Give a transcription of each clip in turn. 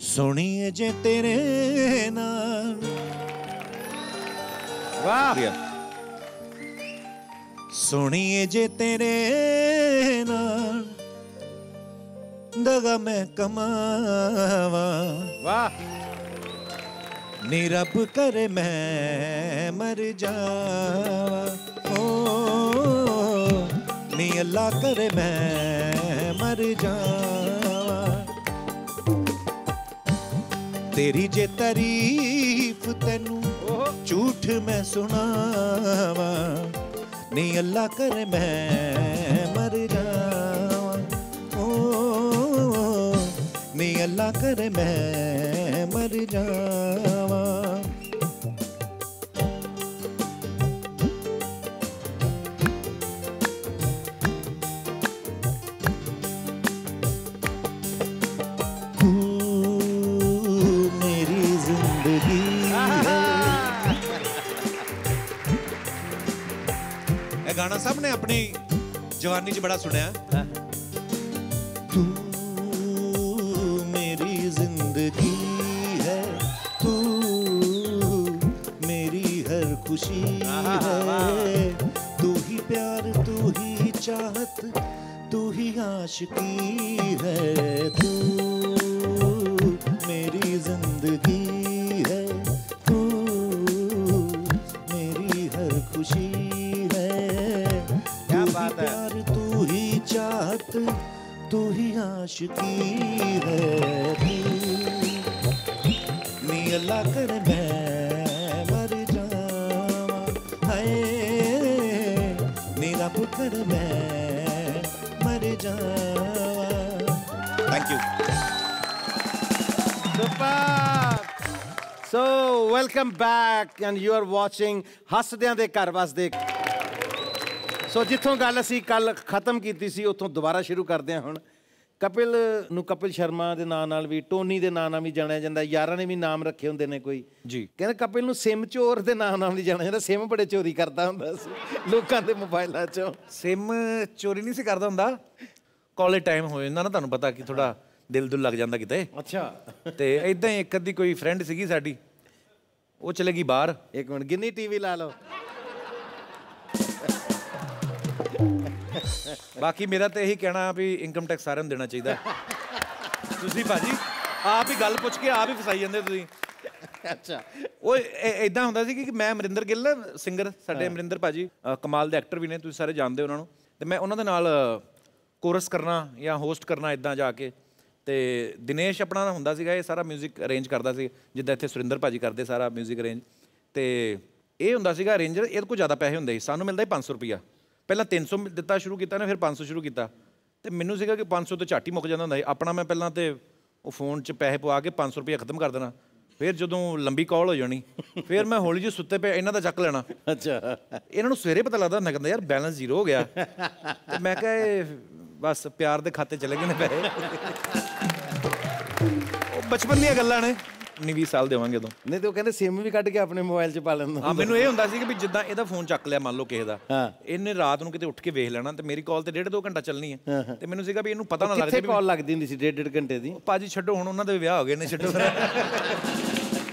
ਸੋਹਣੀਏ ਜੇ ਤੇਰੇ ਨਾਲ। ਵਾਹ। ਸੋਹਣੀਏ ਜੇ ਤੇਰੇ ਨਾਲ ਦਗਾ ਮੈਂ ਕਮਾਵਾ। ਵਾਹ। ਨੀ ਰੱਬ ਕਰੇ ਮੈਂ ਮਰ ਜਾਵਾ। ਓ ਨੀ ਅੱਲਾ ਕਰੇ ਮੈਂ ਮਰ ਜਾਵਾ। ਤੇਰੀ ਜੇ ਤਾਰੀਫ ਤੈਨੂੰ ਝੂਠ ਮੈਂ ਸੁਣਾਵਾ ਨੀ ਅੱਲਾ ਕਰੇ ਮੈਂ ਮਰ ਜਾਵਾ। ਓ ਨੀ ਅੱਲਾ ਕਰੇ ਮੈਂ ਮਰ ਜਾਵਾ। ਸਭ ਨੇ ਆਪਣੀ ਜਵਾਨੀ 'ਚ ਬੜਾ ਸੁਣਿਆ ਤੂੰ ਮੇਰੀ ਜ਼ਿੰਦਗੀ ਹੈ ਤੂੰ ਮੇਰੀ ਹਰ ਖੁਸ਼ੀ ਹੈ ਤੂੰ ਹੀ ਪਿਆਰ ਤੂੰ ਹੀ ਚਾਹਤ ਤੂੰ ਹੀ ਆਸ਼ਕੀ ਹੈ ਤੂੰ ਮੇਰੀ ਜ਼ਿੰਦਗੀ ਮੁਸ਼ਕੀ ਹੈ ਦੀ ਨੀ ਮੈਂ ਮਰ ਜਾਵਾਂ thank you so welcome back and you are watching ਹੱਸਦਿਆਂ ਦੇ ਘਰ ਵਸਦੇ। ਸੋ ਜਿੱਥੋਂ ਗੱਲ ਅਸੀਂ ਕੱਲ ਖਤਮ ਕੀਤੀ ਸੀ, ਉੱਥੋਂ ਦੁਬਾਰਾ ਸ਼ੁਰੂ ਕਰਦੇ ਹਾਂ ਹੁਣ। ਕਪਿਲ ਨੂੰ ਕਪਿਲ ਸ਼ਰਮਾ ਦੇ ਨਾਂ ਨਾਲ ਵੀ ਟੋਨੀ ਦੇ ਨਾਂ ਨਾਲ ਵੀ ਜਾਣਿਆ ਜਾਂਦਾ ਯਾਰਾਂ ਨੇ ਵੀ ਨਾਮ ਰੱਖੇ ਹੁੰਦੇ ਨੇ ਕੋਈ। ਜੀ। ਕਹਿੰਦੇ ਕਪਿਲ ਨੂੰ ਸਿਮ ਚੋਰ ਦੇ ਨਾਂ ਨਾਲ ਵੀ ਜਾਣਿਆ ਜਾਂਦਾ ਸਿਮ ਬੜੇ ਚੋਰੀ ਕਰਦਾ ਹੁੰਦਾ ਸੀ ਲੋਕਾਂ ਦੇ ਮੋਬਾਈਲਾਂ ਚੋਂ। ਸਿਮ ਚੋਰੀ ਨਹੀਂ ਸੀ ਕਰਦਾ ਹੁੰਦਾ। ਕਾਲਜ ਟਾਈਮ ਹੋ ਜਾਂਦਾ ਨਾ ਤੁਹਾਨੂੰ ਪਤਾ ਕਿ ਥੋੜਾ ਦਿਲ ਦੁਲ ਲੱਗ ਜਾਂਦਾ ਕਿਤੇ। ਅੱਛਾ। ਤੇ ਇਦਾਂ ਹੀ ਇੱਕ ਅੱਧੀ ਕੋਈ ਫਰੈਂਡ ਸੀਗੀ ਸਾਡੀ ਉਹ ਚਲੇ ਗਈ ਬਾਹਰ। ਇੱਕ ਮਿੰਟ ਗਿੰਨੀ ਟੀਵੀ ਲਾ ਲਓ। ਬਾਕੀ ਮੇਰਾ ਤੇ ਇਹੀ ਕਹਿਣਾ ਵੀ ਇਨਕਮ ਟੈਕਸ ਸਾਰਿਆਂ ਨੂੰ ਦੇਣਾ ਚਾਹੀਦਾ ਹੈ। ਤੁਸੀਂ ਭਾਜੀ ਆਪ ਹੀ ਗੱਲ ਪੁੱਛ ਕੇ ਆਪ ਹੀ ਫਸਾਈ ਜਾਂਦੇ ਤੁਸੀਂ ਅੱਛਾ ਉਹ ਇਦਾਂ ਹੁੰਦਾ ਸੀ ਕਿ ਮੈਂ ਅਮਰਿੰਦਰ ਗਿੱਲ ਨਾ ਸਿੰਗਰ ਸਾਡੇ ਅਮਰਿੰਦਰ ਭਾਜੀ ਅ, ਕਮਾਲ ਦੇ ਐਕਟਰ ਵੀ ਨੇ ਤੁਸੀਂ ਸਾਰੇ ਜਾਣਦੇ ਹੋ ਉਹਨਾਂ ਨੂੰ ਤੇ ਮੈਂ ਉਹਨਾਂ ਦੇ ਨਾਲ ਕੋਰਸ ਕਰਨਾ ਜਾਂ ਹੋਸਟ ਕਰਨਾ ਇਦਾਂ ਜਾ ਕੇ ਤੇ ਦਿਨੇਸ਼ ਆਪਣਾ ਨਾ ਹੁੰਦਾ ਸੀਗਾ ਇਹ ਸਾਰਾ 뮤직 ਅਰੇਂਜ ਕਰਦਾ ਸੀ ਜਿੱਦਾਂ ਇੱਥੇ ਸੁਰਿੰਦਰ ਭਾਜੀ ਕਰਦੇ ਸਾਰਾ 뮤직 ਅਰੇਂਜ ਤੇ ਇਹ ਹੁੰਦਾ ਸੀਗਾ ਅਰੇਂਜਰ ਇਹਦੇ ਕੋਲ ਜ਼ਿਆਦਾ ਪੈਸੇ ਹੁੰਦੇ ਸੀ ਸਾਨੂੰ ਮਿਲਦਾ ਸੀ 500 ਰੁਪਿਆ ਪਹਿਲਾਂ 300 ਮਿਲ- ਦਿੱਤਾ ਸ਼ੁਰੂ ਕੀਤਾ ਨਾ ਫਿਰ 500 ਸ਼ੁਰੂ ਕੀਤਾ। ਤੇ ਮੈਨੂੰ ਸੀਗਾ ਕਿ 500 ਤੇ ਝਾਟੀ ਮੁੱਕ ਜਾਂਦਾ ਹੁੰਦਾ ਸੀ। ਆਪਣਾ ਮੈਂ ਪਹਿਲਾਂ ਤੇ ਉਹ ਫੋਨ 'ਚ ਪੈਸੇ ਪਵਾ ਕੇ 500 ਰੁਪਏ ਖਤਮ ਕਰ ਦੇਣਾ। ਫਿਰ ਜਦੋਂ ਲੰਬੀ ਕਾਲ ਹੋ ਜਾਣੀ ਫਿਰ ਮੈਂ ਹੌਲੀ ਜਿਹੀ ਸੁੱਤੇ ਪਏ ਇਹਨਾਂ ਦਾ ਚੱਕ ਲੈਣਾ। ਅੱਛਾ। ਇਹਨਾਂ ਨੂੰ ਸਵੇਰੇ ਪਤਾ ਲੱਗਦਾ ਹੁੰਦਾ ਕਹਿੰਦਾ ਯਾਰ ਬੈਲੈਂਸ ਜ਼ੀਰੋ ਹੋ ਗਿਆ। ਤੇ ਮੈਂ ਕਿਹਾ ਇਹ ਬਸ ਪਿਆਰ ਦੇ ਖਾਤੇ ਚਲੇ ਗਏ ਨੇ ਪੈਸੇ। ਉਹ ਬਚਪਨ ਦੀਆਂ ਗੱਲਾਂ ਨੇ। 19 ਸਾਲ ਦੇਵਾਂਗੇ ਉਦੋਂ। ਨਹੀਂ ਤੇ ਉਹ ਕਹਿੰਦੇ ਸਿਮ ਵੀ ਕੱਢ ਕੇ ਆਪਣੇ ਮੋਬਾਈਲ 'ਚ ਪਾ ਲੈਂਦਾ। ਹਾਂ ਮੈਨੂੰ ਇਹ ਹੁੰਦਾ ਸੀ ਕਿ ਵੀ ਜਿੱਦਾਂ ਇਹਦਾ ਫੋਨ ਚੱਕ ਲਿਆ ਮੰਨ ਲਓ ਕਿਸੇ ਦਾ। ਇਹਨੇ ਰਾਤ ਨੂੰ ਕਿਤੇ ਉੱਠ ਕੇ ਵੇਖ ਲੈਣਾ ਤੇ ਮੇਰੀ ਕਾਲ ਤੇ ਡੇਢ ਦੋ ਘੰਟਾ ਚੱਲਣੀ ਹੈ। ਤੇ ਮੈਨੂੰ ਸੀਗਾ ਵੀ ਇਹਨੂੰ ਪਤਾ ਨਾ ਲੱਗ ਕਿੱਥੇ ਜਾਵੇ ਕਾਲ ਲੱਗਦੀ ਹੁੰਦੀ ਸੀ ਡੇਢ ਡੇਢ ਘੰਟੇ ਦੀ? ਭਾਜੀ ਛੱਡੋ ਹੁਣ ਉਹਨਾਂ ਦੇ ਵਿਆਹ ਹੋ ਗਏ ਨੇ ਛੱਡੋ।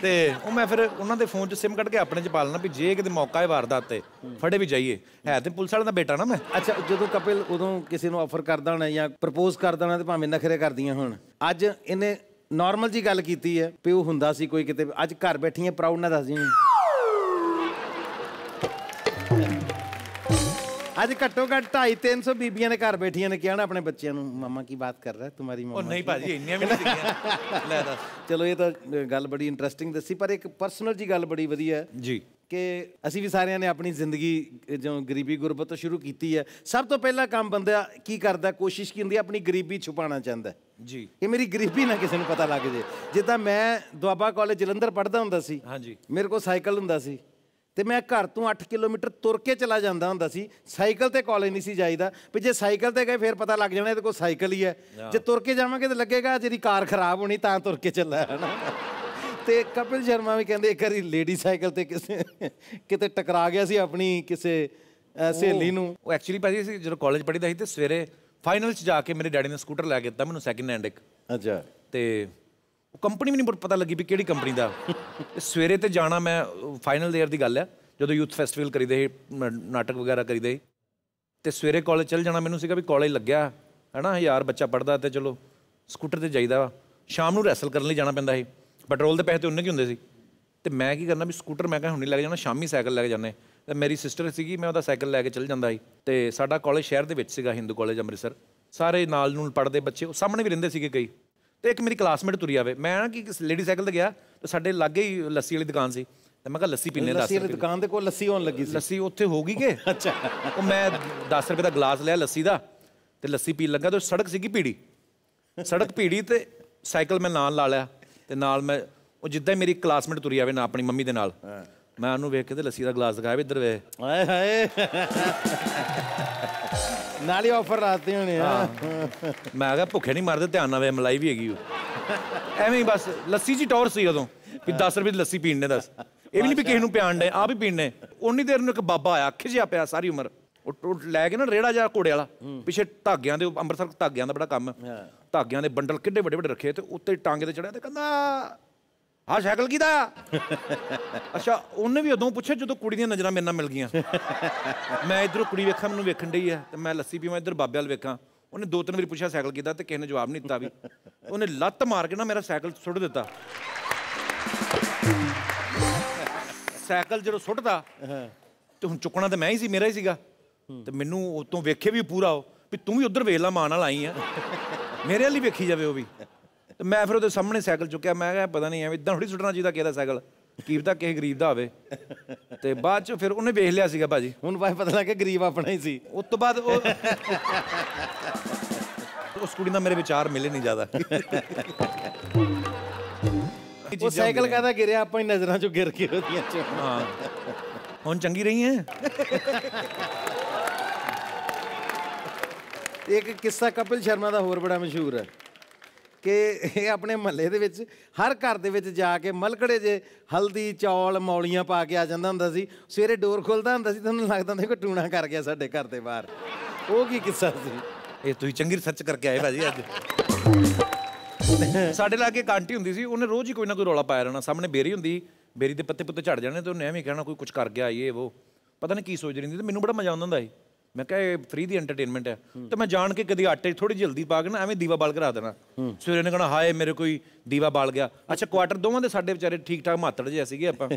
ਤੇ ਉਹ ਮੈਂ ਫਿਰ ਉਹਨਾਂ ਦੇ ਫੋਨ 'ਚ ਸਿਮ ਕੱਢ ਕੇ ਆਪਣੇ 'ਚ ਪਾ ਲੈਣਾ ਵੀ ਜੇ ਕਿਤੇ ਮੌਕਾ ਹੈ ਵਾਰਦਾਤ ਤੇ ਫੜੇ ਵੀ ਜਾਈਏ। ਹੈ ਤੇ ਪੁਲਿਸ ਵਾਲੇ ਦਾ ਬੇਟਾ ਨਾ ਮੈਂ। ਅੱਛਾ ਜਦੋਂ ਕਪਿਲ ਉਦੋਂ ਕਿਸੇ ਨੂੰ ਆਫਰ ਕਰਦਾ ਹੋਣਾ ਜਾਂ ਪ੍ਰਪੋਜ਼ ਕਰਦਾ ਹੋਣਾ ਤੇ ਭਾਵੇਂ ਨਖਰੇ ਕਰਦੀਆਂ ਹੁਣ ਅੱਜ ਇਹਨੇ ਨਾਰਮਲ ਜੀ ਗੱਲ ਕੀਤੀ ਹੈ ਵੀ ਉਹ ਹੁੰਦਾ ਸੀ ਕੋਈ ਕਿਤੇ ਅੱਜ ਘਰ ਬੈਠੀਆਂ ਪ੍ਰਾਊਡ ਨਾਲ ਦੱਸ ਜੀ ਅੱਜ ਘੱਟੋ ਘੱਟ 2.5 300 ਬੀਬੀਆਂ ਨੇ ਘਰ ਬੈਠੀਆਂ ਨੇ ਕਿਹਾ ਨਾ ਆਪਣੇ ਬੱਚਿਆਂ ਨੂੰ ਮਾਮਾ ਕੀ ਬਾਤ ਕਰ ਰਹਾ ਹੈ ਤੁਹਾਡੀ ਉਹ ਮਮਾ ਨਹੀਂ ਭਾਜੀ ਇੰਨੀਆਂ ਵੀ ਨਹੀਂ ਲੈ ਦੱਸ। ਚਲੋ ਇਹ ਤਾਂ ਗੱਲ ਬੜੀ ਇੰਟਰਸਟਿੰਗ ਦੱਸੀ ਪਰ ਇੱਕ ਪਰਸਨਲ ਜੀ ਗੱਲ ਬੜੀ ਵਧੀਆ ਹੈ। ਜੀ। ਕਿ ਅਸੀਂ ਵੀ ਸਾਰਿਆਂ ਨੇ ਆਪਣੀ ਜ਼ਿੰਦਗੀ ਜੋ ਗਰੀਬੀ ਗੁਰਬਤ ਤੋਂ ਸ਼ੁਰੂ ਕੀਤੀ ਹੈ। ਸਭ ਤੋਂ ਪਹਿਲਾ ਕੰਮ ਬੰਦਾ ਕੀ ਕਰਦਾ ਕੋਸ਼ਿਸ਼ ਕੀ ਹੁੰਦੀ ਹੈ ਆਪਣੀ ਗਰੀਬੀ ਛੁਪਾਉਣਾ ਚਾਹੁੰਦਾ। ਜੀ। ਕਿ ਮੇਰੀ ਗਰੀਬੀ ਨਾ ਕਿਸੇ ਨੂੰ ਪਤਾ ਲੱਗ ਜੇ। ਜਿੱਦਾਂ ਮੈਂ ਦੁਆਬਾ ਕਾਲਜ ਜਲੰਧਰ ਪੜ੍ਹਦਾ ਹੁੰਦਾ ਸੀ ਹਾਂਜੀ। ਮੇਰੇ ਕੋਲ ਸਾਈਕਲ ਹੁੰਦਾ ਸੀ ਤੇ ਮੈਂ ਘਰ ਤੋਂ 8 ਕਿਲੋਮੀਟਰ ਤੁਰ ਕੇ ਚਲਾ ਜਾਂਦਾ ਹੁੰਦਾ ਸੀ। ਸਾਈਕਲ ਤੇ ਕਾਲਜ ਨਹੀਂ ਸੀ ਜਾਈਦਾ। ਵੀ ਜੇ ਸਾਈਕਲ ਤੇ ਗਏ ਫਿਰ ਪਤਾ ਲੱਗ ਜਾਣਾ ਇਹਦੇ ਕੋਲ ਸਾਈਕਲ ਹੀ ਹੈ। ਜੇ ਤੁਰ ਕੇ ਜਾਵਾਂਗੇ ਤਾਂ ਲੱਗੇਗਾ ਜਿਹੜੀ ਕਾਰ ਖਰਾਬ ਹੋਣੀ ਤਾਂ ਤੁਰ ਕੇ ਚੱਲਾ ਹੈ ਨਾ? ਤੇ ਕਪਿਲ ਸ਼ਰਮਾ ਵੀ ਕਹਿੰਦੇ ਇੱਕ ਵਾਰੀ ਲੇਡੀ ਸਾਈਕਲ ਤੇ ਕਿਸੇ ਕਿਤੇ ਟਕਰਾ ਗਿਆ ਸੀ ਆਪਣੀ ਕਿਸੇ ਸਹੇਲੀ ਨੂੰ। ਉਹ ਐਕਚੁਅਲੀ ਭਾਜੀ ਅਸੀਂ ਜਦੋਂ ਕਾਲਜ ਪੜ੍ਹੀਦਾ ਸੀ ਤੇ ਸਵੇਰੇ ਫਾਈਨਲ 'ਚ ਜਾ ਕੇ ਮੇਰੇ ਡੈਡੀ ਨੇ ਸਕੂਟਰ ਲੈ ਕੇ ਦਿੱਤਾ ਮੈਨੂੰ ਸੈਕਿੰਡ ਹੈਂਡ ਇੱਕ। ਅੱਛਾ। ਤੇ ਉਹ ਕੰਪਨੀ ਵੀ ਨਹੀਂ ਪਤਾ ਲੱਗੀ ਵੀ ਕਿਹੜੀ ਕੰਪਨੀ ਦਾ। ਸਵੇਰੇ ਤੇ ਜਾਣਾ ਮੈਂ ਫਾਈਨਲ ਈਅਰ ਦੀ ਗੱਲ ਹੈ ਜਦੋਂ ਯੂਥ ਫੈਸਟੀਵਲ ਕਰੀਦੇ ਸੀ ਨਾਟਕ ਵਗੈਰਾ ਕਰੀਦੇ ਸੀ। ਤੇ ਸਵੇਰੇ ਕਾਲਜ ਚੱਲ ਜਾਣਾ ਮੈਨੂੰ ਸੀਗਾ ਵੀ ਕਾਲਜ ਲੱਗਿਆ ਹੈਨਾ ਹਜ਼ਾਰ ਬੱਚਾ ਪੜਦਾ ਤੇ ਚਲੋ ਸਕੂਟਰ ਤੇ ਜਾਈਦਾ ਸ਼ਾਮ ਨੂੰ ਰੈਸਲ ਕਰਨ ਲਈ ਜਾਣਾ ਪੈਂਦਾ ਸੀ। ਪੈਟਰੋਲ ਦੇ ਪੈਸੇ ਤੇ ਉਹਨੇ ਕੀ ਹੁੰਦੇ ਸੀ? ਤੇ ਮੈਂ ਕੀ ਕਰਨਾ ਵੀ ਸਕੂਟਰ ਮੈਂ ਕਿਹਾ ਹੁਣੀ ਲੈ ਕੇ ਜਾਣਾ ਸ਼ਾਮੀ ਸਾਈਕਲ ਲੈ ਕੇ ਜਾਂਦੇ। ਤੇ ਮੇਰੀ ਸਿਸਟਰ ਸੀਗੀ ਮੈਂ ਉਹਦਾ ਸਾਈਕਲ ਲੈ ਕੇ ਚੱਲ ਜਾਂਦਾ ਸੀ। ਤੇ ਸਾਡਾ ਕਾਲਜ ਸ਼ਹਿਰ ਦੇ ਵਿੱਚ ਸੀਗਾ ਹਿੰਦੂ ਕਾਲਜ ਅੰਮ੍ਰਿਤਸਰ। ਸਾਰੇ ਨਾਲ ਨੂੰ ਪੜਦੇ ਬੱਚੇ ਉਹ ਸਾਹਮਣੇ ਵੀ ਰਹਿੰਦੇ ਸੀਗੇ ਕਈ। ਤੇ ਇੱਕ ਮੇਰੀ ਕਲਾਸਮੇਟ ਤੁਰੀ ਆਵੇ। ਮੈਂ ਨਾ ਕਿ ਲੇਡੀ ਸਾਈਕਲ ਤੇ ਗਿਆ ਤੇ ਸਾਡੇ ਲਾਗੇ ਹੀ ਲੱਸੀ ਵਾਲੀ ਦੁਕਾਨ ਸੀ। ਤੇ ਮੈਂ ਕਿਹਾ ਲੱਸੀ ਪੀਣੇ 10 ਲੱਸੀ ਵਾਲੀ ਦੁਕਾਨ ਦੇ ਕੋਲ ਲੱਸੀ ਹੋਣ ਲੱਗੀ ਸੀ। ਲੱਸੀ ਉੱਥੇ ਹੋਗੀ ਕਿ? ਅੱਛਾ। ਉਹ ਮੈਂ 10 ਰੁਪਏ ਦਾ ਗਲਾਸ ਲਿਆ ਲੱਸੀ ਦਾ ਤੇ ਲੱਸੀ ਪੀਣ ਲੱਗਾ ਤੇ ਸੜਕ ਸੀਗੀ ਪੀੜੀ ਸੜਕ ਪੀੜੀ ਤੇ ਸਾਈਕਲ ਮੈਂ ਨਾਲ ਲਾ ਲਿਆ। ਤੇ ਨਾਲ ਮੈਂ ਉਹ ਜਿੱਦਾਂ ਹੀ ਮੇਰੀ ਕਲਾਸਮੇਟ ਤੁਰੀ ਆਵੇ ਨਾ ਆਪਣੀ ਮੰਮੀ ਦੇ ਨਾਲ ਮੈਂ ਉਹਨੂੰ ਵੇਖ ਕੇ ਤੇ ਲੱਸੀ ਦਾ ਗਲਾਸ ਦਿਖਾਇਆ ਵੀ ਇੱਧਰ ਵੇ। ਹਾਏ ਹਾਏ। ਨਾਲ ਹੀ ਆਫਰ ਰਾਤੇ ਹੋਣੇ ਆ। ਮੈਂ ਕਿਹਾ ਭੁੱਖੇ ਨਹੀਂ ਮਰਦੇ ਧਿਆਨ ਨਾਲ ਵੇ ਮਲਾਈ ਵੀ ਹੈਗੀ ਉਹ। ਐਵੇਂ ਹੀ ਬਸ ਲੱਸੀ ਜੀ ਟੌਰ ਸੀ ਉਦੋਂ ਵੀ 10 ਰੁਪਏ ਦੀ ਲੱਸੀ ਪੀਣ ਨੇ ਦੱਸ। ਇਹ ਵੀ ਨਹੀਂ ਵੀ ਕਿਸੇ ਨੂੰ ਪਿਆਣ ਦੇ ਆਪ ਹੀ ਪੀਣੇ ਉਨੀ ਦੇਰ ਨੂੰ ਇੱਕ ਬਾਬਾ ਆਇਆ ਖਿਜਿਆ ਪਿਆ ਸਾਰੀ ਉਮਰ। ਉਹ ਲੈ ਕੇ ਨਾ ਰੇੜਾ ਜਾ ਘੋੜੇ ਵਾਲਾ ਪਿੱਛੇ ਧਾਗਿਆਂ ਦੇ ਅੰਮ੍ਰਿਤਸਰ ਧਾਗਿਆਂ ਦਾ ਬੜਾ ਕੰਮ। ਹੈ। ਧਾਗਿਆਂ ਦੇ ਬੰਡਲ ਕਿੱਡੇ ਵੱਡੇ ਵੱਡੇ ਰੱਖੇ ਤੇ ਉੱਤੇ ਟਾਂਗੇ ਤੇ ਚੜਿਆ ਤੇ ਕਹਿੰਦਾ ਆਹ ਸਾਈਕਲ ਕਿਹਦਾ? ਆ?" ਅੱਛਾ ਉਹਨੇ ਵੀ ਉਦੋਂ ਪੁੱਛਿਆ ਜਦੋਂ ਕੁੜੀ ਦੀਆਂ ਨਜ਼ਰਾਂ ਮੇਰੇ ਨਾਲ ਮਿਲ ਗਈਆਂ। ਮੈਂ ਇਧਰੋਂ ਕੁੜੀ ਵੇਖਾਂ ਮੈਨੂੰ ਵੇਖਣ ਡਈ ਆ ਤੇ ਮੈਂ ਲੱਸੀ ਪੀਵਾਂ ਇਧਰ ਬਾਬੇ ਵਾਲ ਵੇਖਾਂ। ਉਹਨੇ ਦੋ ਤਿੰਨ ਵਾਰੀ ਪੁੱਛਿਆ ਸਾਈਕਲ ਕਿਹਦਾ ਤੇ ਕਿਸੇ ਨੇ ਜਵਾਬ ਨਹੀਂ ਦਿੱਤਾ ਵੀ। ਉਹਨੇ ਲੱਤ ਮਾਰ ਕੇ ਨਾ ਮੇਰਾ ਸਾਈਕਲ ਸੁੱਟ ਦਿੱਤਾ। ਸਾਈਕਲ ਜਦੋਂ ਸੁੱਟਦਾ ਤੇ ਹੁਣ ਚੁੱਕਣਾ ਤਾਂ ਮੈਂ ਹੀ ਸੀ ਮੇਰਾ ਹੀ ਸੀਗਾ। ਤੇ ਮੈਨੂੰ ਉਤੋਂ ਵੇਖੇ ਵੀ ਪੂਰਾ ਉਹ ਵੀ ਤੂੰ ਵੀ ਉਧਰ ਵੇਖ ਲਾ ਮਾਂ ਨਾਲ ਆਈ ਆ। ਮੇਰੇ ਵਾਲੀ ਵੇਖੀ ਜਾਵੇ ਉਹ ਵੀ। ਤੇ ਮੈਂ ਫਿਰ ਉਹਦੇ ਸਾਹਮਣੇ ਸਾਈਕਲ ਚੁੱਕਿਆ ਮੈਂ ਕਿਹਾ ਪਤਾ ਨਹੀਂ ਐਵੇਂ ਇਦਾਂ ਥੋੜੀ ਸੁੱਟਣਾ ਚਾਹੀਦਾ ਕਿਹਦਾ ਸਾਈਕਲ। ਕੀ ਪਤਾ ਕਿਸੇ ਗਰੀਬ ਦਾ ਹੋਵੇ। ਤੇ ਬਾਅਦ ਚ ਫਿਰ ਉਹਨੇ ਵੇਖ ਲਿਆ ਸੀਗਾ ਭਾਜੀ। ਹੁਣ ਬਾਈ ਪਤਾ ਲੱਗਾ ਗਰੀਬ ਆਪਣਾ ਹੀ ਸੀ। ਉਸ ਤੋਂ ਬਾਅਦ ਉਹ ਉਸ ਕੁੜੀ ਨਾਲ ਮੇਰੇ ਵਿਚਾਰ ਮਿਲੇ ਨਹੀਂ ਜ਼ਿਆਦਾ। ਉਹ ਸਾਈਕਲ ਕਾਹਦਾ ਗਿਰਿਆ ਆਪਣੀ ਨਜ਼ਰਾਂ ਚੋਂ ਗਿਰ ਕੇ ਉਹਦੀਆਂ ਚੋਂ। ਹਾਂ। ਹੁਣ ਚੰਗੀ ਰਹੀ ਹੈ ਇੱਕ ਕਿੱਸਾ ਕਪਿਲ ਸ਼ਰਮਾ ਦਾ ਹੋਰ ਬੜਾ ਮਸ਼ਹੂਰ ਹੈ ਕਿ ਇਹ ਆਪਣੇ ਮਹੱਲੇ ਦੇ ਵਿੱਚ ਹਰ ਘਰ ਦੇ ਵਿੱਚ ਜਾ ਕੇ ਮਲਕੜੇ ਜੇ ਹਲਦੀ ਚੌਲ ਮੌਲੀਆਂ ਪਾ ਕੇ ਆ ਜਾਂਦਾ ਹੁੰਦਾ ਸੀ ਸਵੇਰੇ ਡੋਰ ਖੁੱਲਦਾ ਹੁੰਦਾ ਸੀ ਤੁਹਾਨੂੰ ਲੱਗਦਾ ਹੁੰਦਾ ਕੋਈ ਟੂਣਾ ਕਰ ਗਿਆ ਸਾਡੇ ਘਰ ਦੇ ਬਾਹਰ। ਉਹ ਕੀ ਕਿੱਸਾ ਸੀ? ਇਹ ਤੁਸੀਂ ਚੰਗੀ ਰਿਸਰਚ ਕਰਕੇ ਆਏ ਭਾਜੀ ਅੱਜ। ਸਾਡੇ ਲਾਗੇ ਇੱਕ ਆਂਟੀ ਹੁੰਦੀ ਸੀ ਉਹਨੇ ਰੋਜ਼ ਹੀ ਕੋਈ ਨਾ ਕੋਈ ਰੌਲਾ ਪਾਇਆ ਰਹਿਣਾ ਸਾਹਮਣੇ ਬੇਰੀ ਹੁੰਦੀ ਬੇਰੀ ਦੇ ਪੱਤੇ ਪੁੱਤੇ ਝੜ ਜਾਣੇ ਤੇ ਉਹਨੇ ਐਵੇਂ ਕਹਿਣਾ ਕੋਈ ਕੁਝ ਕਰ ਗਿਆ ਇਹ ਉਹ ਪਤਾ ਨਹੀਂ ਕੀ ਸੋਚ ਰਹੀ ਹੁੰਦੀ ਤੇ ਮੈਨੂੰ ਬੜਾ ਮਜ਼ਾ ਆਉਂਦਾ ਹੁੰਦਾ ਸੀ। ਮੈਂ ਕਿਹਾ ਇਹ ਫ੍ਰੀ ਦੀ ਐਂਟਰਟੇਨਮੈਂਟ ਹੈ। ਤੇ ਮੈਂ ਜਾਣ ਕੇ ਕਦੀ ਆਟੇ ਥੋੜੀ ਜਲਦੀ ਪਾ ਕੇ ਨਾ ਐਵੇਂ ਦੀਵਾ ਬਾਲ ਕਰਾ ਦੇਣਾ। ਸਵੇਰੇ ਨੇ ਕਹਣਾ ਹਾਏ ਮੇਰੇ ਕੋਈ ਦੀਵਾ ਬਾਲ ਗਿਆ। ਅੱਛਾ ਕੁਆਟਰ ਦੋਵਾਂ ਦੇ ਸਾਡੇ ਵਿਚਾਰੇ ਠੀਕ ਠਾਕ ਮਾਤੜ ਜਿਹਾ ਸੀਗੇ ਆਪਾਂ।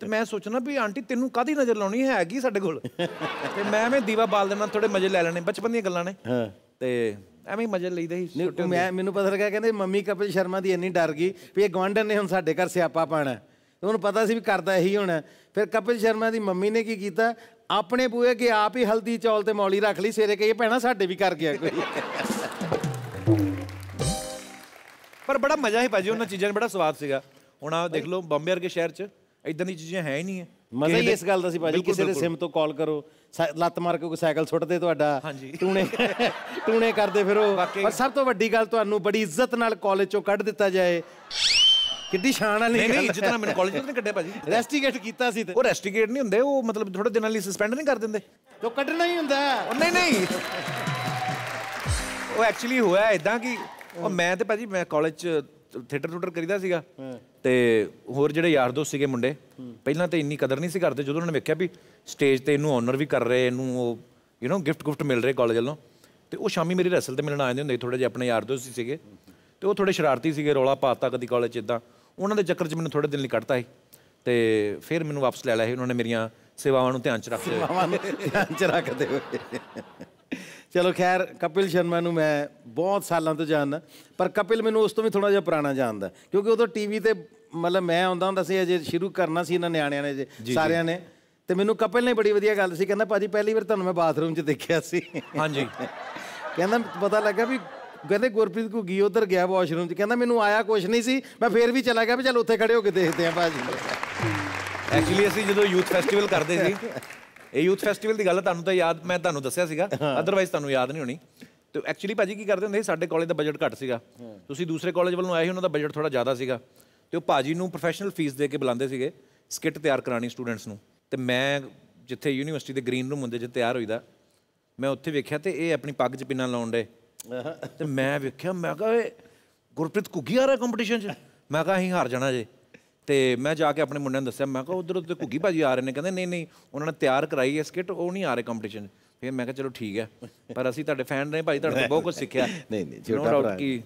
ਤੇ ਮੈਂ ਸੋਚਣਾ ਵੀ ਆਂਟੀ ਤੈਨੂੰ ਕਾਦੀ ਨਜ਼ਰ ਲਾਉਣੀ? ਹੈ ਹੈਗੀ ਸਾਡੇ ਕੋਲ। ਤੇ ਮੈਂ ਐਵੇਂ ਦੀਵਾ ਬਾਲ ਦੇਣਾ ਥੋੜੇ ਮਜ਼ੇ ਲੈ ਲੈਣੇ ਬਚਪਨ ਦੀਆਂ ਗੱਲਾਂ ਨੇ। ਹਾਂ। ਤੇ ਐਵੇਂ ਹੀ ਮਜ਼ੇ ਲਈਦੇ ਸੀ ਮੈਂ ਮੈਨੂੰ ਪਤਾ ਲੱਗਾ ਕਹਿੰਦੇ ਮੰਮੀ ਕਪਿਲ ਸ਼ਰਮਾ ਦੀ ਇੰਨੀ ਡਰ ਗਈ ਵੀ ਇਹ ਗਵਾਂਢਣ ਨੇ ਹੁਣ ਸਾਡੇ ਘਰ ਸਿਆਪਾ ਪਾਣਾ। ਉਹਨੂੰ ਪਤਾ ਸੀ ਵੀ ਕਰਦਾ ਇਹੀ ਹੋਣਾ। ਫਿਰ ਕਪਿਲ ਸ਼ਰਮਾ ਦੀ ਮੰਮੀ ਨੇ ਕੀ ਕੀਤਾ? ਆਪਣੇ ਬੂਏ ਕੇ ਆਪ ਹੀ ਹਲਦੀ ਚੌਲ ਤੇ ਮੌਲੀ ਰੱਖ ਲਈ ਸਵੇਰੇ ਕਹੀ ਭੈਣਾ ਸਾਡੇ ਵੀ ਕਰ ਗਿਆ ਕੋਈ ਪਰ ਬੜਾ ਮਜ਼ਾ ਹੀ ਭਾਜੀ ਉਹਨਾਂ ਚੀਜ਼ਾਂ 'ਚ ਬੜਾ ਸਵਾਦ ਸੀਗਾ ਹੁਣ ਆ ਦੇਖ ਲਓ ਬੰਬੇ ਵਰਗੇ ਸ਼ਹਿਰ 'ਚ ਇਦਾਂ ਦੀ ਚੀਜ਼ਾਂ ਹੈ ਹੀ ਨਹੀਂ ਹੈ ਮਜ਼ਾ ਹੀ ਇਸ ਗੱਲ ਦਾ ਸੀ ਭਾਜੀ ਕਿਸੇ ਦੇ। ਸਿਮ ਤੋਂ ਕਾਲ ਕਰੋ ਲੱਤ ਮਾਰ ਕੇ ਕੋਈ ਸਾਈਕਲ ਸੁੱਟ ਦੇ ਤੁਹਾਡਾ। ਟੂਣੇ ਟੂਣੇ ਕਰਦੇ ਫਿਰੋ। ਪਰ ਸਭ ਤੋਂ ਵੱਡੀ ਗੱਲ ਤੁਹਾਨੂੰ ਬੜੀ ਇੱਜ਼ਤ ਨਾਲ ਕਾਲਜ ਚੋਂ ਕੱਢ ਦਿੱਤਾ ਜਾਏ ਕਿੱਡੀ ਸ਼ਾਨ ਵਾਲੀ ਨਹੀਂ ਨਹੀਂ ਜਿੱਤਨਾ ਮੈਨੂੰ ਕਾਲਜ ਤੋਂ ਨਹੀਂ ਕੱਢਿਆ ਭਾਜੀ। ਰੈਸਟੀਗੇਟ ਕੀਤਾ ਸੀ ਤੇ। ਉਹ ਰੈਸਟੀਗੇਟ ਨਹੀਂ ਹੁੰਦੇ ਉਹ ਮਤਲਬ ਥੋੜੇ ਦਿਨਾਂ ਲਈ ਸਸਪੈਂਡ ਨਹੀਂ ਕਰ ਦਿੰਦੇ। ਤੋ ਕੱਢਣਾ ਹੀ ਹੁੰਦਾ ਉਹ ਨਹੀਂ ਨਹੀਂ। ਉਹ ਐਕਚੁਅਲੀ ਹੋਇਆ ਇਦਾਂ ਕਿ ਉਹ ਮੈਂ ਤੇ ਭਾਜੀ ਮੈਂ ਕਾਲਜ 'ਚ ਥੀਏਟਰ ਥੂਟਰ ਕਰੀਦਾ ਸੀਗਾ ਤੇ ਹੋਰ ਜਿਹੜੇ ਯਾਰ ਦੋਸਤ ਸੀਗੇ ਮੁੰਡੇ ਪਹਿਲਾਂ ਤੇ ਇੰਨੀ ਕਦਰ ਨਹੀਂ ਸੀ ਕਰਦੇ ਜਦੋਂ ਉਹਨਾਂ ਨੇ ਵੇਖਿਆ ਵੀ ਸਟੇਜ ਤੇ ਇਹਨੂੰ ਆਨਰ ਵੀ ਕਰ ਰਹੇ ਇਹਨੂੰ ਉਹ ਯੂ نو ਗਿਫਟ ਗੁਫਟ ਮਿਲ ਰਹੇ ਕਾਲਜ ਵੱਲੋਂ ਤੇ ਉਹ ਸ਼ਾਮੀ ਮੇਰੀ ਰੈਸਲ ਤੇ ਮਿਲਣ ਆ ਜਾਂਦੇ ਹੁੰਦੇ ਥੋੜੇ ਜਿਹੇ ਆਪਣੇ ਯਾਰ ਦੋਸਤ ਸੀਗੇ। ਤੇ ਉਹ ਥੋੜੇ ਸ਼ਰਾਰਤੀ ਸੀਗੇ ਰੌਲਾ ਪਾਤਾ ਕਦੀ ਕਾਲਜ ਇਦਾਂ ਉਹਨਾਂ ਦੇ ਚੱਕਰ 'ਚ ਮੈਨੂੰ ਥੋੜੇ ਦਿਨ ਲਈ ਕੱਢਤਾ ਸੀ ਤੇ ਫਿਰ ਮੈਨੂੰ ਵਾਪਸ ਲੈ ਲਿਆ ਸੀ। ਉਹਨਾਂ ਨੇ ਮੇਰੀਆਂ ਸੇਵਾਵਾਂ ਨੂੰ ਧਿਆਨ 'ਚ ਰੱਖਦੇ ਮਾਵਾਂ ਨੂੰ ਧਿਆਨ ਚ ਰੱਖਦੇ ਹੋਏ। ਚਲੋ ਖੈਰ ਕਪਿਲ ਸ਼ਰਮਾ ਨੂੰ ਮੈਂ ਬਹੁਤ ਸਾਲਾਂ ਤੋਂ ਜਾਣਦਾ ਪਰ ਕਪਿਲ ਮੈਨੂੰ ਉਸ ਤੋਂ ਵੀ ਥੋੜਾ ਜਿਹਾ ਪੁਰਾਣਾ ਜਾਣਦਾ ਕਿਉਂਕਿ ਉਦੋਂ ਟੀਵੀ ਤੇ ਮਤਲਬ ਮੈਂ ਆਉਂਦਾ ਹੁੰਦਾ ਸੀ ਅਜੇ ਸ਼ੁਰੂ ਕਰਨਾ ਸੀ ਇਹਨਾਂ ਨਿਆਣਿਆਂ ਨੇ ਜੇ। ਸਾਰਿਆਂ ਨੇ। ਤੇ ਮੈਨੂੰ ਕਪਿਲ ਨੇ ਬੜੀ ਵਧੀਆ ਗੱਲ ਸੀ ਕਹਿੰਦਾ ਭਾਜੀ ਪਹਿਲੀ ਵਾਰ ਤੁਹਾਨੂੰ ਮੈਂ ਬਾਥਰੂਮ 'ਚ ਦੇਖਿਆ ਸੀ। ਹਾਂਜੀ। ਕਹਿੰਦਾ ਪਤਾ ਲੱਗਾ ਵੀ ਕਹਿੰਦੇ ਗੁਰਪ੍ਰੀਤ ਘੁੱਗੀ ਉਧਰ ਗਿਆ ਵਾਸ਼ਰੂਮ 'ਚ। ਕਹਿੰਦਾ ਮੈਨੂੰ ਆਇਆ ਕੁਛ ਨਹੀਂ ਸੀ ਮੈਂ ਫੇਰ ਵੀ ਚਲਾ ਗਿਆ ਵੀ ਚੱਲ ਉੱਥੇ ਖੜੇ ਹੋ ਕੇ ਦੇਖਦੇ ਆਂ ਭਾਜੀ। ਐਕਚੁਅਲੀ ਅਸੀਂ ਜਦੋਂ ਯੂਥ ਫੈਸਟੀਵਲ ਕਰਦੇ ਸੀ ਇਹ ਯੂਥ ਫੈਸਟੀਵਲ ਦੀ ਗੱਲ ਤੁਹਾਨੂੰ ਤਾਂ ਯਾਦ ਮੈਂ ਤੁਹਾਨੂੰ ਦੱਸਿਆ ਸੀਗਾ ਅਦਰਵਾਈਜ਼ ਤੁਹਾਨੂੰ ਯਾਦ ਨਹੀਂ ਹੋਣੀ। ਤੇ ਐਕਚੁਅਲੀ ਭਾਜੀ ਕੀ ਕਰਦੇ ਹੁੰਦੇ ਸੀ ਸਾਡੇ ਕਾਲਜ ਦਾ ਬਜਟ ਘੱਟ ਸੀਗਾ। ਤੁਸੀਂ ਦੂਸਰੇ ਕਾਲਜ ਵੱਲੋਂ ਆਏ ਸੀ ਉਹਨਾਂ ਦਾ ਬਜਟ ਥੋੜਾ ਜ਼ਿਆਦਾ ਸੀਗਾ। ਤੇ ਉਹ ਭਾਜੀ ਨੂੰ ਪ੍ਰੋਫੈਸ਼ਨਲ ਫੀਸ ਦੇ ਕੇ ਬੁਲਾਉਂਦੇ ਸੀਗੇ ਸਕਿੱਟ ਤਿਆਰ ਕਰਾਣੀ ਸਟੂਡੈਂਟਸ ਨੂੰ। ਤੇ ਮੈਂ ਜਿੱਥੇ ਯੂਨੀਵਰਸਿਟੀ ਦੇ ਗ੍ਰੀਨ ਰੂਮ ਹੁੰਦੇ ਜਿੱਥੇ ਤਿਆਰ ਹੋਈਦਾ ਮੈਂ ਉੱਥੇ ਵੇਖਿਆ ਤੇ ਇਹ ਆਪਣੀ ਪੱਗ 'ਚ ਪਿੰਨਾਂ ਲਾਉਣ ਡੇ ਤੇ ਮੈਂ ਵੇਖਿਆ ਮੈਂ ਕਿਹਾ ਇਹ ਗੁਰਪ੍ਰੀਤ ਘੁੱਗੀ ਆ ਰਿਹਾ ਕੰਪੀਟੀਸ਼ਨ 'ਚ? ਮੈਂ ਕਿਹਾ ਅਸੀਂ ਹਾਰ ਜਾਣਾ ਜੇ। ਤੇ ਮੈਂ ਜਾ ਕੇ ਆਪਣੇ ਮੁੰਡਿਆਂ ਨੂੰ ਦੱਸਿਆ ਮੈਂ ਕਿਹਾ ਉਧਰ ਤੇ ਘੁੱਗੀ ਭਾਜੀ ਆ ਰਹੇ ਨੇ। ਕਹਿੰਦੇ ਨਹੀਂ ਨਹੀਂ ਉਹਨਾਂ ਨੇ ਤਿਆਰ ਕਰਾਈ ਹੈ ਸਕਿੱਟ ਉਹ ਨਹੀਂ ਆ ਰਹੇ ਕੰਪੀਟੀਸ਼ਨ ਫਿਰ ਮੈਂ ਕਿਹਾ ਚਲੋ ਠੀਕ ਹੈ ਪਰ ਅਸੀਂ ਤੁਹਾਡੇ ਫੈਨ ਨੇ ਭਾਈ ਤੁਹਾਡੇ ਤੋਂ ਬਹੁਤ ਕੁਝ ਸਿੱਖਿਆ। ਨਹੀਂ, ਨਹੀਂ, ਛੋਟਾ ਭਰਾ। ਕਿ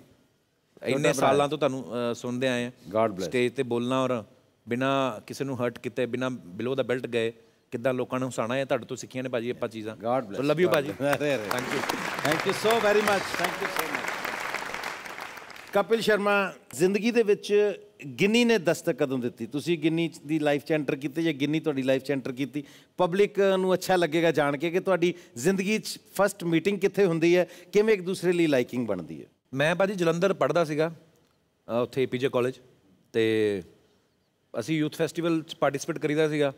ਇੰਨੇ ਸਾਲਾਂ ਤੋਂ ਤੁਹਾਨੂੰ ਸੁਣਦੇ ਆਏ bless. ਸਟੇਜ ਤੇ ਬੋਲਣਾ ਔਰ ਬਿਨਾ ਕਿਸੇ ਨੂੰ ਹਰਟ ਕੀਤੇ ਬਿਨਾ ਬਿਲੋ ਦਾ ਬੈਲਟ ਗਏ ਕਿੱਦਾਂ ਲੋਕਾਂ ਨੂੰ ਹਸਾਉਣਾ ਹੈ ਤੁਹਾਡੇ ਤੋਂ ਸਿੱਖੀਆਂ ਨੇ ਭਾਜੀ ਆਪਾਂ ਚੀਜ਼ਾਂ। God bless, so love you ਭਾਜੀ। Thank you thank you so very much thank you so much Kapil Sharma ਜ਼ਿੰਦਗੀ ਦੇ ਵਿੱਚ ਗਿੰਨੀ ਨੇ ਦਸਤਕ ਕਦੋਂ ਦਿੱਤੀ? ਤੁਸੀਂ ਗਿੰਨੀ ਦੀ ਲਾਈਫ ਚ ਐਂਟਰ ਕੀਤੇ ਜਾਂ ਗਿੰਨੀ ਤੁਹਾਡੀ ਲਾਈਫ ਚ ਐਂਟਰ ਕੀਤੀ? ਪਬਲਿਕ ਨੂੰ ਅੱਛਾ ਲੱਗੇਗਾ ਜਾਣ ਕੇ ਕਿ ਤੁਹਾਡੀ ਜ਼ਿੰਦਗੀ ਚ ਫਸਟ ਮੀਟਿੰਗ ਕਿੱਥੇ ਹੁੰਦੀ ਹੈ? ਕਿਵੇਂ ਇੱਕ ਦੂਸਰੇ ਲਈ ਲਾਈਕਿੰਗ ਬਣਦੀ ਹੈ? ਮੈਂ ਭਾਜੀ ਜਲੰਧਰ ਪੜ੍ਹਦਾ ਸੀਗਾ ਉੱਥੇ ਏਪੀਜੇ ਕਾਲਜ ਤੇ ਅਸੀਂ ਯੂਥ ਫੈਸਟੀਵਲ ਚ ਪਾਰਟਿਸਿਪੇਟ ਕਰੀਦਾ ਸੀਗਾ।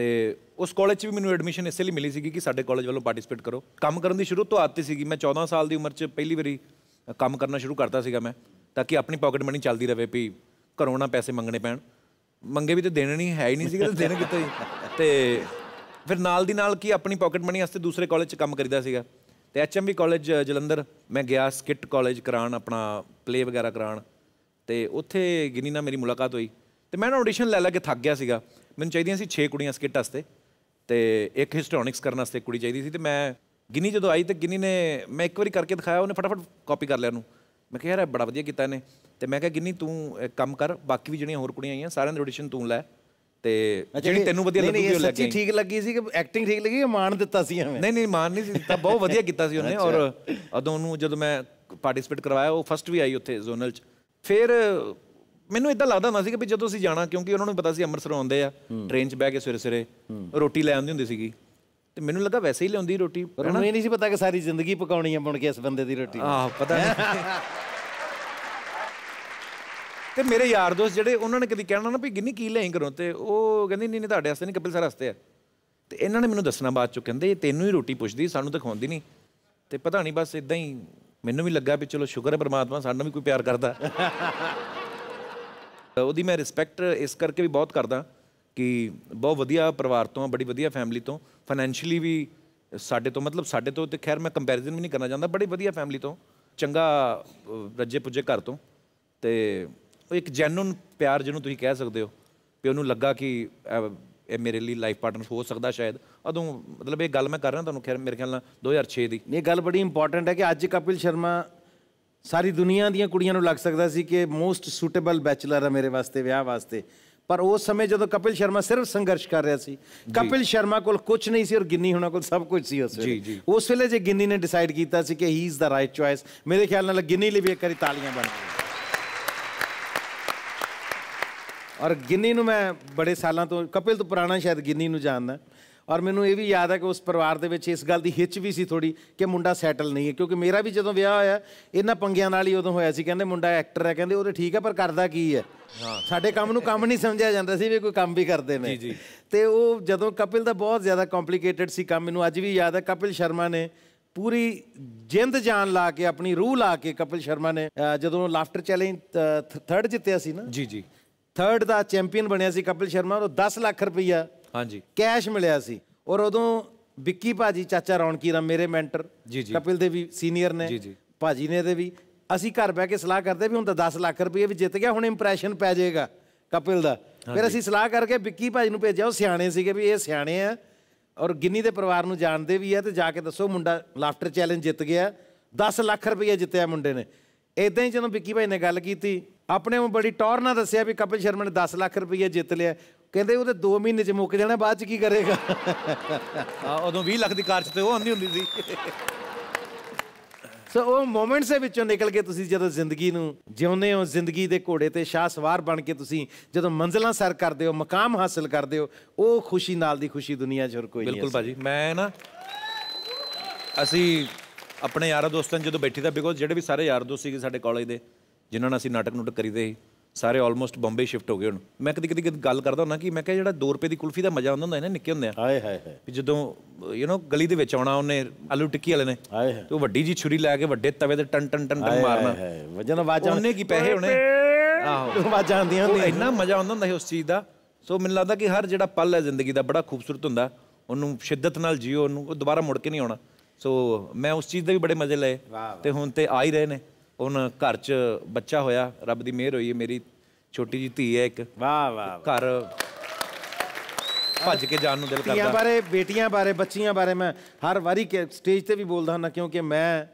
ਤੇ ਉਸ ਕਾਲਜ ਚ ਵੀ ਮੈਨੂੰ ਐਡਮਿਸ਼ਨ ਇਸੇ ਲਈ ਮਿਲੀ ਸੀਗੀ ਕਿ ਸਾਡੇ ਕਾਲਜ ਵੱਲੋਂ ਪਾਰਟਿਸਿਪੇਟ ਕਰੋ। ਕੰਮ ਕਰਨ ਦੀ ਸ਼ੁਰੂ ਤੋਂ ਆਦਤ ਸੀਗੀ। ਮੈਂ 14 ਸਾਲ ਦੀ ਉਮਰ ਚ ਪਹਿਲੀ ਵਾਰੀ ਕੰਮ ਕਰਨਾ ਸ਼ੁਰੂ ਕਰਤਾ ਸੀਗਾ ਮੈਂ, ਤਾਂ ਕਿ ਆਪਣੀ ਪਾਕਟ ਮਨੀ ਚੱਲਦੀ ਰਹੇ ਵੀ ਘਰੋਂ ਨਾ ਪੈਸੇ ਮੰਗਣੇ ਪੈਣ। ਮੰਗੇ ਵੀ ਤੇ ਦੇਣੇ ਨਹੀਂ, ਹੈ ਹੀ ਨਹੀਂ ਸੀਗਾ ਤੇ ਦੇਣੇ ਕਿੱਥੋਂ ਤੇ ਫਿਰ ਨਾਲ ਦੀ ਨਾਲ ਕੀ ਆਪਣੀ ਪਾਕਟ ਮਨੀ ਵਾਸਤੇ ਦੂਸਰੇ ਕਾਲਜ 'ਚ ਕੰਮ ਕਰੀਦਾ ਸੀਗਾ। ਤੇ ਐਚਐਮਵੀ ਕਾਲਜ ਜਲੰਧਰ, ਮੈਂ ਗਿਆ ਸਕਿੱਟ ਕਾਲਜ ਕਰਾਉਣ, ਆਪਣਾ ਪਲੇ ਵਗੈਰਾ ਕਰਾਉਣ। ਤੇ ਉੱਥੇ ਗਿਨੀ ਨਾਲ ਮੇਰੀ ਮੁਲਾਕਾਤ ਹੋਈ। ਤੇ ਮੈਂ ਨਾ ਆਡੀਸ਼ਨ ਲੈ ਲੈ ਕੇ ਥੱਕ ਗਿਆ ਸੀਗਾ। ਮੈਨੂੰ ਚਾਹੀਦੀਆਂ ਸੀ 6 ਕੁੜੀਆਂ ਸਕਿੱਟ ਵਾਸਤੇ ਤੇ ਇੱਕ ਹਿਸਟੋਨਿਕਸ ਕਰਨ ਵਾਸਤੇ ਕੁੜੀ ਚਾਹੀਦੀ ਸੀ ਤੇ ਮੈਂ ਗਿਨੀ ਜਦੋਂ ਆਈ ਤੇ ਗਿਨੀ ਨੇ ਮੈਂ ਇੱਕ ਵਾਰੀ ਕਰਕੇ ਦਿਖਾਇਆ ਉਹਨੇ ਫਟਾਫਟ ਕਾਪੀ ਕਰ ਲਿਆ ਉਹਨੂੰ। ਮੈਂ ਕਿਹਾ ਯਾਰ ਬੜਾ ਵਧੀਆ ਕੀਤਾ ਇਹਨੇ। ਤੇ ਮੈਂ ਕਿਹਾ ਗਿਨੀ ਤੂੰ ਕੰਮ ਕਰ ਬਾਕੀ ਵੀ ਜਿਹੜੀਆਂ ਹੋਰ ਕੁੜੀਆਂ ਆਈਆਂ ਸਾਰਿਆਂ ਦੀ ਆਡੀਸ਼ਨ ਤੂੰ ਲੈ ਤੇ ਜਿਹੜੀ ਤੈਨੂੰ ਵਧੀਆ ਲੱਗੂਗੀ ਉਹ ਇਹ ਲੈ ਕੇ ਸੱਚੀ। ਠੀਕ ਲੱਗੀ ਸੀ ਕਿ ਐਕਟਿੰਗ ਠੀਕ ਲੱਗੀ ਮਾਣ ਦਿੱਤਾ ਸੀ ਐਵੇਂ? ਨਹੀਂ ਨਹੀਂ ਮਾਨ ਨਹੀਂ ਸੀ ਦਿੱਤਾ ਬਹੁਤ ਵਧੀਆ ਕੀਤਾ ਸੀ ਉਹਨੇ। ਔਰ ਉਦੋਂ ਉਹਨੂੰ ਜਦੋਂ ਮੈਂ ਪਾਰਟਿਸਿਪੇਟ ਕਰਵਾਇਆ ਉਹ ਫਸਟ ਵੀ ਆਈ ਉੱਥੇ ਜ਼ੋਨਲ ਚ। ਫਿਰ ਮੈਨੂੰ ਇਦਾਂ ਲੱਗਦਾ ਹੁੰਦਾ ਸੀ ਕਿ ਵੀ ਜਦੋਂ ਅਸੀਂ ਜਾਣਾ ਕਿਉਂਕਿ ਉਹਨਾਂ ਨੂੰ ਪਤਾ ਸੀ ਅੰਮ੍ਰਿਤਸਰੋਂ ਆਉਂਦੇ ਆ ਟ੍ਰੇਨ 'ਚ ਬਹਿ ਕੇ ਸਵੇਰੇ ਸਵੇਰੇ ਰੋਟੀ ਲੈ ਆਉਂਦੀ ਹੁੰਦੀ ਸੀਗੀ। ਤੇ ਮੈਨੂੰ ਲੱਗਾ ਵੈਸੇ ਹੀ ਲਿਆਉਂਦੀ ਰੋਟੀ ਪਰ ਉਹਨੂੰ ਇਹ ਨਹੀਂ ਸੀ ਪਤਾ ਕਿ ਸਾਰੀ ਜ਼ਿੰਦਗੀ ਪਕਾਉਣੀ ਹੈ ਬਣ ਕੇ ਇਸ ਬੰਦੇ ਦੀ ਰੋਟੀ। ਆਹ ਪਤਾ ਨਹੀਂ। ਤੇ ਮੇਰੇ ਯਾਰ ਦੋਸਤ ਜਿਹੜੇ ਉਹਨਾਂ ਨੇ ਕਦੀ ਕਹਿਣਾ ਨਾ ਵੀ ਗਿੰਨੀ ਕੀ ਲਿਆਈ ਕਰੋ ਤੇ ਉਹ ਕਹਿੰਦੀ ਨਹੀਂ ਨਹੀਂ ਤੁਹਾਡੇ ਵਾਸਤੇ ਨਹੀਂ ਕਪਿਲ ਸਰ ਵਾਸਤੇ ਆ। ਤੇ ਇਹਨਾਂ ਨੇ ਮੈਨੂੰ ਦੱਸਣਾ ਬਾਅਦ ਚੋਂ ਕਹਿੰਦੇ ਤੈਨੂੰ ਹੀ ਰੋਟੀ ਪੁੱਛਦੀ ਸਾਨੂੰ ਤਾਂ ਖਵਾਉਂਦੀ ਨਹੀਂ। ਤੇ ਪਤਾ ਨਹੀਂ ਬਸ ਇਦਾਂ ਹੀ ਮੈਨੂੰ ਵੀ ਲੱਗਾ ਵੀ ਚਲੋ ਸ਼ੁਕਰ ਹੈ ਪ੍ਰਮਾਤਮਾ ਸਾਨੂੰ ਵੀ ਕੋਈ ਪਿਆਰ ਕਰਦਾ। ਉਹਦੀ ਮੈਂ ਰਿਸਪੈਕਟ ਇਸ ਕਰਕੇ ਵੀ ਬਹੁਤ ਕਰਦਾ ਕਿ ਬਹੁਤ ਵਧੀਆ ਪਰਿਵਾਰ ਤੋਂ ਬੜੀ ਵਧੀਆ ਫੈਮਿਲੀ ਤੋਂ। ਫਾਈਨੈਂਸ਼ੀਅਲੀ ਵੀ ਸਾਡੇ ਤੋਂ, ਮਤਲਬ ਸਾਡੇ ਤੋਂ ਤੇ ਖੈਰ ਮੈਂ ਕੰਪੈਰੀਜ਼ਨ ਵੀ ਨਹੀਂ ਕਰਨਾ ਚਾਹੁੰਦਾ, ਬੜੀ ਵਧੀਆ ਫੈਮਿਲੀ ਤੋਂ, ਚੰਗਾ ਰੱਜੇ ਪੁੱਜੇ ਘਰ ਤੋਂ। ਤੇ ਉਹ ਇੱਕ ਜੈਨੂਨ ਪਿਆਰ ਜਿਹਨੂੰ ਤੁਸੀਂ ਕਹਿ ਸਕਦੇ ਹੋ ਵੀ ਉਹਨੂੰ ਲੱਗਾ ਕਿ ਇਹ- ਇਹ ਮੇਰੇ ਲਈ ਲਾਈਫ ਪਾਰਟਨਰ ਹੋ ਸਕਦਾ ਸ਼ਾਇਦ। ਉਦੋਂ ਮਤਲਬ ਇਹ ਗੱਲ ਮੈਂ ਕਰ ਰਿਹਾ ਤੁਹਾਨੂੰ, ਖੈਰ ਮੇਰੇ ਖਿਆਲ ਨਾਲ 2006 ਦੀ। ਇਹ ਗੱਲ ਬੜੀ ਇੰਪੋਰਟੈਂਟ ਹੈ ਕਿ ਅੱਜ ਕਪਿਲ ਸ਼ਰਮਾ ਸਾਰੀ ਦੁਨੀਆ ਦੀਆਂ ਕੁੜੀਆਂ ਨੂੰ ਲੱਗ ਸਕਦਾ ਸੀ ਕਿ ਮੋਸਟ ਸੂਟੇਬਲ ਬੈਚਲਰ ਹੈ ਮੇਰੇ ਵਾਸਤੇ ਵਿਆਹ ਵਾਸਤੇ। ਪਰ ਉਸ ਸਮੇਂ ਜਦੋਂ ਕਪਿਲ ਸ਼ਰਮਾ ਸਿਰਫ ਸੰਘਰਸ਼ ਕਰ ਰਿਹਾ ਸੀ ਕਪਿਲ ਸ਼ਰਮਾ ਕੋਲ ਕੁਝ ਨਹੀਂ ਸੀ ਔਰ ਗਿੰਨੀ ਹੋਣਾ ਕੋਲ ਸਭ ਕੁਝ ਸੀ ਉਸ ਵੇਲੇ। ਉਸ ਵੇਲੇ ਜੇ ਗਿੰਨੀ ਨੇ ਡਿਸਾਈਡ ਕੀਤਾ ਸੀ ਕਿ he is the right choice ਮੇਰੇ ਖਿਆਲ ਨਾਲ ਗਿੰਨੀ ਲਈ ਵੀ ਇੱਕ ਵਾਰੀ ਤਾਲੀਆਂ ਬਣ ਗਈਆਂ। ਔਰ ਗਿੰਨੀ ਨੂੰ ਮੈਂ ਬੜੇ ਸਾਲਾਂ ਤੋਂ ਕਪਿਲ ਤੋਂ ਪੁਰਾਣਾ ਸ਼ਾਇਦ ਗਿੰਨੀ ਨੂੰ ਜਾਣਦਾ। ਔਰ ਮੈਨੂੰ ਇਹ ਵੀ ਯਾਦ ਹੈ ਕਿ ਉਸ ਪਰਿਵਾਰ ਦੇ ਵਿੱਚ ਇਸ ਗੱਲ ਦੀ ਹਿੱਚ ਵੀ ਸੀ ਥੋੜੀ ਕਿ ਮੁੰਡਾ ਸੈਟਲ ਨਹੀਂ ਹੈ ਕਿਉਂਕਿ ਮੇਰਾ ਵੀ ਜਦੋਂ ਵਿਆਹ ਹੋਇਆ ਇਹਨਾਂ ਪੰਗਿਆਂ ਨਾਲ ਹੀ ਉਦੋਂ ਹੋਇਆ ਸੀ ਕਹਿੰਦੇ ਮੁੰਡਾ ਐਕਟਰ ਹੈ ਕਹਿੰਦੇ ਉਹ ਤੇ ਠੀਕ ਹੈ ਪਰ ਕਰਦਾ ਕੀ ਹੈ? ਸਾਡੇ ਕੰਮ ਨੂੰ ਕੰਮ ਨਹੀਂ ਸਮਝਿਆ ਜਾਂਦਾ ਸੀ ਵੀ ਕੋਈ ਕੰਮ ਵੀ ਕਰਦੇ ਨੇ। ਤੇ ਉਹ ਜਦੋਂ ਕਪਿਲ ਦਾ ਬਹੁਤ ਜ਼ਿਆਦਾ ਕੰਪਲਿਕੇਟਡ ਸੀ ਕੰਮ ਮੈਨੂੰ ਅੱਜ ਵੀ ਯਾਦ ਹੈ ਕਪਿਲ ਸ਼ਰਮਾ ਨੇ ਪੂਰੀ ਜਿੰਦ ਜਾਨ ਲਾ ਕੇ ਆਪਣੀ ਰੂਹ ਲਾ ਕੇ ਕਪਿਲ ਸ਼ਰਮਾ ਨੇ ਜਦੋਂ ਲਾਫਟਰ ਚੈਲੰਜ ਥਰਡ ਜਿੱਤਿਆ ਸੀ ਨਾ? ਜੀ ਜੀ। ਥਰਡ ਦਾ ਚੈਂਪੀਅਨ ਬਣਿਆ ਸੀ ਕਪਿਲ ਸ਼ਰਮਾ ਉਹ 10 ਲੱਖ ਰੁਪਈਆ ਹਾਂਜੀ। ਕੈਸ਼ ਮਿਲਿਆ ਸੀ। ਔਰ ਉਦੋਂ ਵਿੱਕੀ ਭਾਜੀ ਚਾਚਾ ਰੌਣਕੀ ਰਾਮ ਮੇਰੇ ਮੈਂਟਰ ਜੀ, ਜੀ। ਕਪਿਲ ਦੇ ਵੀ ਸੀਨੀਅਰ ਨੇ ਜੀ, ਜੀ। ਭਾਜੀ ਨੇ ਦੇ ਵੀ। ਅਸੀਂ ਘਰ ਬਹਿ ਕੇ ਸਲਾਹ ਕਰਦੇ ਵੀ ਹੁਣ ਤਾਂ 10 ਲੱਖ ਰੁਪਏ ਵੀ ਜਿੱਤ ਗਿਆ ਹੁਣ ਇੰਪ੍ਰੈਸ਼ਨ ਪੈ ਜਾਏਗਾ ਕਪਿਲ ਦਾ। ਫਿਰ ਅਸੀਂ ਸਲਾਹ ਕਰਕੇ ਵਿੱਕੀ ਭਾਜੀ ਨੂੰ ਭੇਜਿਆ ਉਹ ਸਿਆਣੇ ਸੀਗੇ ਵੀ ਇਹ ਸਿਆਣੇ ਆ ਔਰ ਗਿੰਨੀ ਦੇ ਪਰਿਵਾਰ ਨੂੰ ਜਾਣਦੇ ਵੀ ਆ ਤੇ ਜਾ ਕੇ ਦੱਸੋ ਮੁੰਡਾ ਲਾਫਟਰ ਚੈਲੰਜ ਜਿੱਤ ਗਿਆ। 10 ਲੱਖ ਰੁਪਏ ਜਿੱਤਿਆ ਮੁੰਡੇ ਨੇ। ਇਦਾਂ ਹੀ ਜਦੋਂ ਵਿੱਕੀ ਭਾਈ ਨੇ ਗੱਲ ਕੀਤੀ ਆਪਣੇ ਨੂੰ ਬੜੀ ਟੌਰ ਨਾਲ ਦੱਸਿਆ ਵੀ ਕਪਿਲ ਸ਼ਰਮਾ ਨੇ 10 ਲੱਖ ਰੁਪਏ ਜਿੱਤ ਲਿਆ। ਕਹਿੰਦੇ ਉਹਦੇ 2 ਮਹੀਨੇ ਚ ਮੁੱਕ ਜਾਣਾ ਬਾਅਦ ਚ ਕੀ ਕਰੇਗਾ? ਆ ਉਦੋਂ 20 ਲੱਖ ਦੀ ਕਾਰ 'ਚ ਤੇ ਉਹ ਆਂਦੀ ਹੁੰਦੀ ਸੀ। ਸੋ ਉਹ ਮੂਮੈਂਟਸ ਦੇ ਵਿੱਚੋਂ ਨਿਕਲ ਕੇ ਤੁਸੀਂ ਜਦੋਂ ਜ਼ਿੰਦਗੀ ਨੂੰ ਜਿਉਂਦੇ ਹੋ ਜ਼ਿੰਦਗੀ ਦੇ ਘੋੜੇ ਤੇ ਸ਼ਾਹ ਸਵਾਰ ਬਣ ਕੇ ਤੁਸੀਂ ਜਦੋਂ ਮੰਜ਼ਲਾਂ ਸਰ ਕਰਦੇ ਹੋ ਮਕਾਮ ਹਾਸਲ ਕਰਦੇ ਹੋ ਉਹ ਖੁਸ਼ੀ ਨਾਲ ਦੀ ਖੁਸ਼ੀ ਦੁਨੀਆ 'ਚ ਹੋਰ ਕੋਈ ਨਹੀਂ ਬਿਲਕੁਲ ਭਾਜੀ ਮੈਂ ਨਾ ਅਸੀਂ ਆਪਣੇ ਯਾਰਾਂ ਦੋਸਤਾਂ ਜਦੋਂ ਬੈਠੀ ਦਾ ਬਿਕੋਜ਼ ਜਿਹੜੇ ਵੀ ਸਾਰੇ ਯਾਰ ਦੋਸਤ ਸੀਗੇ ਸਾਡੇ ਕਾਲਜ ਦੇ ਜਿਨ੍ਹਾਂ ਨਾਲ ਅਸੀਂ ਨਾਟਕ ਨੂਟਕ ਕਰੀਦੇ ਸੀ ਸਾਰੇ ਆਲਮੋਸਟ ਬੰਬੇ ਸ਼ਿਫਟ ਹੋ ਗਏ ਹੁਣ। ਮੈਂ ਕਦੀ ਕਦੀ ਗੱਲ ਕਰਦਾ ਹੁੰਦਾ ਕਿ ਮੈਂ ਕਿਹਾ ਜਿਹੜਾ 2 ਰੁਪਏ ਦੀ ਕੁਲਫੀ ਦਾ ਮਜ਼ਾ ਹੁੰਦਾ ਹੈ ਨਾ ਨਿੱਕੇ ਹੁੰਦੇ ਆ। ਹਾਏ ਹਾਏ ਹਾਏ। ਵੀ ਜਦੋਂ ਯੂ نو ਗਲੀ ਦੇ ਵਿੱਚ ਆਉਣਾ ਉਹਨੇ ਆਲੂ ਟਿੱਕੀ ਵਾਲੇ ਨੇ ਹਾਏ ਹਾਏ। ਤੇ ਉਹ ਵੱਡੀ ਜੀ ਛੁਰੀ ਲੈ ਕੇ ਵੱਡੇ ਤਵੇ ਤੇ ਟਨ ਟਨ ਟਨ ਟਨ ਮਾਰਨਾ। ਵਜਨ ਆਵਾਜ਼ਾਂ ਉਹਨੇ ਕੀ ਪੈਸੇ ਹੋਣੇ? ਆਹੋ। ਆਵਾਜ਼ਾਂ ਆਉਂਦੀਆਂ ਹੁੰਦੀਆਂ। ਇੰਨਾ ਮਜ਼ਾ ਆਉਂਦਾ ਹੁੰਦਾ ਸੀ ਉਸ ਚੀਜ਼ ਦਾ। ਸੋ ਮੈਨੂੰ ਲੱਗਦਾ ਕਿ ਹਰ ਜਿਹੜਾ ਪਲ ਹੈ ਜ਼ਿੰਦਗੀ ਦਾ ਬੜਾ ਖੂਬਸੂਰਤ ਹੁੰਦਾ। ਉਹਨੂੰ ਸ਼ਿੱਦਤ ਨਾਲ ਜੀਓ ਉਹਨੂੰ ਉਹ ਦੁਬਾਰਾ ਮੁੜ ਕੇ ਨਹੀਂ ਆਉਣਾ। ਸੋ ਮੈਂ ਉਸ ਚੀਜ਼ ਦੇ ਵੀ ਬੜੇ ਮਜ਼ੇ ਲਏ। ਤੇ ਹੁਣ ਤੇ ਆ ਹੀ ਰਹੇ ਨੇ। ਹੁਣ ਘਰ 'ਚ ਬੱਚਾ ਹੋਇਆ ਰੱਬ ਦੀ ਮਿਹਰ ਹੋਈ ਹੈ ਮੇਰੀ ਛੋਟੀ ਜੀ ਧੀ ਹੈ ਇੱਕ। ਵਾਹ ਵਾਹ ਘਰ ਭੱਜ ਕੇ ਜਾਣ ਨੂੰ ਦਿਲ ਧੀਆਂ ਕਰਦਾ ਬਾਰੇ ਬੇਟੀਆਂ ਬਾਰੇ ਬੱਚੀਆਂ ਬਾਰੇ ਮੈਂ ਹਰ ਵਾਰੀ ਸਟੇਜ ਤੇ ਵੀ ਬੋਲਦਾ ਹਾਂ ਕਿਉਂਕਿ ਮੈਂ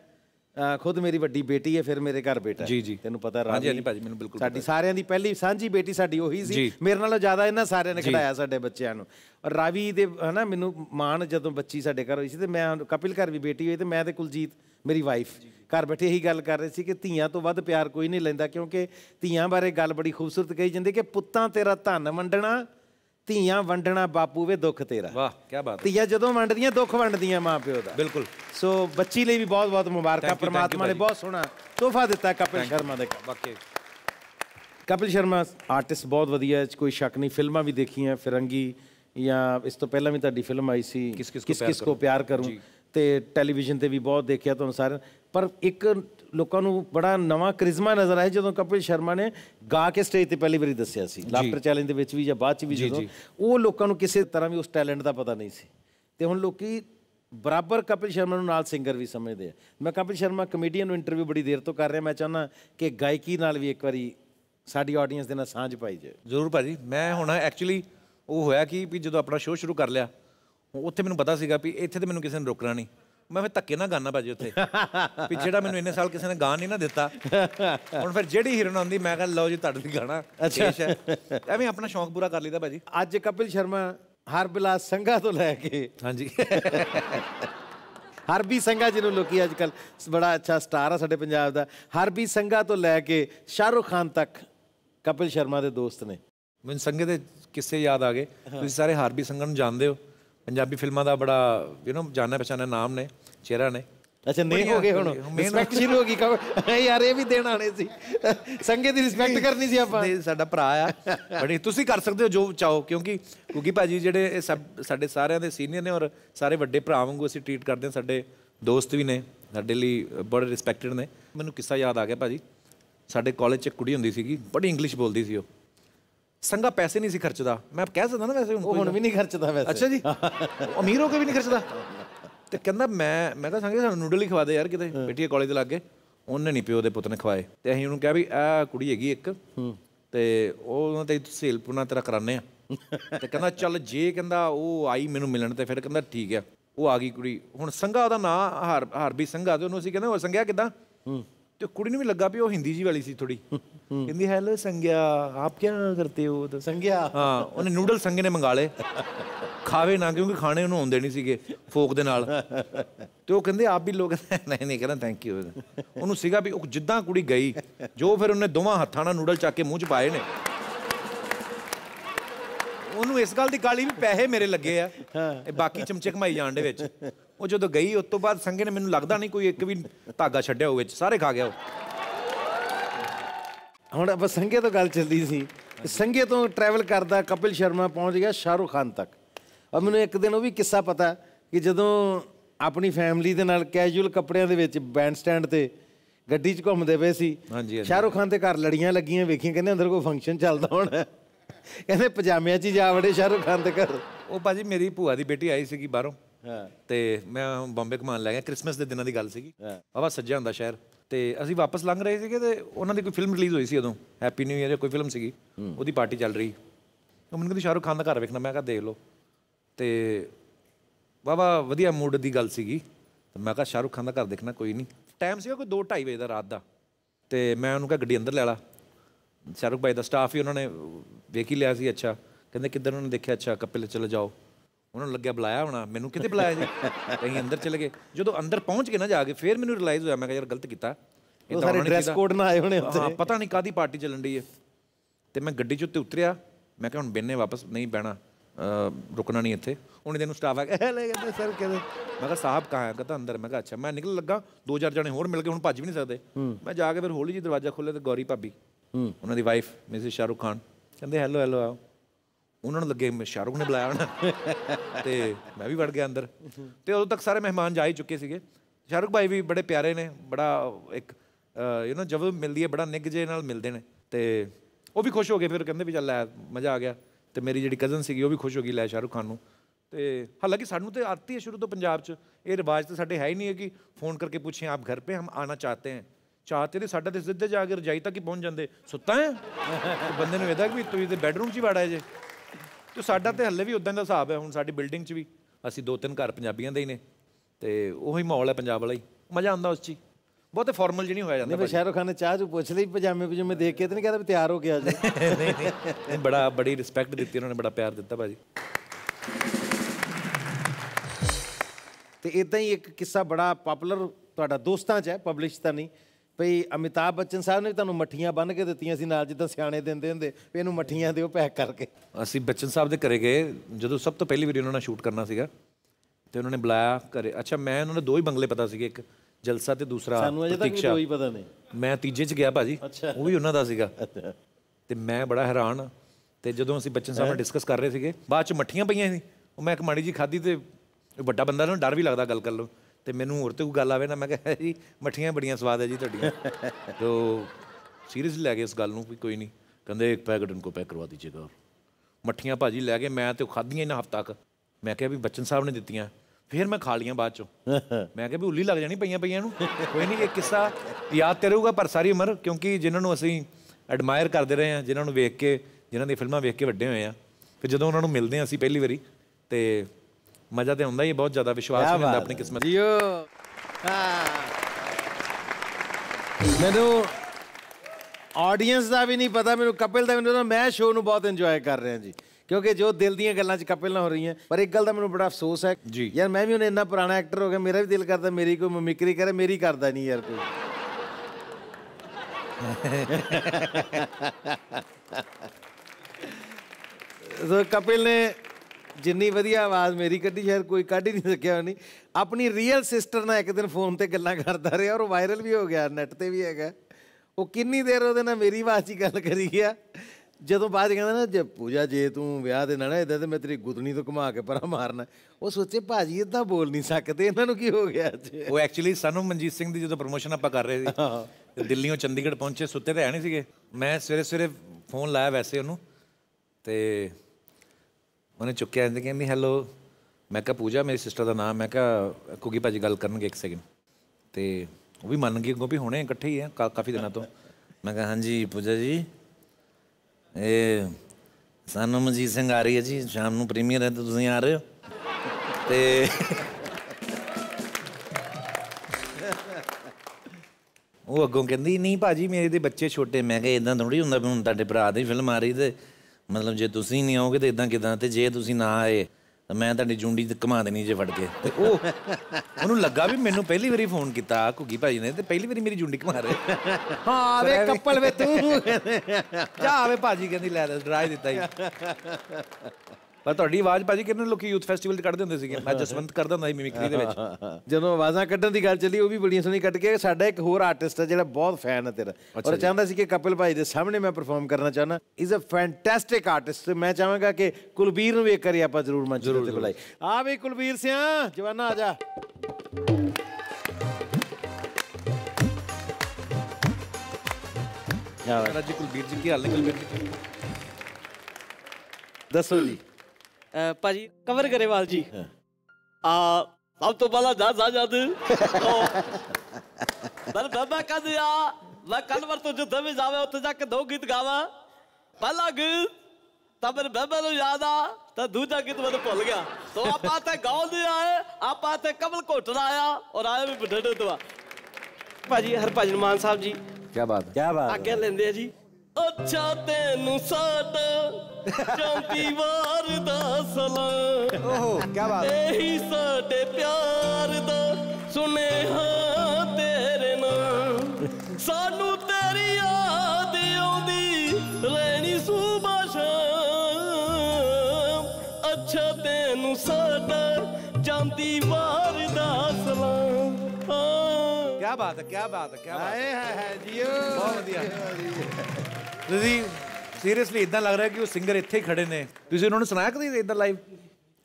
ਖੁਦ ਮੇਰੀ ਵੱਡੀ ਬੇਟੀ ਹੈ ਫਿਰ ਮੇਰੇ ਘਰ ਬੇਟਾ। ਜੀ, ਜੀ। ਤੈਨੂੰ ਪਤਾ ਹਾਂਜੀ, ਰਾਵੀ ਹਾਂਜੀ ਭਾਜੀ, ਮੈਨੂੰ ਬਿਲਕੁਲ ਸਾਡੀ ਸਾਰਿਆਂ ਦੀ ਪਹਿਲੀ ਸਾਂਝੀ ਬੇਟੀ ਸਾਡੀ ਉਹੀ ਸੀ। ਮੇਰੇ ਨਾਲੋਂ ਜ਼ਿਆਦਾ ਇਹਨਾਂ ਸਾਰਿਆਂ ਨੇ ਖਿਡਾਇਆ ਸਾਡੇ ਬੱਚਿਆਂ ਨੂੰ। ਔਰ ਰਾਵੀ ਦੇ ਹਨਾ ਮੈਨੂੰ ਮਾਣ ਜਦੋਂ ਬੱਚੀ ਸਾਡੇ ਘਰ ਹੋਈ ਸੀ ਤੇ ਮੈਂ ਕਪਿਲ ਘਰ ਵੀ ਬੇਟੀ ਹੋਈ ਤੇ ਮੈਂ ਤੇ ਕੁਲਜੀਤ ਮੇਰੀ ਵਾਈਫ ਘਰ ਬੈਠੇ ਇਹੀ ਗੱਲ ਕਰ ਰਹੇ ਸੀ ਕਿ ਧੀਆਂ ਤੋਂ ਵੱਧ ਪਿਆਰ ਕੋਈ ਨਹੀਂ ਲੈਂਦਾ ਕਿਉਂਕਿ ਧੀਆਂ ਬਾਰੇ ਗੱਲ ਬੜੀ ਖੂਬਸੂਰਤ ਕਹੀ ਜਾਂਦੀ ਕਿ ਪੁੱਤਾਂ ਤੇਰਾ ਧਨ ਵੰਡਣਾ ਧੀਆਂ ਵੰਡਣਾ ਬਾਪੂ ਵੇ ਦੁੱਖ ਤੇਰਾ। ਵਾਹ ਕੀ ਬਾਤ ਧੀਆਂ ਜਦੋਂ ਵੰਡਦੀਆਂ ਦੁੱਖ ਵੰਡਦੀਆਂ ਮਾਂ ਪਿਓ ਦਾ। ਬਿਲਕੁਲ। ਸੋ ਬੱਚੀ ਲਈ ਵੀ ਬਹੁਤ ਬਹੁਤ ਮੁਬਾਰਕਾਂ ਪ੍ਰਮਾਤਮਾ ਨੇ। ਬਹੁਤ ਸੋਹਣਾ ਤੋਹਫਾ ਦਿੱਤਾ ਕਪਿਲ ਸ਼ਰਮਾ ਦੇ ਵਾਕਈ ਕਪਿਲ ਸ਼ਰਮਾ ਆਰਟਿਸਟ ਬਹੁਤ ਵਧੀਆ ਹੈ ਕੋਈ ਸ਼ੱਕ ਨਹੀਂ ਫਿਲਮਾਂ ਵੀ ਦੇਖੀਆਂ ਫਿਰੰਗੀ ਜਾਂ ਇਸ ਤੋਂ ਪਹਿਲਾਂ ਵੀ ਤੁਹਾਡੀ ਫਿਲਮ ਆਈ ਸੀ ਕਿਸ ਕਿਸ ਕੋ ਪਿਆਰ ਕਰੂੰ। ਤੇ ਟੈਲੀਵਿਜ਼ਨ ਤੇ ਵੀ ਬਹੁਤ ਦੇਖਿਆ ਤੁਹਾਨੂੰ ਸਾਰਿਆਂ ਪਰ ਇੱਕ ਲੋਕਾਂ ਨੂੰ ਬੜਾ ਨਵਾਂ ਕ੍ਰਿਜ਼ਮਾ ਨਜ਼ਰ ਆਇਆ ਜਦੋਂ ਕਪਿਲ ਸ਼ਰਮਾ ਨੇ ਗਾ ਕੇ ਸਟੇਜ ਤੇ ਪਹਿਲੀ ਵਾਰੀ ਦੱਸਿਆ ਸੀ। ਲਾਫਟਰ ਚੈਲੰਜ ਦੇ ਵਿੱਚ ਵੀ ਜਾਂ ਬਾਅਦ ਚ ਵੀ ਜਦੋਂ ਉਹ ਲੋਕਾਂ ਨੂੰ ਕਿਸੇ ਤਰ੍ਹਾਂ ਵੀ ਉਸ ਟੈਲੈਂਟ ਦਾ ਪਤਾ ਨਹੀਂ ਸੀ। ਤੇ ਹੁਣ ਲੋਕੀ ਬਰਾਬਰ ਕਪਿਲ ਸ਼ਰਮਾ ਨੂੰ ਨਾਲ ਸਿੰਗਰ ਵੀ ਸਮਝਦੇ ਆ। ਮੈਂ ਕਪਿਲ ਸ਼ਰਮਾ ਕਮੇਡੀਅਨ ਨੂੰ ਇੰਟਰਵਿਊ ਬੜੀ ਦੇਰ ਤੋਂ ਕਰ ਰਿਹਾ। ਮੈਂ ਚਾਹੁੰਦਾ ਕਿ ਗਾਇਕੀ ਨਾਲ ਵੀ ਇੱਕ ਵਾਰੀ ਸਾਡੀ ਆਡੀਅנס ਦੇ ਨਾਲ ਸਾਂਝ ਪਾਈ ਜਾਏ। ਜ਼ਰੂਰ ਭਾਜੀ। ਮੈਂ ਹੁਣ ਐਕਚੁਅਲੀ ਉਹ ਹੋਇਆ ਕਿ ਵੀ ਜਦੋਂ ਆਪਣਾ ਸ਼ੋਅ ਸ਼ੁਰੂ ਕਰ ਲਿਆ ਉੱਥੇ ਮੈਨੂੰ ਪਤਾ ਸੀਗਾ ਵੀ ਇੱਥੇ ਤੇ ਮੈਨੂੰ ਕਿਸੇ ਨੇ ਰੋਕਣਾ ਨਹੀਂ। ਮੈਂ ਫਿਰ ਧੱਕੇ ਨਾ ਗਾਣਾ ਭਾਜੀ ਉੱਥੇ। ਵੀ ਜਿਹੜਾ ਮੈਨੂੰ ਇੰਨੇ ਸਾਲ ਕਿਸੇ ਨੇ ਗਾਣ ਨਹੀਂ ਨਾ ਦਿੱਤਾ ਹੁਣ ਫਿਰ ਜਿਹੜੀ ਹੀਰੋਇਨ ਆਉਂਦੀ ਮੈਂ ਕਿਹਾ ਲਓ ਜੀ ਤੁਹਾਡੇ ਲਈ ਗਾਣਾ। ਪੇਸ਼ ਹੈ। ਐਵੇਂ ਆਪਣਾ ਸ਼ੌਂਕ ਪੂਰਾ ਕਰ ਲਈਦਾ ਭਾਜੀ। ਅੱਜ ਕਪਿਲ ਸ਼ਰਮਾ ਹਰ ਬਿਲਾਸ ਸੰਘਾ ਤੋਂ ਲੈ ਕੇ ਹਾਂਜੀ। ਹਰਬੀ ਸੰਘਾ ਜਿਹਨੂੰ ਲੋਕੀ ਅੱਜ ਕੱਲ ਬੜਾ ਅੱਛਾ ਸਟਾਰ ਆ ਸਾਡੇ ਪੰਜਾਬ ਦਾ ਹਰਬੀ ਸੰਘਾ ਤੋਂ ਲੈ ਕੇ ਸ਼ਾਹਰੁਖ ਖਾਨ ਤੱਕ ਕਪਿਲ ਸ਼ਰਮਾ ਦੇ ਦੋਸਤ ਨੇ। ਮੈਨੂੰ ਸੰਗੇ ਦੇ ਕਿੱਸੇ ਯਾਦ ਆ ਗਏ। ਤੁਸੀਂ ਸਾਰੇ ਹਾਰਬੀ ਸੰਗਰ ਨੂੰ ਜਾਣਦੇ ਹੋ। ਪੰਜਾਬੀ ਫਿਲਮਾਂ ਦਾ ਬੜਾ ਯੂ نو ਜਾਣਿਆ ਪਛਾਣਿਆ ਨਾਮ ਨੇ ਚਿਹਰਾ ਨੇ। ਅੱਛਾ ਨਹੀਂ ਹੋ ਗਏ ਹੁਣ। ਰਿਸਪੈਕਟ ਸ਼ੁਰੂ ਹੋ ਗਈ ਕਪਿਲ ਯਾਰ ਇਹ ਵੀ ਦੇਣ ਆਣੇ ਸੀ। ਸੰਗੇ ਦੀ ਰਿਸਪੈਕਟ ਕਰਨੀ ਸੀ ਆਪਾਂ। ਨਹੀਂ ਸਾਡਾ ਭਰਾ ਆ। ਬੜੀ ਤੁਸੀਂ ਕਰ ਸਕਦੇ ਹੋ ਜੋ ਚਾਹੋ ਕਿਉਂਕਿ ਕਿਉਂਕਿ ਭਾਜੀ ਜਿਹੜੇ ਸਾਡੇ ਸਾਰਿਆਂ ਦੇ ਸੀਨੀਅਰ ਨੇ ਔਰ ਸਾਰੇ ਵੱਡੇ ਭਰਾ ਵਾਂਗੂ ਅਸੀਂ ਟ੍ਰੀਟ ਕਰਦੇ ਹਾਂ ਸਾਡੇ ਦੋਸਤ ਵੀ ਨੇ ਸਾਡੇ ਲਈ ਬੜੇ ਰਿਸਪੈਕਟਡ ਨੇ। ਮੈਨੂੰ ਕਿੱਸਾ ਯਾਦ ਆ ਗਿਆ ਭਾਜੀ। ਸਾਡੇ ਕਾਲਜ 'ਚ ਇੱਕ ਕੁੜੀ ਹੁੰਦੀ ਸੀਗੀ ਬੜੀ ਇੰਗਲਿਸ਼ ਬੋਲਦੀ ਸੀ ਉਹ। ਸੰਗਾ ਪੈਸੇ ਨਹੀਂ ਸੀ ਖਰਚਦਾ। ਮੈਂ ਕਹਿ ਸਕਦਾ ਨਾ ਵੈਸੇ ਹੁਣ ਉਹ ਹੁਣ ਵੀ ਨਹੀਂ ਖਰਚਦਾ ਵੈਸੇ। ਅੱਛਾ ਜੀ। ਅਮੀਰ ਹੋ ਕੇ ਵੀ ਨਹੀਂ ਖਰਚਦਾ। ਤੇ ਕਹਿੰਦਾ ਮੈਂ ਮੈਂ ਕਿਹਾ ਸੰਗੇ ਸਾਨੂੰ ਨੂਡਲ ਹੀ ਖਵਾ ਦੇ ਯਾਰ ਕਿਤੇ ਬੇਟੀ ਕਾਲਜ ਦੇ ਲਾਗੇ। ਉਹਨੇ ਨਹੀਂ ਪਿਓ ਦੇ ਪੁੱਤ ਨੇ ਖਵਾਏ। ਤੇ ਅਸੀਂ ਉਹਨੂੰ ਕਿਹਾ ਵੀ ਆਹ ਕੁੜੀ ਹੈਗੀ ਇੱਕ। ਤੇ ਉਹ ਉਹਨਾਂ ਤੇ ਸੇਲ ਪੁਣਾ ਤੇਰਾ ਕਰਾਨੇ ਆ। ਤੇ ਕਹਿੰਦਾ ਚੱਲ ਜੇ ਕਹਿੰਦਾ ਉਹ ਆਈ ਮੈਨੂੰ ਮਿਲਣ ਤੇ ਫਿਰ ਕਹਿੰਦਾ ਠੀਕ ਆ। ਉਹ ਆ ਗਈ ਕੁੜੀ। ਹੁਣ ਸੰਗਾ ਉਹਦਾ ਨਾਂ ਹਾਰ ਹਾਰਬੀ ਸੰਗਾ ਤੇ ਉਹਨੂੰ ਅਸੀਂ ਕਹਿੰਦੇ ਉਹ ਸੰਗਿਆ ਕਿਦਾਂ? ਤੇ ਕੁੜੀ ਨੂੰ ਵੀ ਲੱਗਾ ਵੀ ਉਹ ਹਿੰਦੀ ਜੀ ਵਾਲੀ ਸੀ ਥੋੜੀ ਕਹਿੰਦੀ ਹੈਲੋ ਸੰਗਿਆ ਆਪ ਕੀ ਕਰਤੇ ਹੋ? ਤਾਂ ਸੰਗਿਆ। ਹਾਂ ਉਹਨੇ ਨੂਡਲ ਸੰਗੇ ਨੇ ਮੰਗਾ ਲਏ। ਖਾਵੇ ਨਾ ਕਿਉਂਕਿ ਖਾਣੇ ਉਹਨੂੰ ਆਉਂਦੇ ਨਹੀਂ ਸੀਗੇ ਫੋਕ ਦੇ ਨਾਲ। ਤੇ ਉਹ ਕਹਿੰਦੇ ਆਪ ਵੀ ਲੋਕ ਨਹੀਂ ਨਹੀਂ ਕਹਿੰਦਾ ਥੈਂਕ ਯੂ ਉਹਨੂੰ ਸੀਗਾ ਵੀ ਉਹ ਜਿੱਦਾਂ ਕੁੜੀ ਗਈ ਜੋ ਫਿਰ ਉਹਨੇ ਦੋਵਾਂ ਹੱਥਾਂ ਨਾਲ ਨੂਡਲ ਚੱਕ ਕੇ ਮੂੰਹ 'ਚ ਪਾਏ ਨੇ। ਉਹਨੂੰ ਇਸ ਗੱਲ ਦੀ ਗਾਲੀ ਵੀ ਪੈਸੇ ਮੇਰੇ ਲੱਗੇ ਆ। ਇਹ ਬਾਕੀ ਚਮਚੇ ਕਮਾਈ ਜਾਣ ਦੇ ਵਿੱਚ। ਉਹ ਜਦੋਂ ਗਈ ਉਸ ਤੋਂ ਬਾਅਦ ਸੰਗੇ ਨੇ ਮੈਨੂੰ ਲੱਗਦਾ ਨਹੀਂ ਕੋਈ ਇੱਕ ਵੀ ਧਾਗਾ ਛੱਡਿਆ ਹੋਵੇ ਵਿੱਚ ਸਾਰੇ ਖਾ ਗਿਆ ਉਹ। ਹੁਣ ਆਪਾਂ ਸੰਗੇ ਤੋਂ ਗੱਲ ਚੱਲਦੀ ਸੀ। ਸੰਗੇ ਤੋਂ ਟਰੈਵਲ ਕਰਦਾ ਕਪਿਲ ਸ਼ਰਮਾ ਪਹੁੰਚ ਗਿਆ ਸ਼ਾਹਰੁਖ ਖਾਨ ਤੱਕ। ਔਰ ਮੈਨੂੰ ਇੱਕ ਦਿਨ ਉਹ ਵੀ ਕਿੱਸਾ ਪਤਾ ਕਿ ਜਦੋਂ ਆਪਣੀ ਫੈਮਿਲੀ ਦੇ ਨਾਲ ਕੈਜੂਅਲ ਕੱਪੜਿਆਂ ਦੇ ਵਿੱਚ ਬੈਂਡ ਸਟੈਂਡ ਤੇ ਗੱਡੀ 'ਚ ਘੁੰਮਦੇ ਪਏ ਸੀ। ਸ਼ਾਹਰੁਖ ਖਾਨ ਦੇ ਘਰ ਲੜੀਆਂ ਲੱਗੀਆਂ ਵੇਖੀਆਂ ਕਹਿੰਦੇ ਅੰਦਰ ਕੋਈ ਫੰਕਸ਼ਨ ਚੱਲਦਾ ਹੋਣਾ। ਕਹਿੰਦੇ ਪਜਾਮਿਆਂ 'ਚ ਹੀ ਜਾ ਵੜੇ ਸ਼ਾਹਰੁਖ ਖਾਨ ਦੇ ਘਰ। ਉਹ ਭਾਜੀ ਮੇਰੀ ਭੂਆ ਦੀ ਬੇਟੀ ਆਈ ਸੀਗੀ ਬਾਹਰੋਂ। ਤੇ ਮੈਂ ਬੰਬੇ ਘੁਮਾਉਣ ਲੈ ਗਿਆ। ਕ੍ਰਿਸਮਸ ਦੇ ਦਿਨਾਂ ਦੀ ਗੱਲ ਸੀਗੀ। ਵਾਵਾ ਸੱਜਿਆ ਹੁੰਦਾ ਸ਼ਹਿਰ। ਤੇ ਅਸੀਂ ਵਾਪਸ ਲੰਘ ਰਹੇ ਸੀਗੇ ਤੇ ਉਹਨਾਂ ਦੀ ਕੋਈ ਫਿਲਮ ਰਿਲੀਜ਼ ਹੋਈ ਸੀ ਉਦੋਂ। ਹੈਪੀ ਨਿਊ ਇਅਰ ਕੋਈ ਫਿਲਮ ਸੀਗੀ। ਉਹਦੀ ਪਾਰਟੀ ਚੱਲ ਰਹੀ। ਉਹ ਮੈਨੂੰ ਕਹਿੰਦੀ ਸ਼ਾਹਰੁਖ ਖਾਨ ਦਾ ਘਰ ਵੇਖਣਾ। ਮੈਂ ਕਿਹਾ ਦੇਖ ਲਓ। ਤੇ ਵਾਵਾ ਵਧੀਆ ਮੂਡ ਦੀ ਗੱਲ ਸੀਗੀ। ਤੇ ਮੈਂ ਕਿਹਾ ਸ਼ਾਹਰੁਖ ਖਾਨ ਦਾ ਘਰ ਦੇਖਣਾ ਕੋਈ ਨਹੀਂ। ਟਾਈਮ ਸੀਗਾ ਕੋਈ 2:30 ਵਜੇ ਦਾ ਰਾਤ ਦਾ। ਤੇ ਮੈਂ ਉਹਨੂੰ ਕਿਹਾ ਗੱਡੀ ਅੰਦਰ ਲੈ ਲਾ। ਸ਼ਾਹਰੁਖ ਭਾਈ ਦਾ ਸਟਾਫ ਹੀ ਉਹਨਾਂ ਨੇ ਵੇਖ ਹੀ ਲਿਆ ਸੀ ਅੱਛਾ। ਕਹਿੰਦੇ ਕਿੱਧਰ ਉਹਨਾਂ ਨੇ ਦੇਖਿਆ? ਅੱਛਾ ਕਪਿਲ ਚਲੇ ਜਾਓ। ਉਹਨਾਂ ਨੂੰ ਲੱਗਿਆ ਬੁਲਾਇਆ ਹੋਣਾ ਮੈਨੂੰ ਕਿਤੇ ਬੁਲਾਇਆ ਜੀ? ਕਹੀਂ ਅੰਦਰ ਚਲੇ ਗਏ। ਜਦੋਂ ਅੰਦਰ ਪਹੁੰਚ ਕੇ ਨਾ ਜਾ ਕੇ ਫਿਰ ਮੈਨੂੰ ਰਿਅਲਾਈਜ਼ ਹੋਇਆ ਮੈਂ ਕਿਹਾ ਯਾਰ ਗਲਤ ਕੀਤਾ। ਏਦਾਂ ਸਾਰੇ ਨੀ ਡਰੈਸ। ਕੋਡ ਨਾਲ ਆਏ ਹੋਣੇ ਹਾਂ ਪਤਾ ਨਹੀਂ ਕਾਦੀ ਪਾਰਟੀ ਚੱਲਣ ਦੀ ਹੈ। ਤੇ ਮੈਂ ਗੱਡੀ 'ਚ ਉੱਤੇ ਉਤਰਿਆ। ਮੈਂ ਕਿਹਾ ਹੁਣ ਬੈਨੇ ਵਾਪਸ ਨਹੀਂ ਬਹਿਣਾ ਰੁਕਣਾ ਨਹੀਂ ਇੱਥੇ। ਉਹਨੇ ਦਿਨ ਸਟਾਫ ਆ ਗਿਆ ਲੈ ਕਹਿੰਦੇ ਸਰ ਕਹਿੰਦੇ ਮੈਂ ਕਿਹਾ ਸਾਹਿਬ ਕਹਾਂ ਕਹਿੰਦਾ ਅੰਦਰ। ਮੈਂ ਕਿਹਾ ਅੱਛਾ। ਮੈਂ ਨਿਕਲ ਲੱਗਾ ਦੋ ਚਾਰ ਜਣੇ ਹੋਰ ਮਿਲ ਗਏ ਹੁਣ ਭੱਜ ਵੀ ਨਹੀਂ ਸਕਦੇ। ਮੈਂ ਜਾ ਕੇ ਫਿਰ ਹੌਲੀ ਜਿਹੀ ਦਰਵਾਜ਼ਾ ਖੋਲ੍ਹਿਆ ਤੇ ਗੌਰੀ ਭਾਬੀ ਉਹਨਾਂ ਦੀ ਵਾਈਫ ਮਿਸਿਸ ਸ਼ਾਹਰੁਖ ਖਾਨ। ਕਹਿੰਦੇ ਹੈਲੋ ਹੈਲੋ ਆਓ। ਉਹਨਾਂ ਨੂੰ ਲੱਗੇ ਸ਼ਾਹਰੁਖ ਨੇ ਬੁਲਾਇਆ ਹੋਣਾ। ਤੇ ਮੈਂ ਵੀ ਵੜ ਗਿਆ ਅੰਦਰ। ਤੇ ਉਦੋਂ ਤੱਕ ਸਾਰੇ ਮਹਿਮਾਨ ਜਾ ਹੀ ਚੁੱਕੇ ਸੀਗੇ। ਸ਼ਾਹਰੁਖ ਭਾਈ ਵੀ ਬੜੇ ਪਿਆਰੇ ਨੇ, ਬੜਾ ਇੱਕ ਯੂ نو ਜਦੋਂ ਮਿਲਦੀ ਹੈ, ਬੜਾ ਨਿੱਘ ਜੇ ਨਾਲ ਮਿਲਦੇ ਨੇ। ਤੇ ਉਹ ਵੀ ਖੁਸ਼ ਹੋ ਗਏ, ਫਿਰ ਕਹਿੰਦੇ ਵੀ ਚੱਲ ਲੈ, ਮਜ਼ਾ ਆ ਗਿਆ। ਤੇ ਮੇਰੀ ਜਿਹੜੀ ਕਜ਼ਨ ਸੀਗੀ, ਉਹ ਵੀ ਖੁਸ਼ ਹੋ ਗਈ, ਲੈ ਸ਼ਾਹਰੁਖ ਖਾਨ ਨੂੰ। ਤੇ ਹਾਲਾਂਕਿ ਸਾਨੂੰ ਤੇ ਆਤੀ ਹੈ ਸ਼ੁਰੂ ਤੋਂ ਪੰਜਾਬ 'ਚ। ਇਹ ਰਿਵਾਜ ਤਾਂ ਸਾਡੇ ਹੈ ਹੀ ਨਹੀਂ ਹੈ ਕਿ ਫੋਨ ਕਰਕੇ ਪੁੱਛੇ ਆਪ ਘਰ ਪੇ ਹਮ ਆਣਾ ਚਾਹਤੇ ਹੈ। ਚਾਹਤੇ ਤੇ ਸਾਡਾ ਤੇ ਸਿੱਧੇ ਜਾ ਕੇ ਰਜਾਈ ਤੱਕ ਹੀ ਪਹੁੰਚ ਜਾਂਦੇ। ਸੁੱਤਾ ਹੈ? ਬੰਦੇ ਨੂੰ ਇਹਦਾ ਕਿ ਤੁਸੀਂ ਤੇ ਬੈਡਰੂਮ 'ਚ ਹੀ ਵੜਾ ਜੇ। ਤੇ ਸਾਡਾ ਤੇ ਹੱਲੇ ਵੀ ਉਦਾਂ ਦਾ ਹਿਸਾਬ ਹੈ ਹੁਣ ਸਾਡੀ ਬਿਲਡਿੰਗ 'ਚ ਵੀ ਅਸੀਂ ਦੋ ਤਿੰਨ ਘਰ ਪੰਜਾਬੀਆਂ ਦੇ ਹੀ ਨੇ ਤੇ ਉਹੀ ਮਾਹੌਲ ਹੈ ਪੰਜਾਬ ਵਾਲਾ ਹੀ। ਮਜ਼ਾ ਆਉਂਦਾ ਉਸ 'ਚ ਬਹੁਤੇ ਫਾਰਮਲ ਜਿਹੀ ਨਹੀਂ ਹੋਇਆ ਜਾਂਦਾ ਨਹੀਂ ਸ਼ਾਹਰੁਖ ਖਾਨ ਨੇ ਚਾਹ ਚੂ ਪੁੱਛ ਲਈ ਪਜਾਮੇ ਪਜੂਮੇ ਦੇਖ ਕੇ ਤੇ ਨਹੀਂ ਕਹਿੰਦਾ ਵੀ ਤਿਆਰ ਹੋ ਕੇ ਆ ਜਾ ਨਹੀਂ ਨਹੀਂ, ਬੜਾ ਬੜੀ ਰਿਸਪੈਕਟ ਦਿੱਤੀ ਉਹਨਾਂ ਨੇ ਬੜਾ ਪਿਆਰ ਦਿੱਤਾ ਭਾਜੀ। ਤੇ ਇਦਾਂ ਹੀ ਇੱਕ ਕਿੱਸਾ ਬੜਾ ਪਪੂਲਰ ਤੁਹਾਡਾ ਦੋਸਤਾਂ 'ਚ ਹੈ ਪਬਲਿਸ਼ ਤਾਂ ਨਹੀਂ। ਭਈ ਅਮਿਤਾਭ ਬੱਚਨ ਸਾਹਿਬ ਨੇ ਤੁਹਾਨੂੰ ਮੱਠੀਆਂ ਬੰਨ ਕੇ ਦਿੱਤੀਆਂ ਸੀ ਨਾਲ ਜਿੱਦਾਂ ਸਿਆਣੇ ਦਿੰਦੇ ਹੁੰਦੇ ਵੀ ਇਹਨੂੰ ਮੱਠੀਆਂ ਦਿਓ ਪੈਕ ਕਰਕੇ। ਅਸੀਂ ਬੱਚਨ ਸਾਹਿਬ ਦੇ ਘਰੇ ਗਏ ਜਦੋਂ ਸਭ ਤੋਂ ਪਹਿਲੀ ਵਾਰੀ ਉਹਨਾਂ ਨਾਲ ਸ਼ੂਟ ਕਰਨਾ ਸੀਗਾ ਤੇ ਉਹਨਾਂ ਨੇ ਬੁਲਾਇਆ ਘਰੇ। ਅੱਛਾ ਮੈਂ ਉਹਨਾਂ ਦੇ ਦੋ ਹੀ ਬੰਗਲੇ ਪਤਾ ਸੀਗੇ ਇੱਕ ਜਲਸਾ ਤੇ ਦੂਸਰਾ ਸਾਨੂੰ ਅਜੇ ਤੱਕ ਹੀ ਪਤਾ ਨੇ। ਮੈਂ ਤੀਜੇ 'ਚ ਗਿਆ ਭਾਜੀ ਉਹ ਵੀ ਉਹਨਾਂ ਦਾ ਸੀਗਾ। ਤੇ ਮੈਂ ਬੜਾ ਹੈਰਾਨ ਤੇ ਜਦੋਂ ਅਸੀਂ ਬੱਚਨ ਸਾਹਿਬ ਨਾਲ ਡਿਸਕਸ ਕਰ ਰਹੇ ਸੀਗੇ ਬਾਅਦ ਚ ਮੱਠੀਆਂ ਪਈਆਂ ਸੀ। ਉਹ ਮੈਂ ਇੱਕ ਮਾੜੀ ਜੀ ਖਾਦੀ ਤੇ ਵੱਡਾ ਬੰਦਾ ਨਾ ਡਰ ਵੀ ਲੱਗਦਾ ਗੱਲ ਕਰ ਲਓ ਤੇ ਮੈਨੂੰ ਹੋਰ ਤੇ ਕੋਈ ਗੱਲ ਆਵੇ ਨਾ ਮੈਂ ਕਿਹਾ ਜੀ ਮੱਠੀਆਂ ਬੜੀਆਂ ਸਵਾਦ ਹੈ ਜੀ ਤੁਹਾਡੀਆਂ। ਤੋ ਸੀਰੀਅਸਲੀ ਲੈ ਗਏ ਇਸ ਗੱਲ ਨੂੰ ਵੀ ਕੋਈ ਨਹੀਂ। ਕਹਿੰਦੇ ਇੱਕ ਪੈਕਟ ਇਨਕੋ ਪੈਕ ਕਰਵਾ ਦੀਜੀਏਗਾ ਮੱਠੀਆਂ ਭਾਜੀ ਲੈ ਕੇ ਮੈਂ ਤੇ ਖਾਧੀਆਂ ਇਹਨਾਂ ਹਫ਼ਤਾ ਤੱਕ ਮੈਂ ਕਿਹਾ ਵੀ ਬੱਚਨ ਸਾਹਿਬ ਨੇ ਦਿੱਤੀਆਂ ਫਿਰ ਮੈਂ ਖਾ ਲੀਆਂ ਬਾਅਦ ਚੋਂ। ਮੈਂ ਕਿਹਾ ਵੀ ਉੱਲੀ ਲੱਗ ਜਾਣੀ ਪਈਆਂ ਪਈਆਂ ਨੂੰ। ਕੋਈ ਨਹੀਂ ਇਹ ਕਿੱਸਾ ਯਾਦ ਤੇ ਰਹੂਗਾ ਪਰ ਸਾਰੀ ਉਮਰ ਕਿਉਂਕਿ ਜਿਨ੍ਹਾਂ ਨੂੰ ਅਸੀਂ ਐਡਮਾਇਰ ਕਰਦੇ ਰਹੇ ਹਾਂ ਜਿਨ੍ਹਾਂ ਨੂੰ ਵੇਖ ਕੇ ਜਿਨ੍ਹਾਂ ਦੀ ਫਿਲਮਾਂ ਵੇਖ ਕੇ ਵੱਡੇ ਹੋਏ ਆ ਫਿਰ ਜਦੋਂ ਉਹਨਾਂ ਨੂੰ ਮਿਲਦੇ ਹਾਂ ਅਸੀਂ ਪਹਿਲੀ ਵਾਰੀ ਤੇ ਮਜ਼ਾ ਤੇ ਆਉਂਦਾ ਹੀ ਬਹੁਤ ਜ਼ਿਆਦਾ ਵਿਸ਼ਵਾਸ ਵੀ ਹੁੰਦਾ ਆਪਣੀ ਕਿਸਮਤ। ਜੀਓ। ਹਾਂ। ਮੈਨੂੰ ਆਡੀਅנס ਦਾ ਵੀ ਨਹੀਂ ਪਤਾ ਮੈਨੂੰ ਕਪਿਲ ਦਾ ਵੀ ਨਹੀਂ ਪਤਾ ਮੈਂ ਸ਼ੋਅ ਨੂੰ ਬਹੁਤ ਇੰਜੋਏ ਕਰ ਰਿਹਾ ਜੀ। ਕਿਉਂਕਿ ਜੋ ਦਿਲ ਦੀਆਂ ਗੱਲਾਂ 'ਚ ਕਪਿਲ ਨਾਲ ਹੋ ਰਹੀਆਂ ਪਰ ਇੱਕ ਗੱਲ ਦਾ ਮੈਨੂੰ ਬੜਾ ਅਫਸੋਸ ਹੈ ਜੀ। ਯਾਰ ਮੈਂ ਵੀ ਹੁਣ ਇੰਨਾ ਪੁਰਾਣਾ ਐਕਟਰ ਹੋ ਗਿਆ ਮੇਰਾ ਵੀ ਦਿਲ ਕਰਦਾ ਮੇਰੀ ਕੋਈ ਮਿਮਿਕਰੀ ਕਰੇ ਮੇਰੀ ਕਰਦਾ ਨਹੀਂ ਯਾਰ ਕੋਈ। ਸੋ ਕਪਿਲ ਨੇ ਜਿੰਨੀ ਵਧੀਆ ਆਵਾਜ਼ ਮੇਰੀ ਕੱਢੀ ਸ਼ਾਇਦ ਕੋਈ ਕੱਢ ਹੀ ਨਹੀਂ ਸਕਿਆ ਨਹੀਂ ਆਪਣੀ ਰੀਅਲ ਸਿਸਟਰ ਨਾਲ ਇੱਕ ਦਿਨ ਫੋਨ ਤੇ ਗੱਲਾਂ ਕਰਦਾ ਰਿਹਾ ਔਰ ਉਹ ਵਾਇਰਲ ਵੀ ਹੋ ਗਿਆ ਨੈਟ ਤੇ ਵੀ ਹੈਗਾ। ਉਹ ਕਿੰਨੀ ਦੇਰ ਉਹਦੇ ਨਾਲ ਮੇਰੀ ਆਵਾਜ਼ 'ਚ ਹੀ ਗੱਲ ਕਰੀ ਗਿਆ। ਜਦੋਂ ਬਾਅਦ ਕਹਿੰਦਾ ਨਾ ਜੇ ਪੂਜਾ ਜੇ ਤੂੰ ਵਿਆਹ ਦੇ ਨਾ ਨਾ ਇਦਾਂ ਤੇ ਮੈਂ ਤੇਰੀ ਗੁੱਤਣੀ ਤੋਂ ਘੁਮਾ ਕੇ ਪਰਾਂ ਮਾਰਨਾ। ਉਹ ਸੋਚੇ ਭਾਜੀ ਇਦਾਂ ਬੋਲ ਨਹੀਂ ਸਕਦੇ ਇਹਨਾਂ ਨੂੰ ਕੀ ਹੋ ਗਿਆ ਉਹ ਐਕਚੁਅਲੀ ਸਾਨੂੰ ਮਨਜੀਤ ਸਿੰਘ ਦੀ ਜਦੋਂ ਪ੍ਰੋਮੋਸ਼ਨ ਆਪਾਂ ਕਰ ਰਹੇ ਸੀ ਦਿੱਲੀੋਂ ਚੰਡੀਗੜ੍ਹ ਪਹੁੰਚੇ ਸੁੱਤੇ ਤੇ ਹੈ ਨਹੀਂ ਸੀਗੇ। ਮੈਂ ਸਵੇਰੇ ਸਵੇਰੇ ਫੋਨ ਲਾਇਆ ਵੈਸੇ ਉਹਨੂੰ ਤੇ ਉਹਨੇ ਚੁੱਕਿਆ ਤੇ ਕਹਿੰਦੀ ਹੈਲੋ ਮੈਂ ਕਿਹਾ, ਪੂਜਾ, ਮੇਰੀ ਸਿਸਟਰ ਦਾ ਨਾਮ ਮੈਂ ਕਿਹਾ, ਕੁਗੀ ਭਾਜੀ ਗੱਲ ਕਰਨਗੇ ਇੱਕ ਸੈਕਿੰਡ ਤੇ ਉਹ ਵੀ ਮੰਨ ਗਈ ਅੱਗੋਂ ਵੀ ਹੁਣੇ ਇਕੱਠੇ ਹੀ ਆ, ਕਾ- ਕਾਫੀ ਦਿਨਾਂ ਤੋਂ। ਮੈਂ ਕਿਹਾ, ਹਾਂਜੀ ਪੂਜਾ ਜੀ। ਇਹ ਸਾਨੂੰ ਮਨਜੀਤ ਸਿੰਘ ਆ ਰਹੀ ਹੈ ਜੀ, ਸ਼ਾਮ ਨੂੰ ਪ੍ਰੀਮੀਅਰ ਹੈ ਤਾਂ ਤੁਸੀਂ ਆ ਰਹੇ ਹੋ? ਤੇ ਉਹ ਅੱਗੋਂ ਕਹਿੰਦੀ, ਨਹੀਂ ਭਾਜੀ, ਮੇਰੇ ਦੇ ਬੱਚੇ ਛੋਟੇ। ਮੈਂ ਕਿਹਾ ਇਦਾਂ ਥੋੜੀ ਹੁੰਦਾ ਹੁਣ ਤੁਹਾਡੇ ਭਰਾ ਦੀ ਫਿਲਮ ਆ ਰਹੀ ਤੇ ਮਤਲਬ ਜੇ ਤੁਸੀਂ ਨਹੀਂ ਆਓਗੇ ਤੇ ਇਦਾਂ ਕਿਦਾਂ? ਤੇ ਜੇ ਤੁਸੀਂ ਨਾ ਆਏ ਤਾਂ ਮੈਂ ਤੁਹਾਡੀ ਜੁੰਡੀ ਤੇ ਘੁਮਾ ਦੇਣੀ ਜੇ ਫੜ ਕੇ। ਤੇ ਉਹ ਉਹਨੂੰ ਲੱਗਾ ਵੀ ਮੈਨੂੰ ਪਹਿਲੀ ਵਾਰੀ ਫੋਨ ਕੀਤਾ ਘੁੱਗੀ ਭਾਜੀ ਨੇ ਤੇ ਪਹਿਲੀ ਵਾਰੀ ਮੇਰੀ ਜੁੰਡੀ ਘੁਮਾ ਰਹੇ। ਹਾਂ ਵੇ ਕੱਪਲ ਵੇ ਤੂੰ। ਜਾ ਆਵੇ ਭਾਜੀ ਕਹਿੰਦੀ ਲੈ ਲੈ ਡਰਾ ਹੀ ਦਿੱਤਾ ਹੀ। ਪਰ ਤੁਹਾਡੀ ਆਵਾਜ਼ ਭਾਜੀ ਕਿੰਨੇ ਲੋਕੀ ਯੂਥ ਫੈਸਟੀਵਲ ਤੇ ਕੱਢਦੇ ਹੁੰਦੇ ਸੀਗੇ? ਮੈਂ ਜਸਵੰਤ ਕਰਦਾ ਹੁੰਦਾ ਸੀ ਮਿਮਿਕਰੀ ਦੇ ਵਿੱਚ। ਜਦੋਂ ਆਵਾਜ਼ਾਂ ਕੱਢਣ ਦੀ ਗੱਲ ਚੱਲੀ ਉਹ ਵੀ ਬੜੀਆਂ ਸੋਹਣੀ ਕੱਢ ਕੇ ਸਾਡਾ ਇੱਕ ਹੋਰ ਆਰਟਿਸਟ ਹੈ ਜਿਹੜਾ ਬਹੁਤ ਫੈਨ ਹੈ ਤੇਰਾ। ਔਰ ਚਾਹੁੰਦਾ ਸੀ ਕਿ ਕਪਿਲ ਭਾਈ ਦੇ ਸਾਹਮਣੇ ਮੈਂ ਪਰਫਾਰਮ ਕਰਨਾ ਚਾਹੁੰਦਾ। ਇਜ਼ ਅ ਫੈਂਟੈਸਟਿਕ ਆਰਟਿਸਟ ਮੈਂ ਚਾਹਾਂਗਾ ਕਿ ਕੁਲਬੀਰ ਨੂੰ ਵੀ ਇੱਕ ਵਾਰੀ ਆਪਾਂ ਜ਼ਰੂਰ ਮੰਚ ਤੇ ਬੁਲਾਈ ਆ ਵੀ ਕੁਲਬੀਰ ਸਿਆ ਜਵਾਨਾ ਆ ਜਾ। ਬਾਤ। ਰਾਜੀ ਕੁਲਬੀਰ ਜੀ ਕੀ ਹਾਲ ਨੇ? ਕੁਲਬੀਰ ਜੀ ਦੱਸੋ ਜੀ। ਭਾਜੀ ਕਵਰ ਗਰੇਵਾਲ ਜੀ। ਆ ਸਭ ਤੋਂ ਪਹਿਲਾਂ ਜਾ ਜਾ ਜਦ ਪਰ ਬਾਬਾ ਕਹਿੰਦੇ ਆ ਮੈਂ ਕਨਵਰ ਤੋਂ ਜਿੱਥੇ ਵੀ ਜਾਵੇ ਉੱਥੇ ਜਾ ਕੇ ਦੋ ਗੀਤ ਗਾਵਾਂ। ਪਹਿਲਾ ਗੀਤ ਤਾਂ ਮੇਰੇ ਬਾਬਾ ਨੂੰ ਯਾਦ ਆ ਤਾਂ ਦੂਜਾ ਗੀਤ ਮੈਨੂੰ ਭੁੱਲ ਗਿਆ। ਸੋ ਆਪਾਂ ਤੇ ਗਾਉਂਦੇ ਆਏ ਆਪਾਂ ਤੇ ਕਮਲ ਘੋਟਣਾ ਆਇਆ ਔਰ ਆਏ ਵੀ ਬਠੇਡੇ ਤੋਂ ਆ। ਭਾਜੀ ਹਰਭਜਨ ਮਾਨ ਸਾਹਿਬ ਜੀ। ਕੀ ਬਾਤ ਕੀ ਬਾਤ ਆਗਿਆ ਲੈਂਦੇ ਆ ਜੀ। ਅੱਛਾ ਤੈਨੂੰ ਸਾਡਾ ਚੌਂਕੀ ਵਾਰ ਦਾ ਸਲਾਮ ਓਹੋ ਕੀ ਬਾਤ ਇਹੀ ਸਾਡੇ ਪਿਆਰ ਦਾ ਸੁਨੇਹਾ ਤੇਰੇ ਨਾਲ। ਸਾਨੂੰ ਤੇਰੀ ਯਾਦ ਆਉਂਦੀ ਰਹਿਣੀ ਸੁਬਾ ਸ਼ਾਮ। ਅੱਛਾ ਤੈਨੂੰ ਸਾਡਾ ਜਾਂਦੀ ਵਾਰ ਦਾ ਸਲਾਮ ਹਾਂ। ਕੀ ਬਾਤ ਹੈ ਕੀ ਬਾਤ ਹੈ ਕੀ ਬਾਤ ਹਾਏ ਹਾਏ ਹਾਏ ਜੀਓ। ਬਹੁਤ ਵਧੀਆ। ਤੁਸੀਂ ਸੀਰੀਅਸਲੀ ਇਦਾਂ ਲੱਗ ਰਿਹਾ ਕਿ ਉਹ ਸਿੰਗਰ ਇੱਥੇ ਹੀ ਖੜੇ ਨੇ। ਤੁਸੀਂ ਉਹਨਾਂ ਨੂੰ ਸੁਣਾਇਆ ਕਦੀ ਇਦਾਂ ਲਾਈਵ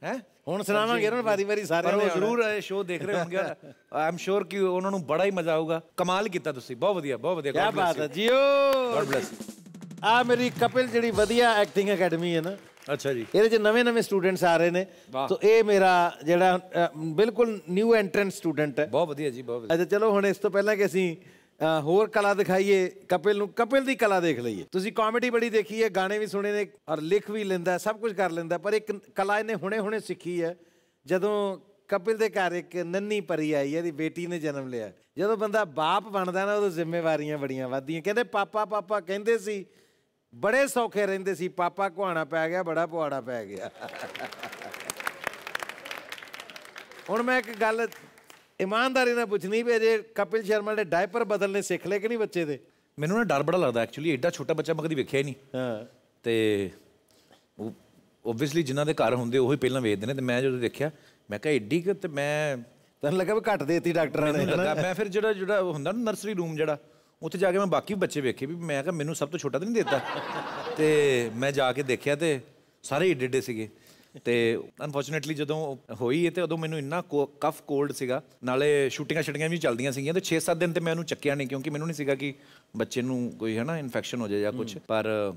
ਹੈ? ਹੁਣ ਸੁਣਾਵਾਂਗੇ ਉਹਨਾਂ ਵਾਰੀ ਵਾਰੀ ਉਹ ਨੇ ਜ਼ਰੂਰ ਇਹ ਸ਼ੋਅ ਦੇਖ ਰਹੇ ਹੋਣਗੇ। ਆਈ ਐਮ ਸ਼ੋਰ ਕਿ ਉਹਨਾਂ ਨੂੰ ਬੜਾ ਹੀ ਮਜ਼ਾ ਆਊਗਾ। ਕਮਾਲ ਕੀਤਾ ਤੁਸੀਂ ਬਹੁਤ ਵਧੀਆ ਬਹੁਤ ਵਧੀਆ। ਕੀ ਬਾਤ ਹੈ ਜੀਓ। ਗੋਡ ਬlesਸ ਆ ਮੇਰੀ ਕਪਿਲ ਜਿਹੜੀ ਵਧੀਆ ਐਕਟਿੰਗ ਅਕੈਡਮੀ ਹੈ ਨਾ ਅੱਛਾ ਜੀ। ਇਹਦੇ ਚ ਨਵੇਂ ਨਵੇਂ ਸਟੂਡੈਂਟਸ ਆ ਰਹੇ ਨੇ। ਤਾਂ ਇਹ ਮੇਰਾ ਜਿਹੜਾ ਬਿਲਕੁਲ ਨਿਊ ਐਂਟਰੈਂਟ ਸਟੂਡੈਂਟ ਹੈ। ਬਹੁਤ ਵਧੀਆ ਜੀ ਬਹੁਤ ਅੱਛਾ ਚਲੋ ਹੁਣ ਇਸ ਤੋਂ ਪਹਿਲਾਂ ਕਿ ਅਸੀਂ ਹੋਰ ਕਲਾ ਦਿਖਾਈਏ, ਕਪਿਲ ਨੂੰ, ਕਪਿਲ ਦੀ ਕਲਾ ਦੇਖ ਲਈਏ। ਤੁਸੀਂ ਕਾਮੇਡੀ ਬੜੀ ਦੇਖੀ ਹੈ, ਗਾਣੇ ਵੀ ਸੁਣੇ ਨੇ, ਔਰ ਲਿਖ ਵੀ ਲੈਂਦਾ, ਸਭ ਕੁਝ ਕਰ ਲੈਂਦਾ, ਪਰ ਇੱਕ ਕਲਾ ਇਹਨੇ ਹੁਣੇ-ਹੁਣੇ ਸਿੱਖੀ ਹੈ। ਜਦੋਂ ਕਪਿਲ ਦੇ ਘਰ ਇੱਕ ਨੰਨੀ ਪਰੀ ਆਈ, ਇਹਦੀ ਬੇਟੀ ਨੇ ਜਨਮ ਲਿਆ। ਜਦੋਂ ਬੰਦਾ ਬਾਪ ਬਣਦਾ ਨਾ, ਉਦੋਂ ਜ਼ਿੰਮੇਵਾਰੀਆਂ ਬੜੀਆਂ ਵੱਧਦੀਆਂ। ਕਹਿੰਦੇ, ਪਾਪਾ ਪਾਪਾ, ਕਹਿੰਦੇ ਸੀ, ਬੜੇ ਸੌਖੇ ਰਹਿੰਦੇ ਸੀ। ਪਾਪਾ ਕੁਹਾਣਾ ਪੈ ਗਿਆ, ਬੜਾ ਪੁਆੜਾ ਪੈ ਗਿਆ। ਹੁਣ ਮੈਂ ਇੱਕ ਗੱਲ ਇਮਾਨਦਾਰੀ ਨਾਲ ਪੁੱਛਣੀ ਵੀ ਜੇ ਕਪਿਲ ਸ਼ਰਮਾ ਦੇ ਡਾਇਪਰ ਬਦਲਨੇ ਸਿੱਖ ਲਏ ਕਿ ਨਹੀਂ ਬੱਚੇ ਦੇ? ਮੈਨੂੰ ਨਾ ਡਰ ਬੜਾ ਲੱਗਦਾ ਐਕਚੁਅਲੀ ਐਡਾ ਛੋਟਾ ਬੱਚਾ ਮੈਂ ਕਦੀ ਵੇਖਿਆ ਹੀ ਨਹੀਂ। ਹਾਂ। ਤੇ ਓਬਵੀਅਸਲੀ ਜਿਨ੍ਹਾਂ ਦੇ ਘਰ ਹੁੰਦੇ ਉਹੀ ਪਹਿਲਾਂ ਵੇਚਦੇ ਨੇ ਤੇ ਮੈਂ ਜਦੋਂ ਦੇਖਿਆ ਮੈਂ ਕਿਹਾ ਏਡੀ ਕਿ ਤੇ ਮੈਂ ਤੈਨੂੰ ਲੱਗਾ ਵੀ ਘੱਟ ਦੇਤੀ ਡਾਕਟਰਾਂ ਨੇ। ਲੱਗਾ ਮੈਂ ਫਿਰ ਜਿਹੜਾ ਜਿਹੜਾ ਉਹ ਹੁੰਦਾ ਨਾ ਨਰਸਰੀ ਰੂਮ ਜਿਹੜਾ ਉੱਥੇ ਜਾ ਕੇ ਮੈਂ ਬਾਕੀ ਬੱਚੇ ਵੇਖੇ ਵੀ ਮੈਂ ਕਿਹਾ ਮੈਨੂੰ ਸਭ ਤੋਂ ਛੋਟਾ ਤਾਂ ਨਹੀਂ ਦਿੱਤਾ। ਤੇ ਮੈਂ ਜਾ ਕੇ ਦੇਖਿਆ ਤੇ ਸਾਰੇ ਏਡੇ ਏਡੇ ਸੀਗੇ। ਤੇ ਅਨਫੋਰਚੂਨੇਟਲੀ ਜਦੋਂ ਹੋਈ ਤੇ ਉਦੋਂ ਮੈਨੂੰ ਇੰਨਾ ਕਫ ਕੋਲਡ ਸੀਗਾ। ਨਾਲੇ ਸ਼ੂਟਿੰਗਾਂ ਛਟੀਆਂ ਵੀ ਚੱਲਦੀਆਂ ਸੀਗੀਆਂ ਤੇ 6-7 ਦਿਨ ਤੇ ਮੈਂ ਉਹਨੂੰ ਚੱਕਿਆ ਨਹੀਂ ਕਿਉਂਕਿ ਮੈਨੂੰ ਨਹੀਂ ਸੀਗਾ ਕਿ ਬੱਚੇ ਨੂੰ ਕੋਈ ਹੈ ਨਾ ਇਨਫੈਕਸ਼ਨ ਹੋ ਜਾਏ ਜਾਂ ਕੁਝ ਪਰ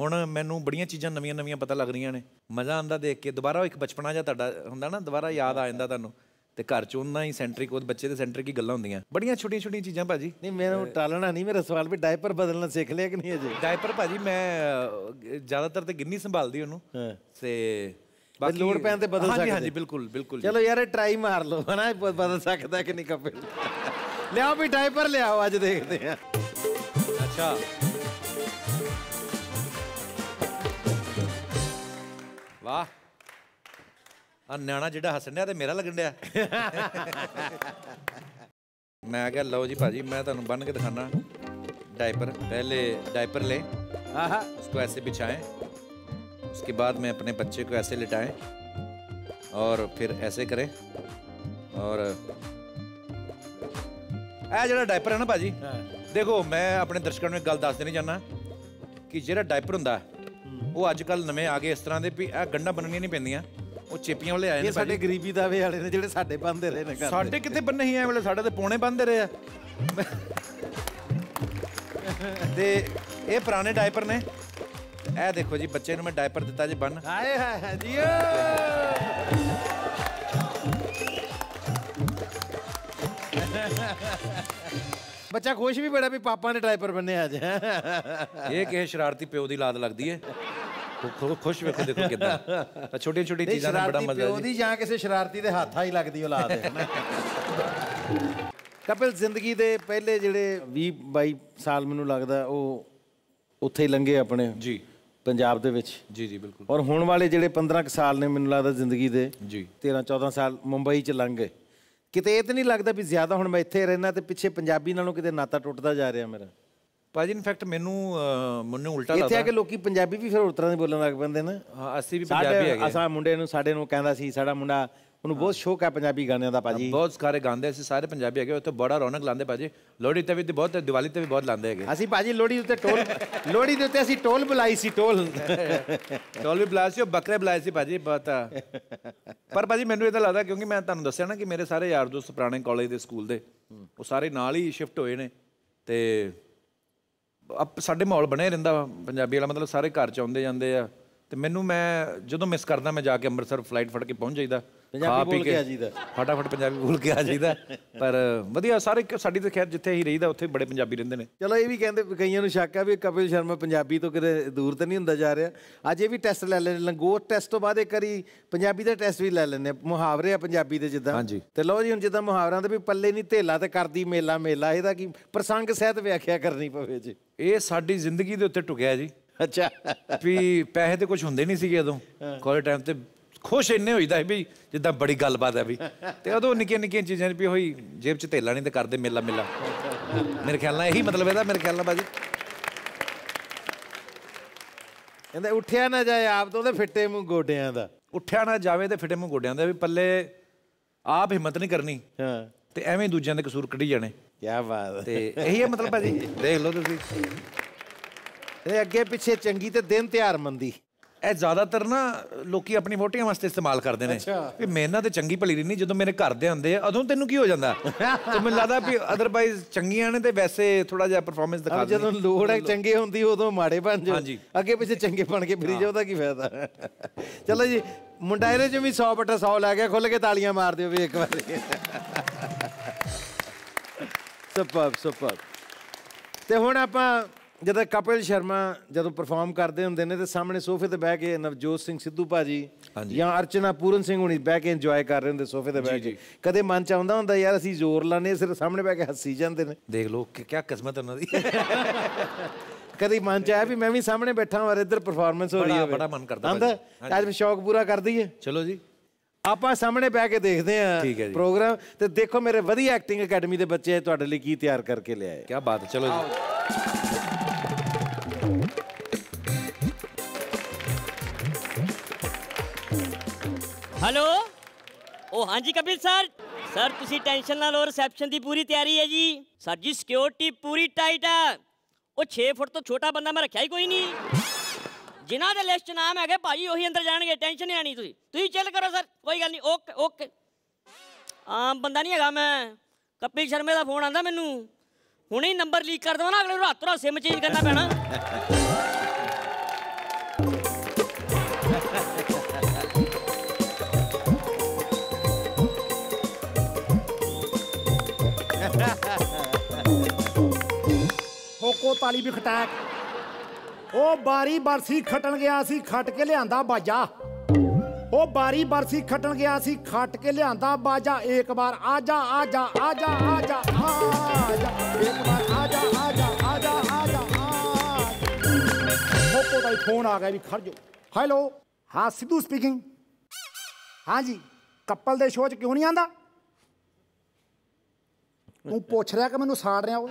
ਹੁਣ ਮੈਨੂੰ ਬੜੀਆਂ ਚੀਜ਼ਾਂ ਨਵੀਆਂ-ਨਵੀਆਂ ਪਤਾ ਲੱਗ ਰਹੀਆਂ ਨੇ। ਮਜ਼ਾ ਆਂਦਾ ਦੇਖ ਕੇ। ਦੁਬਾਰਾ ਇੱਕ ਬਚਪਨਾ ਜਿਹਾ ਤੁਹਾਡਾ ਹੁੰਦਾ ਨਾ ਦੁਬਾਰਾ ਯਾਦ ਆ ਜਾਂਦਾ ਤੁਹਾਨੂੰ। ਤੇ ਘਰ ਚ ਉਹਨਾਂ ਹੀ ਸੈਂਟਰਿਕ ਉਹ ਬੱਚੇ ਦੇ ਸੈਂਟਰਿਕ ਹੀ ਗੱਲਾਂ ਹੁੰਦੀਆਂ। ਬੜੀਆਂ ਛੋਟੀਆਂ ਛੋਟੀਆਂ ਚੀਜ਼ਾਂ ਭਾਜੀ। ਨਹੀਂ ਮੈਨੂੰ ਟਾਲਣਾ ਨਹੀਂ ਮੇਰਾ ਸਵਾਲ ਵੀ ਡਾਇਪਰ ਬਦਲਣਾ ਸਿੱਖ ਲਿਆ ਕਿ ਨਹੀਂ ਅਜੇ? ਡਾਇਪਰ ਭਾਜੀ ਮੈਂ ਜ਼ਿਆਦਾਤਰ ਤੇ ਗਿੰਨੀ ਸੰਭਾਲਦੀ ਉਹਨੂੰ। ਹਾਂ। ਤੇ ਬਾਕੀ ਲੋੜ ਪੈਣ ਤੇ ਬਦਲ ਹਾਂਜੀ ਸਕਦੇ। ਹਾਂਜੀ ਬਿਲਕੁਲ ਬਿਲਕੁਲ ਚਲੋ ਯਾਰ ਟਰਾਈ ਮਾਰ ਲਓ ਹਨਾ ਇਹ ਬ- ਬਦਲ ਸਕਦਾ ਕਿ ਨਹੀਂ ਕਪਿਲ ਲਿਆਓ ਵੀ ਡਾਇਪਰ ਲਿਆਓ ਅੱਜ ਦੇਖਦੇ ਆ ਅੱਛਾ ਵਾਹ ਆ ਨਿਆਣਾ ਜਿਹੜਾ ਹੱਸਣ ਡਿਆ ਤੇ ਮੇਰਾ ਲੱਗਣ ਡਿਆ ਮੈਂ ਕਿਹਾ ਲਓ ਜੀ ਭਾਜੀ ਮੈਂ ਤੁਹਾਨੂੰ ਬੰਨ ਕੇ ਦਿਖਾਣਾ डायपर पहले डायपर लें ਆਹਾ उसको ऐसे बिछाएं उसके बाद में अपने बच्चे को ऐसे लिटाएं और फिर ऐसे करें और ਇਹ ਜਿਹੜਾ ਡਾਇਪਰ ਹੈ ਨਾ ਭਾਜੀ ਦੇਖੋ ਮੈਂ ਆਪਣੇ ਦਰਸ਼ਕਾਂ ਨੂੰ ਇੱਕ ਗੱਲ ਦੱਸ ਦੇਣੀ ਚਾਹੁੰਦਾ ਕਿ ਜਿਹੜਾ ਡਾਇਪਰ ਹੁੰਦਾ ਉਹ ਅੱਜ ਕੱਲ ਨਵੇਂ ਆ ਗਏ ਇਸ ਤਰ੍ਹਾਂ ਦੇ ਵੀ ਇਹ ਗੰਢਾਂ ਬੰਨਣੀਆਂ ਨਹੀਂ ਪੈਂਦੀਆਂ ਉਹ ਚੇਪੀਆਂ ਵਾਲੇ ਆਏ ਨੇ ਇਹ ਸਾਡੇ ਭਾਜੀ ਗਰੀਬੀ ਦਾਵੇ ਵਾਲੇ ਨੇ ਜਿਹੜੇ ਸਾਡੇ ਬੰਦੇ ਰਹੇ ਨੇ ਘਰ ਦੇ। ਸਾਡੇ ਕਿਤੇ ਬੰਨੇ ਹੀ ਐ ਵੇਲੇ ਸਾਡੇ ਤੇ ਪੌਣੇ ਬੰਦੇ ਰਹੇ ਆ ਤੇ ਇਹ ਪੁਰਾਣੇ ਡਾਇਪਰ ਨੇ ਇਹ ਦੇਖੋ ਜੀ ਬੱਚੇ ਨੂੰ ਮੈਂ ਡਾਇਪਰ ਦਿੱਤਾ ਜੀ ਬੰਨ। ਹਾਏ ਹਾਏ ਜੀਓ ਬੱਚਾ ਖੁਸ਼ ਵੀ ਬੜਾ ਵੀ ਪਾਪਾ ਨੇ ਡਾਇਪਰ ਬੰਨੇ ਅੱਜ। ਇਹ ਕਿਸੇ ਸ਼ਰਾਰਤੀ ਪਿਓ ਦੀ ਲਾਦ ਲੱਗਦੀ ਏ। ਖੁਸ਼ ਵੇਖੋ ਦੇਖੋ ਕਿਦਾਂ। ਛੋਟੀਆਂ ਛੋਟੀਆਂ ਚੀਜ਼ਾਂ ਦਾ ਬੜਾ ਮਜ਼ਾ ਪਿਓ ਜੀ। ਦੀ ਜਾਂ ਕਿਸੇ ਸ਼ਰਾਰਤੀ ਦੇ ਹੱਥਾਂ ਹੀ ਲੱਗਦੀ ਔਲਾਦ ਹੈ ਹਨਾ। ਕਪਿਲ ਜ਼ਿੰਦਗੀ ਦੇ ਪਹਿਲੇ ਜਿਹੜੇ 20 22 ਸਾਲ ਮੈਨੂੰ ਲੱਗਦਾ ਉਹ ਉੱਥੇ ਹੀ ਲੰਘੇ ਆਪਣੇ। ਜੀ। ਪੰਜਾਬ ਦੇ ਵਿੱਚ। ਜੀ ਜੀ ਬਿਲਕੁਲ। ਔਰ ਹੁਣ ਵਾਲੇ ਜਿਹੜੇ 15 ਕੁ ਸਾਲ ਨੇ ਮੈਨੂੰ ਲੱਗਦਾ ਜ਼ਿੰਦਗੀ ਦੇ ਜੀ। 13 14 ਸਾਲ ਮੁੰਬਈ ਚ ਲੰਘ ਗਏ। ਕਿਤੇ ਇਹ ਤਾਂ ਨਹੀਂ ਲੱਗਦਾ ਵੀ ਜ਼ਿਆਦਾ ਹੁਣ ਮੈਂ ਇੱਥੇ ਰਹਿਣਾ ਤੇ ਪਿੱਛੇ ਪੰਜਾਬੀ ਨਾਲੋਂ ਕਿਤੇ ਨਾਤਾ ਟੁੱਟਦਾ ਜਾ ਰਿਹਾ ਮੇਰਾ। ਭਾਜੀ ਇਨਫੈਕਟ ਮੈਨੂੰ ਮੈਨੂੰ ਉਲਟਾ ਇੱਥੇ ਆ ਲੱਗਦਾ। ਕੇ ਲੋਕੀ ਪੰਜਾਬੀ ਵੀ ਫਿਰ ਹੋਰ ਤਰ੍ਹਾਂ ਦੇ ਬੋਲਣ ਲੱਗ ਪੈਂਦੇ ਨੇ। ਹਾਂ ਅਸੀਂ ਵੀ ਪੰਜਾਬੀ ਹੈਗੇ ਅਸਾਂ ਮੁੰਡੇ ਨੂੰ ਸਾਡੇ ਨੂੰ ਕਹਿੰਦਾ ਸੀ ਸਾਡਾ ਮੁੰਡਾ ਉਹਨੂੰ ਬਹੁਤ ਸ਼ੌਕ ਹੈ ਪੰਜਾਬੀ ਗਾਣਿਆਂ ਦਾ ਭਾਜੀ। ਬਹੁਤ ਸਾਰੇ ਗਾਉਂਦੇ ਅਸੀਂ ਸਾਰੇ ਪੰਜਾਬੀ ਹੈਗੇ ਉੱਥੇ ਬੜਾ ਰੌਣਕ ਲਾਉਂਦੇ ਭਾਜੀ। ਲੋਹੜੀ ਤੇ ਵੀ ਬਹੁਤ ਦੀਵਾਲੀ ਤੇ ਵੀ ਬਹੁਤ ਲਾਉਂਦੇ ਹੈਗੇ। ਅਸੀਂ ਭਾਜੀ ਲੋਹੜੀ ਉੱਤੇ ਟੋਲ ਲੋਹੜੀ ਦੇ ਉੱਤੇ ਅਸੀਂ ਟੋਲ ਬੁਲਾਈ ਸੀ ਟੋਲ ਟੋਲ ਵੀ ਬੁਲਾਇਆ ਸੀ ਉਹ ਬੱਕਰੇ ਬੁਲਾਏ ਸੀ ਭਾਜੀ ਬਹੁਤ। ਪਰ ਭਾਜੀ ਮੈਨੂੰ ਇਹ ਤਾਂ ਲੱਗਦਾ ਕਿਉਂਕਿ ਮੈਂ ਤੁਹਾਨੂੰ ਦੱਸਿਆ ਨਾ ਕਿ ਮੇਰੇ ਸਾਰੇ ਯਾਰ ਦੋਸਤ ਪੁਰਾਣੇ ਕਾਲਜ ਦੇ ਸਕੂਲ ਦੇ ਉਹ ਸਾਰੇ ਨਾਲ ਹੀ ਸ਼ਿਫਟ ਹੋਏ ਨੇ ਤੇ ਸਾਡੇ ਮਾਹੌਲ ਬਣਿਆ ਰਹਿੰਦਾ ਪੰਜਾਬੀ ਵਾਲਾ ਮਤਲਬ ਸਾਰੇ ਘਰ ਚ ਆਉਂਦੇ ਜਾਂਦੇ ਆ। ਤੇ ਮੈਨੂੰ ਮੈਂ ਜਦੋਂ ਮਿਸ ਕਰਦਾ ਮੈਂ ਜਾ ਕੇ ਅੰਮ੍ਰਿਤਸਰ ਫਲਾਈਟ ਫੜ ਕੇ ਪਹੁੰਚ ਜਾਈਦਾ ਪੰਜਾਬੀ ਬੋਲ ਕੇ ਆ ਜਾਈਦਾ। ਫਟਾਫਟ ਪੰਜਾਬੀ ਬੋਲ ਕੇ ਆ ਜਾਈਦਾ। ਪਰ ਵਧੀਆ ਸਾਰੇ ਸਾਡੀ ਤੇ ਖੈਰ ਜਿੱਥੇ ਹੀ ਰਹੀਦਾ ਉੱਥੇ ਬੜੇ ਪੰਜਾਬੀ ਰਹਿੰਦੇ ਨੇ। ਚਲੋ ਇਹ ਵੀ ਕਹਿੰਦੇ ਕਈਆਂ ਨੂੰ ਸ਼ੱਕ ਆ ਵੀ ਕਪਿਲ ਸ਼ਰਮਾ ਪੰਜਾਬੀ ਤੋਂ ਕਿਤੇ ਦੂਰ ਤਾਂ ਨਹੀਂ ਹੁੰਦਾ ਜਾ ਰਿਹਾ। ਅੱਜ ਇਹ ਵੀ ਟੈਸਟ ਲੈ ਲੈਣੇ ਲੰਗੋਟ ਟੈਸਟ ਤੋਂ ਬਾਅਦ ਇੱਕ ਵਾਰੀ ਪੰਜਾਬੀ ਦਾ ਟੈਸਟ ਵੀ ਲੈ ਲੈਣੇ ਮੁਹਾਵਰੇ ਆ ਪੰਜਾਬੀ ਦੇ ਜਿੱਦਾਂ। ਤੇ ਲਓ ਜੀ ਹੁਣ ਜਿੱਦਾਂ ਮੁਹਾਵਰਿਆਂ ਦੇ ਵੀ ਪੱਲੇ ਨਹੀਂ ਧੇਲਾ ਤੇ ਕਰਦੀ ਮੇਲਾ ਮੇਲਾ ਇਹਦਾ ਕੀ ਪ੍ਰਸੰਗ ਸਹਿਤ ਵਿਆਖਿਆ ਕਰਨੀ ਪਵੇ ਜੀ। ਇਹ ਸਾਡੀ ਜ਼ਿੰਦਗੀ ਦੇ ਉੱਤੇ ਟੁਕਿਆ ਜੀ। ਅੱਛਾ। ਵੀ ਪੈਸੇ ਤੇ ਕੁਝ ਹੁੰਦੇ ਨਹੀਂ ਸੀਗੇ ਉਦੋਂ। ਕਾਲਜ ਟਾਈਮ ਤੇ ਖੁਸ਼ ਇੰਨੇ ਹੋਈਦਾ ਸੀ ਵੀ ਜਿੱਦਾਂ ਬੜੀ ਗੱਲਬਾਤ ਹੈ ਵੀ। ਤੇ ਉਦੋਂ ਨਿੱਕੀਆਂ ਨਿੱਕੀਆਂ ਚੀਜ਼ਾਂ ਵੀ ਹੋਈ ਜੇਬ 'ਚ ਧੇਲਾ ਨਹੀਂ ਤੇ ਕਰਦੇ ਮੇਲਾ ਮੇਲਾ। ਮੇਰੇ ਖਿਆਲ ਨਾਲ ਇਹੀ ਮਤਲਬ ਇਹਦਾ ਮੇਰੇ ਖਿਆਲ ਨਾਲ ਬਾਜੀ। ਕਹਿੰਦੇ ਉੱਠਿਆ ਨਾ ਜਾਏ ਆਪ ਤੋਂ ਉਹਦੇ ਫਿੱਟੇ ਮੂੰਹ ਗੋਡਿਆਂ ਦਾ। ਉੱਠਿਆ ਨਾ ਜਾਵੇ ਤੇ ਫਿੱਟੇ ਮੂੰਹ ਗੋਡਿਆਂ ਦੇ ਵੀ ਪੱਲੇ ਆਪ ਹਿੰਮਤ ਨਹੀਂ ਕਰਨੀ। ਹਾਂ। ਤੇ ਐਵੇਂ ਦੂਜਿਆਂ ਦੇ ਕਸੂਰ ਕੱਢੀ ਜਾਣੇ। ਕੀ ਬਾਤ ਤੇ ਇਹੀ ਹੈ ਮਤਲਬ ਭਾਜੀ। ਦੇਖ ਲਓ ਤੁਸੀਂ। ਇਹ ਅੱਗੇ ਪਿੱਛੇ ਚੰਗੀ ਤੇ ਦਿਨ ਤਿਉਹਾਰ ਮੰਦੀ। ਇਹ ਜ਼ਿਆਦਾਤਰ ਨਾ ਲੋਕੀ ਆਪਣੀ ਵੋਟੀਆਂ ਵਾਸਤੇ ਇਸਤੇਮਾਲ ਕਰਦੇ ਨੇ। ਵੀ ਨਾਲ ਤੇ ਚੰਗੀ ਭਲੀ ਨਹੀਂ ਜਦੋਂ ਮੇਰੇ ਘਰ ਦੇ ਹੁੰਦੇ ਆ ਉਦੋਂ ਤੈਨੂੰ ਕੀ ਹੋ ਜਾਂਦਾ? ਤੇ ਮੈਨੂੰ ਲੱਗਦਾ ਵੀ ਅਦਰਵਾਈਜ਼ ਚੰਗੀਆਂ ਨੇ ਤੇ ਵੈਸੇ ਥੋੜਾ ਜਿਹਾ ਪਰਫਾਰਮੈਂਸ ਦਿਖਾ ਅਬ ਜਦੋਂ ਲੋੜ ਹੈ ਚੰਗੇ ਹੁੰਦੀ ਉਦੋਂ ਮਾੜੇ ਬਣ ਜਾਓ। ਹਾਂਜੀ। ਅੱਗੇ ਪਿੱਛੇ ਚੰਗੇ ਬਣ ਕੇ ਫਿਰੀ ਜਾਓ ਤਾਂ ਕੀ ਫਾਇਦਾ? ਚਲੋ ਜੀ ਮੁੰਡਾ ਇਹਦੇ ਚ ਵੀ 100 ਬਟਾ 100 ਲੈ ਗਿਆ ਖੁੱਲ ਕੇ ਤਾਲੀਆਂ ਮਾਰ ਦਿਓ ਵੀ ਇੱਕ ਵਾਰੀ। Super super. ਤੇ ਹੁਣ ਆਪਾਂ ਜਦੋਂ ਕਪਿਲ ਸ਼ਰਮਾ ਜਦੋਂ ਪਰਫਾਰਮ ਕਰਦੇ ਹੁੰਦੇ ਨੇ ਤੇ ਸਾਹਮਣੇ ਸੋਫੇ ਤੇ ਬਹਿ ਕੇ ਨਵਜੋਤ ਸਿੰਘ ਸਿੱਧੂ ਭਾਜੀ ਜਾਂ ਅਰਚਨਾ ਪੂਰਨ ਸਿੰਘ ਹੁਣੀ ਬਹਿ ਕੇ ਇੰਜੋਏ ਕਰ ਰਹੇ ਹੁੰਦੇ ਸੋਫੇ ਤੇ ਬਹਿ ਕੇ। ਕਦੇ ਮਨ ਚ ਆਉਂਦਾ ਹੁੰਦਾ ਯਾਰ ਅਸੀਂ ਜ਼ੋਰ ਲਾਣੇ ਸਿਰ ਸਾਹਮਣੇ ਬਹਿ ਕੇ ਹੱਸੀ ਜਾਂਦੇ ਨੇ। ਦੇਖ ਲਓ ਕਿ ਕੀ ਕਿਸਮਤ ਉਹਨਾਂ ਦੀ। ਕਦੀ ਮਨ ਚ ਆਇਆ ਵੀ ਮੈਂ ਵੀ ਸਾਹਮਣੇ ਬੈਠਾ ਹਾਂ ਔਰ ਇੱਧਰ ਪਰਫਾਰਮੈਂਸ ਹੋ ਰਹੀ ਹੋਵੇ। ਬੜਾ ਮਨ ਕਰਦਾ ਭਾਜੀ। ਅੱਜ ਮੈਂ ਸ਼ੌਕ ਪੂਰਾ ਕਰ ਦਈਏ ਚਲੋ ਜੀ। ਆਪਾਂ ਸਾਹਮਣੇ ਬਹਿ ਕੇ ਦੇਖਦੇ ਹਾਂ ਹੈ ਜੀ। ਪ੍ਰੋਗਰਾਮ। ਤੇ ਦੇਖੋ ਮੇਰੇ ਵਧੀਆ ਐਕਟਿੰਗ ਅਕੈਡਮੀ ਦੇ ਬੱਚੇ ਤੁਹਾਡੇ ਲਈ ਕੀ ਤਿਆਰ ਕਰਕੇ ਲਿਆਏ। ਕੀ ਬਾਤ ਹੈ, ਚਲੋ ਜੀ। ਹੈਲੋ? ਉਹ ਹਾਂਜੀ ਕਪਿਲ ਸਰ। ਸਰ, ਤੁਸੀਂ ਟੈਨਸ਼ਨ ਨਾ ਲਓ, ਰਿਸੈਪਸ਼ਨ ਦੀ ਪੂਰੀ ਤਿਆਰੀ ਹੈ ਜੀ। ਸਰ ਜੀ, ਸਿਕਿਉਰਿਟੀ ਪੂਰੀ ਟਾਈਟ ਹੈ ਉਹ 6 ਫੁੱਟ ਤੋਂ ਛੋਟਾ ਬੰਦਾ ਮੈਂ ਰੱਖਿਆ ਹੀ ਕੋਈ ਨਹੀਂ। ਜਿਨ੍ਹਾਂ ਦੇ ਲਿਸਟ 'ਚ ਨਾਮ ਹੈਗੇ, ਭਾਜੀ ਉਹੀ ਅੰਦਰ ਜਾਣਗੇ, ਟੈਨਸ਼ਨ ਨਹੀਂ ਆਣੀ ਤੁਸੀਂ। ਤੁਸੀਂ ਚਿੱਲ ਕਰੋ ਸਰ, ਕੋਈ ਗੱਲ ਨਹੀਂ ਓਕੇ ਓਕੇ। ਆਮ ਬੰਦਾ ਨਹੀਂ ਹੈਗਾ ਮੈਂ। ਕਪਿਲ ਸ਼ਰਮੇ ਦਾ ਫੋਨ ਆਂਦਾ ਮੈਨੂੰ। ਹੁਣੇ ਹੀ ਨੰਬਰ ਲੀਕ ਕਰ ਦਵਾਂ ਨਾ, ਅਗਲੇ ਨੂੰ ਰਾਤੋਂ ਰਾਤ ਸਿਮ ਚੇਂਜ ਕਰਨਾ ਪੈਣਾ। ਹੋਕੋ ਤਾਲੀ ਵੀ ਖਟਾਕ ਉਹ ਬਾਰੀ ਬਰਸੀ ਖਟਣ ਗਿਆ ਸੀ, ਖਟ ਕੇ ਲਿਆਂਦਾ ਬਾਜਾ। ਉਹ ਬਾਰੀ ਬਰਸੀ ਖਟਣ ਗਿਆ ਸੀ, ਖਟ ਕੇ ਲਿਆਂਦਾ ਬਾਜਾ। ਇੱਕ ਵਾਰ ਆਜਾ ਆਜਾ ਆਜਾ ਆਜਾ ਆਜਾ ਇੱਕ ਵਾਰ ਆਜਾ ਆਜਾ ਆਜਾ ਆਜਾ ਹੋਕੋ ਦਾ ਫੋਨ ਆ ਗਿਆ ਵੀ ਖੜ ਜਾ ਹੈਲੋ, ਹਾਂ, ਸਿੱਧੂ ਸਪੀਕਿੰਗ ਹਾਂਜੀ ਕੱਪਲ ਦੇ ਸ਼ੋਅ 'ਚ ਕਿਉਂ ਨਹੀਂ ਆਂਦਾ? ਤੂੰ ਪੁੱਛ ਰਿਹਾ ਕਿ ਮੈਨੂੰ ਸਾੜ ਰਿਹਾ ਉਹ?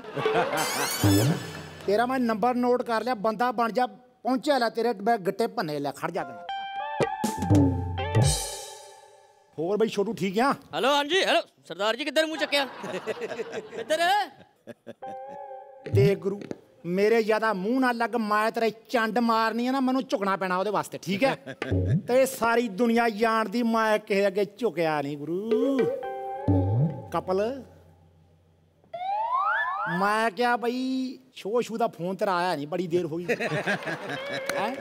ਤੇਰਾ ਮੈਂ ਨੰਬਰ ਨੋਟ ਕਰ ਲਿਆ ਬੰਦਾ ਬਣ ਜਾ ਪਹੁੰਚਿਆ ਲੈ ਤੇਰੇ ਮੈਂ ਗੱਟੇ ਭੰਨੇ ਲੈ ਖੜ ਜਾ ਤੈਨੂੰ। ਹੋਰ ਬਈ ਛੋਟੂ ਠੀਕ ਆ? ਹੈਲੋ ਹਾਂਜੀ ਹੈਲੋ ਸਰਦਾਰ ਜੀ ਕਿੱਧਰ ਮੂੰਹ ਚੱਕਿਆ? ਕਿੱਧਰ? ਦੇਖ ਗੁਰੂ ਮੇਰੇ ਜ਼ਿਆਦਾ ਮੂੰਹ ਨਾਲ ਲੱਗ ਮੈਂ ਤੇਰੇ ਚੰਡ ਮਾਰਨੀ ਆ ਨਾ ਮੈਨੂੰ ਝੁਕਣਾ ਪੈਣਾ ਉਹਦੇ ਵਾਸਤੇ ਠੀਕ ਹੈ ਤੇ ਸਾਰੀ ਦੁਨੀਆ ਜਾਣਦੀ ਮੈਂ ਕਿਸੇ ਅੱਗੇ ਝੁਕਿਆ ਨਹੀਂ ਗੁਰੂ। ਕਪਲ ਮੈਂ ਕਿਹਾ ਬਈ ਸ਼ੋ ਸ਼ੂ ਦਾ ਫੋਨ ਤੇਰਾ ਆਇਆ ਨਹੀਂ ਬੜੀ ਦੇਰ ਹੋ ਗਈ। ਹੈਂ?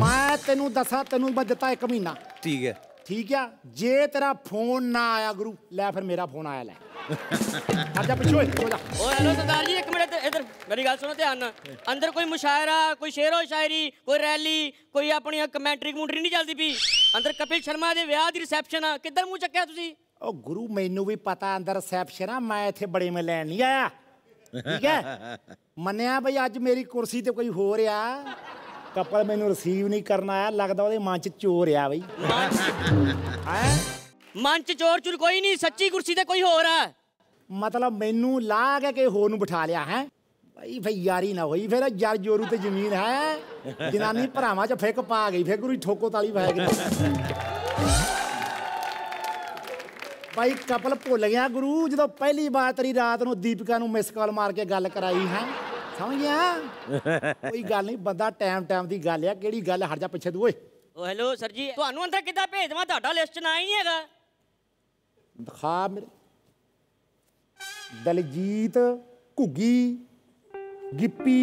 ਮੈਂ ਤੈਨੂੰ ਦੱਸਾਂ ਤੈਨੂੰ ਮੈਂ ਦਿੱਤਾ ਇੱਕ ਮਹੀਨਾ। ਠੀਕ ਹੈ। ਠੀਕ ਆ? ਜੇ ਤੇਰਾ ਫੋਨ ਨਾ ਆਇਆ ਗੁਰੂ ਲੈ ਫਿਰ ਮੇਰਾ ਫੋਨ ਆਇਆ ਲੈ। ਹਟ ਜਾ ਪਿੱਛੇ ਹੋ ਜਾ। ਓ ਹੈਲੋ ਸਰਦਾਰ ਜੀ ਇੱਕ ਮਿੰਟ ਇੱਧਰ- ਇੱਧਰ ਮੇਰੀ ਗੱਲ ਸੁਣੋ ਧਿਆਨ ਨਾਲ। ਅੰਦਰ ਕੋਈ ਮੁਸ਼ਾਇਰਾ ਕੋਈ ਸ਼ੇਰੋ ਸ਼ਾਇਰੀ ਕੋਈ ਰੈਲੀ ਕੋਈ ਆਪਣੀ ਕਮੈਂਟਰੀ ਕਮੂੰਟਰੀ ਨਹੀਂ ਚੱਲਦੀ ਪਈ? ਅੰਦਰ ਕਪਿਲ ਸ਼ਰਮਾ ਦੇ ਵਿਆਹ ਦੀ ਰਿਸੈਪਸ਼ਨ ਆ ਕਿੱਧਰ ਮੂੰਹ ਚੱਕਿਆ ਤੁਸੀਂ? ਉਹ ਗੁਰੂ ਮੈਨੂੰ ਵੀ ਪਤਾ ਅੰਦਰ ਰਿਸੈਪਸ਼ਨ ਆ ਮੈਂ ਇੱਥੇ ਬੜੇ ਮੈਂ ਲੈਣ ਨਹੀਂ ਆਇਆ। ਠੀਕ ਹੈ? ਮੰਨਿਆ ਬਈ ਅੱਜ ਮੇਰੀ ਕੁਰਸੀ ਤੇ ਕੋਈ ਹੋ ਰਿਹਾ ਕਪਲ ਮੈਨੂੰ ਰਿਸੀਵ ਨਹੀਂ ਕਰਨ ਆਇਆ ਲੱਗਦਾ ਉਹਦੇ ਮਨ ਚ ਚੋਰ ਆ ਬਈ। ਹੈ? ਮਨ ਚ ਚੋਰ ਚੁਰ ਕੋਈ ਨਹੀਂ ਸੱਚੀ ਕੁਰਸੀ ਤੇ ਕੋਈ ਹੋਰ ਆ। ਮਤਲਬ ਮੈਨੂੰ ਲਾ ਕੇ ਕਿਸੇ ਹੋਰ ਨੂੰ ਬਿਠਾ ਲਿਆ ਹੈ? ਭਾਈ ਫੇ ਯਾਰੀ ਨਾ ਹੋਈ ਫਿਰ ਜਰ ਜੋਰੂ ਤੇ ਜ਼ਮੀਨ ਹੈ? ਜਨਾਨੀ ਭਰਾਵਾਂ ਚ ਫਿੱਕ ਪਾ ਗਈ ਫੇ ਗੁਰੂ ਠੋਕੋ ਤਾਲੀ ਪੈ ਗਈ। ਭਾਈ ਕਪਲ ਭੁੱਲ ਗਿਆ ਗੁਰੂ ਜਦੋਂ ਪਹਿਲੀ ਵਾਰ ਤੇਰੀ ਰਾਤ ਨੂੰ ਦੀਪਿਕਾ ਨੂੰ ਮਿਸ ਕਾਲ ਮਾਰ ਕੇ ਗੱਲ ਕਰਾਈ ਹੈ। ਸਮਝ ਗਿਆ? ਕੋਈ ਗੱਲ ਨਹੀਂ ਬੰਦਾ ਟਾਈਮ ਟਾਈਮ ਦੀ ਗੱਲ ਆ ਕਿਹੜੀ ਗੱਲ ਹਟ ਜਾ ਪਿੱਛੇ ਤੂੰ ਓਏ। ਓ ਹੈਲੋ ਸਰ ਜੀ ਤੁਹਾਨੂੰ ਅੰਦਰ ਕਿੱਦਾਂ ਭੇਜ ਦੇਵਾਂ ਤੁਹਾਡਾ ਲਿਸਟ 'ਚ ਨਾ ਹੀ ਨਹੀਂ ਹੈਗਾ। ਦਿਖਾ ਮੇਰੇ। ਦਲਜੀਤ ਘੁੱਗੀ ਗਿੱਪੀ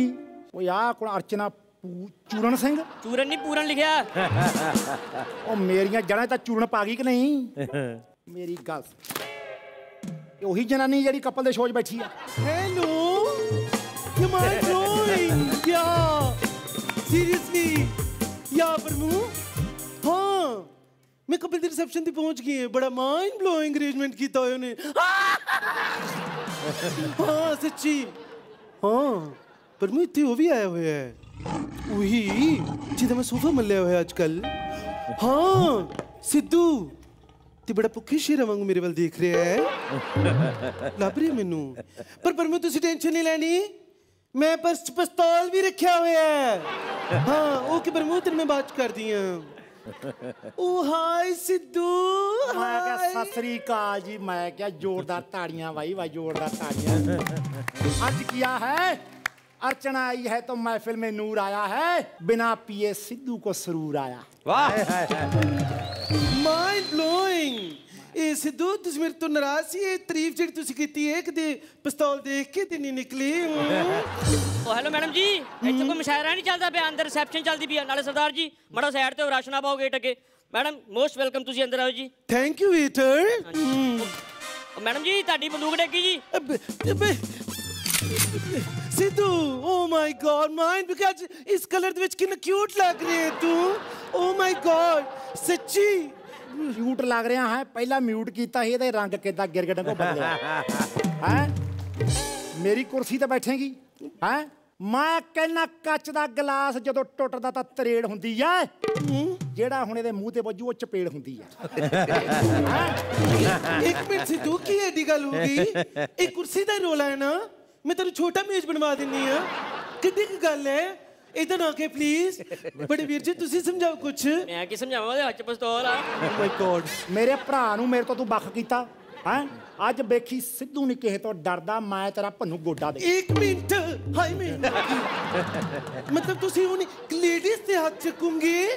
ਓਏ ਆ ਕੋਣ ਅਰਚਨਾ ਪੂ- ਚੂਰਨ ਸਿੰਘ? ਚੂਰਨ ਨਹੀਂ ਪੂਰਨ ਲਿਖਿਆ। ਉਹ ਮੇਰੀਆਂ ਜੜਾਂ ਤਾਂ ਚੂਰਨ ਪਾ ਗਈ ਕਿ ਨਹੀਂ? ਮੇਰੀ ਗੱਲ ਸੁਣ। ਇਹ ਉਹੀ ਜਨਾਨੀ ਜਿਹੜੀ ਕਪਲ ਦੇ ਸ਼ੋਅ 'ਚ ਬੈਠੀ ਆ Hello! You mind blowing! Yeah! Seriously! Yeah, ਪ੍ਰਭੂ ਹਾਂ ਮੈਂ ਕਪਿਲ ਦੀ ਰਿਸੈਪਸ਼ਨ ਤੇ ਪਹੁੰਚ ਗਈ ਹਾਂ ਬੜਾ ਮਾਈਂਡ ਬਲੋਇੰਗ ਅਰੇਂਜਮੈਂਟ ਕੀਤਾ ਹੋਇਆ ਉਹਨੇ ਹਾਂ ਸੱਚੀ ਹਾਂ ਪਰ ਮੈਂ ਇੱਥੇ ਉਹ ਵੀ ਆਇਆ ਹੋਇਆ ਹੈ ਉਹੀ ਜਿਹਦਾ ਮੈਂ ਸੋਫਾ ਮੱਲਿਆ ਹੋਇਆ ਅੱਜ ਕੱਲ ਹਾਂ ਸਿੱਧੂ ਤੇ ਬੜਾ ਭੁੱਖੇ ਸ਼ੇਰਾਂ ਵਾਂਗੂ ਮੇਰੇ ਵੱਲ ਦੇਖ ਰਿਹਾ ਹੈ ਲੱਭ ਰਹੀ ਹੈ ਮੈਨੂੰ ਪਰ ਪਰ ਮੈਂ ਤੁਸੀਂ ਟੈਨਸ਼ਨ ਨਹੀਂ ਲੈਣੀ ਮੈਂ ਪਰਸ 'ਚ ਪਿਸਤੌਲ ਵੀ ਰੱਖਿਆ ਹੋਇਆ ਹੈ ਹਾਂ ਓਕੇ ਪਰ ਮੈਂ ਤੈਨੂੰ ਮੈਂ ਬਾਤ 'ਚ ਕਰਦੀ ਹਾਂ ਓ ਹਾਈ ਸਿੱਧੂ ਮੈਂ ਕਿਹਾ ਹਾਈ। ਸਤਿ ਸ੍ਰੀ ਅਕਾਲ ਜੀ ਮੈਂ ਕਿਹਾ ਜ਼ੋਰਦਾਰ ਤਾੜੀਆਂ ਵਾਈ ਵਾਈ ਜ਼ੋਰਦਾਰ ਤਾੜੀਆਂ ਅੱਜ ਕੀਆ ਹੈ अर्चना आई है तो महफिल में नूर आया है बिना पिए सिद्धू को सरूर आया ਮਾਈਂਡ ਬਲੋਇੰਗ ਇਹ ਸਿੱਧੂ ਤੁਸੀਂ ਮੇਰੇ ਤੋਂ ਨਾਰਾਜ਼ ਸੀ ਇਹ ਤਾਰੀਫ ਜਿਹੜੀ ਤੁਸੀਂ ਕੀਤੀ ਹੈ ਕਿਤੇ ਪਿਸਤੌਲ ਦੇਖ ਕੇ ਤੇ ਨਹੀਂ ਨਿਕਲੀ। ਓ ਹੈਲੋ ਮੈਡਮ ਜੀ। ਇੱਥੇ ਕੋਈ ਮੁਸ਼ਾਇਰਾ ਨਹੀਂ ਚੱਲਦਾ ਪਿਆ ਅੰਦਰ ਰਿਸੈਪਸ਼ਨ ਚੱਲਦੀ ਪਈ ਆ। ਨਾਲੇ ਸਰਦਾਰ ਜੀ ਮੜਾ ਸਾਈਡ ਤੇ ਰਾਸ਼ਨ ਪਾਓ ਗੇਟ ਅੱਗੇ। ਮੈਡਮ ਮੋਸਟ ਵੈਲਕਮ ਤੁਸੀਂ ਅੰਦਰ ਆਓ ਜੀ। ਥੈਂਕ ਯੂ ਓ ਮੈਡਮ ਜੀ ਤੁਹਾਡੀ ਬੰਦੂਕ ਡੱਗੀ ਜੀ। Sidhu oh my god mind because ਇਸ ਕਲਰ ਦੇ ਵਿੱਚ ਕਿੰਨਾ ਕਿਊਟ ਲੱਗ ਰਹੀ ਹੈ ਤੂੰ। ਓ ਮਾਈ ਗॉड ਸੱਚੀ। ਸ਼ੂਟ ਲੱਗ ਰਿਹਾ ਹੈ। ਪਹਿਲਾਂ ਮਿਊਟ ਕੀਤਾ ਸੀ, ਇਹਦਾ ਰੰਗ ਕਿਦਾਂ ਗਿਰਗੜਾਂ ਕੋ ਬਦਲਿਆ ਹੈ? ਮੇਰੀ ਕੁਰਸੀ ਤੇ ਬੈਠੇਗੀ। ਹੈ? ਮੈਂ ਕਹਿੰਨਾ ਕੱਚ ਦਾ ਗਲਾਸ ਜਦੋਂ ਟੁੱਟਦਾ ਤਾਂ ਤਰੇੜ ਹੁੰਦੀ ਐ। ਜਿਹੜਾ ਹੁਣ ਇਹਦੇ ਮੂੰਹ ਤੇ ਵੱਜੂ, ਉਹ ਚਪੇੜ ਹੁੰਦੀ ਐ। ਇੱਕ ਮਿੰਟ ਸਿੱਧੂ, ਕੀ ਐਡੀ ਗੱਲ ਹੋ ਇਹ ਕੁਰਸੀ ਦਾ ਰੋਲਾ ਹੈ ਨਾ? ਮੈਂ ਤੈਨੂੰ ਛੋਟਾ ਮੇਜ਼ ਬਣਵਾ ਦਿੰਨੀ ਆ ਕਿੱਡੀ ਗੱਲ ਹੈ ਇਧਰ ਆ ਕੇ ਪਲੀਜ਼ ਬੜੇ ਵੀਰ ਜੀ ਤੁਸੀਂ ਸਮਝਾਓ ਕੁਛ। ਮੈਂ ਕੀ ਸਮਝਾਵਾਂ ਉਹਦੇ ਹੱਥ ਪਿਸਤੌਲ ਆ? ਮਾਈ ਗॉड ਮੇਰੇ ਭਰਾ ਨੂੰ ਮੇਰੇ ਤੋਂ ਤੂੰ ਵੱਖ ਕੀਤਾ ਹੈ? ਅੱਜ ਵੇਖੀ ਸਿੱਧੂ ਨਹੀਂ ਕਿਸੇ ਤੋਂ ਡਰਦਾ ਮੈਂ ਤੇਰਾ ਭੰਨੂ ਗੋਡਾ ਦੇ। ਇੱਕ ਮਿੰਟ ਹਾਈ ਮੇ। ਮਤਲਬ ਤੁਸੀਂ ਹੁਣ ਲੇਡੀਜ਼ ਦੇ ਹੱਥ ਚੱਕੂਗੇ?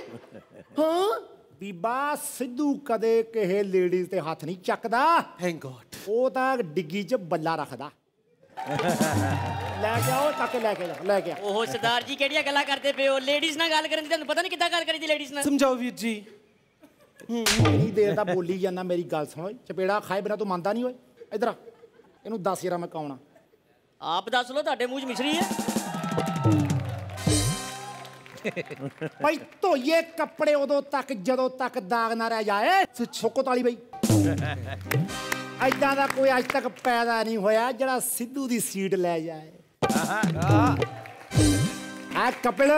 ਹਾਂ? ਬੀਬਾ ਸਿੱਧੂ ਕਦੇ ਕਿਸੇ ਲੇਡੀਜ਼ ਤੇ ਹੱਥ ਨਹੀਂ ਚੱਕਦਾ। ਥੈਂਕ ਗॉड ਉਹ ਤਾਂ ਡਿੱਗੀ 'ਚ ਬੱਲਾ ਰੱਖਦਾ। ਲੈ ਕੇ ਆਓ ਚੱਕ ਕੇ ਲੈ ਕੇ ਜਾ ਲੈ ਕੇ ਆ ਓਹੋ ਸਰਦਾਰ ਜੀ ਕਿਹੜੀਆਂ ਗੱਲਾਂ ਕਰਦੇ ਪਏ ਹੋ? ਲੇਡੀਜ਼ ਨਾਲ ਗੱਲ ਕਰਨ ਦੀ ਤੁਹਾਨੂੰ ਪਤਾ ਨਹੀਂ ਕਿੱਦਾਂ ਗੱਲ ਕਰੀਦੀ ਲੇਡੀਜ਼ ਨਾਲ? ਸਮਝਾਓ ਵੀਰ ਜੀ। ਇੰਨੀ ਦੇਰ ਦਾ ਬੋਲੀ ਜਾਂਦਾ ਮੇਰੀ ਗੱਲ ਸੁਣ ਚਪੇੜਾ ਖਾਏ ਬਿਨਾ ਤੂੰ ਮੰਨਦਾ ਨਹੀਂ ਓਏ। ਇਧਰ ਆ। ਇਹਨੂੰ ਦੱਸ ਯਾਰਾ ਮੈਂ ਕੌਣ ਆ? ਆਪ ਦੱਸ ਲਓ ਤੁਹਾਡੇ ਮੂੰਹ 'ਚ ਮਿਸ਼ਰੀ ਹੈ। ਭਾਈ ਧੋਈਏ ਕੱਪੜੇ ਉਦੋਂ ਤੱਕ ਜਦੋਂ ਤੱਕ ਦਾਗ ਨਾ ਰਹਿ ਜਾਏ। ਸੁੱਕੋ ਤਾਲੀ ਬਈ। ਐਦਾਂ ਦਾ ਕੋਈ ਅੱਜ ਤੱਕ ਪੈਦਾ ਨਹੀਂ ਹੋਇਆ ਜਿਹੜਾ ਸਿੱਧੂ ਦੀ ਸੀਟ ਲੈ ਜਾਏ। ਆ ਕਪਿਲ,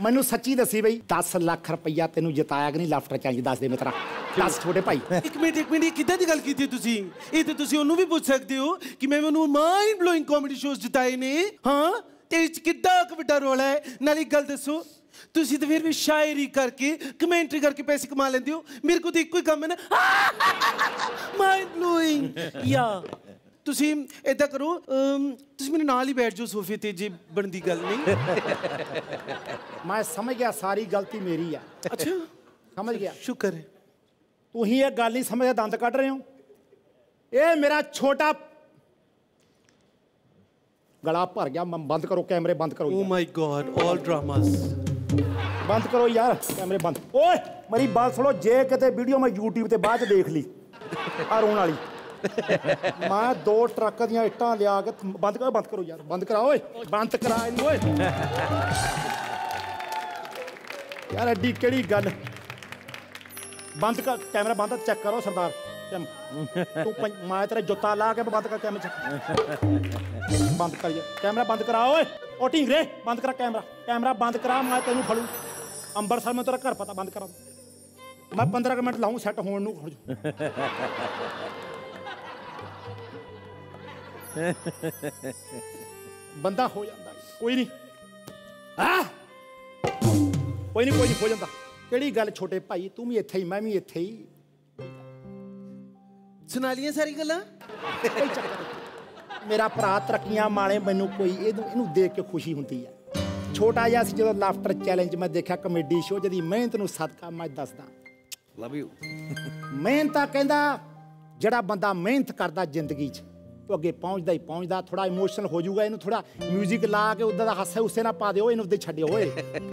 ਮੈਨੂੰ ਸੱਚੀ ਦੱਸੀ ਬਈ 10 ਲੱਖ ਰੁਪਈਆ ਤੈਨੂੰ ਜਿਤਾਇਆ ਕਿ ਨਹੀਂ? ਲਾਫਟਰ ਚੈਲੰਜ ਦੱਸ ਦੇ ਮਿੱਤਰਾ। ਦੱਸ ਛੋਟੇ ਭਾਈ। ਇੱਕ ਮਿੰਟ ਇੱਕ ਮਿੰਟ ਕਿੱਦਾਂ ਦੀ ਗੱਲ ਕੀਤੀ ਤੁਸੀਂ? ਇਹ ਤੇ ਤੁਸੀਂ ਉਹਨੂੰ ਵੀ ਪੁੱਛ ਸਕਦੇ ਹੋ ਕਿ ਮੈਂ ਮੈਨੂੰ ਮਾਈਂਡ ਬਲੋਇੰਗ ਕਾਮੇਡੀ ਸ਼ੋਜ਼ ਜਿਤਾਏ ਨੇ, ਹਾਂ? ਤੇ ਇਹ 'ਚ ਕਿੱਡਾ ਵੱਡਾ ਰੋਲ ਹੈ? ਨਾਲੇ ਇੱਕ ਗੱਲ ਦੱਸੋ ਤੁਸੀਂ ਤਾਂ ਫਿਰ ਵੀ ਸ਼ਾਇਰੀ ਕਰਕੇ ਕਮੈਂਟਰੀ ਕਰਕੇ ਪੈਸੇ ਕਮਾ ਲੈਂਦੇ ਹੋ। ਮੇਰੇ ਕੋਲ ਤਾਂ ਇੱਕੋ ਹੀ ਕੰਮ ਹੈ ਨਾ। ਮਾਈਂਡ ਬਲੋਇੰਗ ਯਾ ਤੁਸੀਂ ਏਦਾਂ ਕਰੋ ਤੁਸੀਂ ਮੇਰੇ ਨਾਲ ਹੀ ਬੈਠ ਜਾਓ ਸੋਫੇ ਤੇ ਜੇ ਬਣਦੀ ਗੱਲ ਨਹੀਂ। ਮੈਂ ਸਮਝ ਗਿਆ ਸਾਰੀ ਗਲਤੀ ਮੇਰੀ ਆ। ਅੱਛਾ। ਸਮਝ ਗਿਆ। ਸ਼ੁਕਰ ਹੈ। ਤੁਸੀਂ ਇਹ ਗੱਲ ਨਹੀਂ ਸਮਝਦੇ ਦੰਦ ਕੱਢ ਰਹੇ ਹੋ। ਇਹ ਮੇਰਾ ਛੋਟਾ ਗਲਾ ਭਰ ਗਿਆ ਮ- ਬੰਦ ਕਰੋ ਕੈਮਰੇ ਬੰਦ ਕਰੋ ਓ। ਮਾਈ ਗॉड ਆਲ ਡਰਾਮਾਸ ਬੰਦ ਕਰੋ ਯਾਰ, ਕੈਮਰੇ ਬੰਦ। ਓਏ, ਮੇਰੀ ਬਾਤ ਸੁਣੋ, ਜੇ ਕਿਤੇ ਵੀਡੀਓ ਮੈਂ YouTube ਤੇ ਬਾਅਦ ਚ ਦੇਖ ਲਈ ਆ ਰੋਣ ਵਾਲੀ। ਮੈਂ ਦੋ ਟਰੱਕ ਦੀਆਂ ਇੱਟਾਂ ਲਿਆ ਕੇ ਬੰਦ ਕਰੋ ਬੰਦ ਕਰੋ ਯਾਰ, ਬੰਦ ਕਰਾ, ਓਏ, ਬੰਦ ਕਰਾ ਇਹਨੂੰ, ਓਏ। ਯਾਰ ਐਡੀ ਕਿਹੜੀ ਗੱਲ? ਬੰਦ ਕਰ, ਕੈਮਰਾ ਬੰਦ, ਚੈੱਕ ਕਰੋ ਸਰਦਾਰ। ਕੈਮ- ਤੂੰ ਪੰਜ- ਮੈਂ ਤੇਰਾ ਜੁੱਤਾ ਲਾ ਕੇ ਬੰਦ ਕਰ ਕੈਮਰਾ ਬੰਦ ਕਰ ਕੈਮਰਾ ਬੰਦ ਕਰਾ, ਓਏ। ਓ ਢਿੰਗਰੇ, ਬੰਦ ਕਰਾ ਕੈਮਰਾ ਕੈਮਰਾ ਬੰਦ ਕਰਾ, ਮੈਂ ਤੈਨੂੰ ਫੜੂ। ਅੰਬਰਸਰ ਮੈਂ ਤੇਰਾ ਘਰ ਪਤਾ, ਬੰਦ ਕਰਾ। ਮੈਂ 15 ਮਿੰਟ ਲਾਉਂ ਸੈੱਟ ਹੋਣ ਨੂੰ ਖੜ ਬੰਦਾ ਹੋ ਜਾਂਦਾ। ਕੋਈ ਨਹੀਂ। ਆ ਕੋਈ ਨਹੀਂ ਕੋਈ ਨਹੀਂ, ਹੋ ਜਾਂਦਾ। ਕਿਹੜੀ ਗੱਲ ਛੋਟੇ ਭਾਈ? ਤੂੰ ਵੀ ਇੱਥੇ ਹੀ, ਮੈਂ ਵੀ ਇੱਥੇ ਹੀ। ਸੁਣਾ ਲੀਆਂ ਸਾਰੀ ਗੱਲਾਂ। ਮੇਰਾ ਭਰਾ ਤਰੱਕੀਆਂ ਮਾਣੇ ਮੈਨੂੰ ਕੋਈ ਇਹਨੂੰ ਇਹਨੂੰ ਦੇਖ ਕੇ ਖੁਸ਼ੀ ਹੁੰਦੀ ਹੈ ਛੋਟਾ ਜਿਹਾ ਸੀ ਜਦੋਂ ਲਾਫਟਰ ਚੈਲੰਜ ਮੈਂ ਦੇਖਿਆ ਕਮੇਡੀ ਸ਼ੋਅ ਜਿਹਦੀ ਮਿਹਨਤ ਨੂੰ ਸਦਕਾ ਮੈਂ ਦੱਸਦਾ। ਲਵ ਯੂ ਮਿਹਨਤ ਤਾਂ ਕਹਿੰਦਾ ਜਿਹੜਾ ਬੰਦਾ ਮਿਹਨਤ ਕਰਦਾ ਜ਼ਿੰਦਗੀ 'ਚ ਉਹ ਅੱਗੇ ਪਹੁੰਚਦਾ ਹੀ ਪਹੁੰਚਦਾ ਥੋੜਾ ਇਮੋਸ਼ਨਲ ਹੋ ਜਾਊਗਾ ਇਹਨੂੰ ਥੋੜਾ 뮤직 ਲਾ ਕੇ ਉਦਾਂ ਦਾ ਹਾਸੇ ਹੁਸੇ ਨਾ ਪਾ ਦਿਓ ਇਹਨੂੰ ਉੱਤੇ ਛੱਡਿਓ ਓਏ।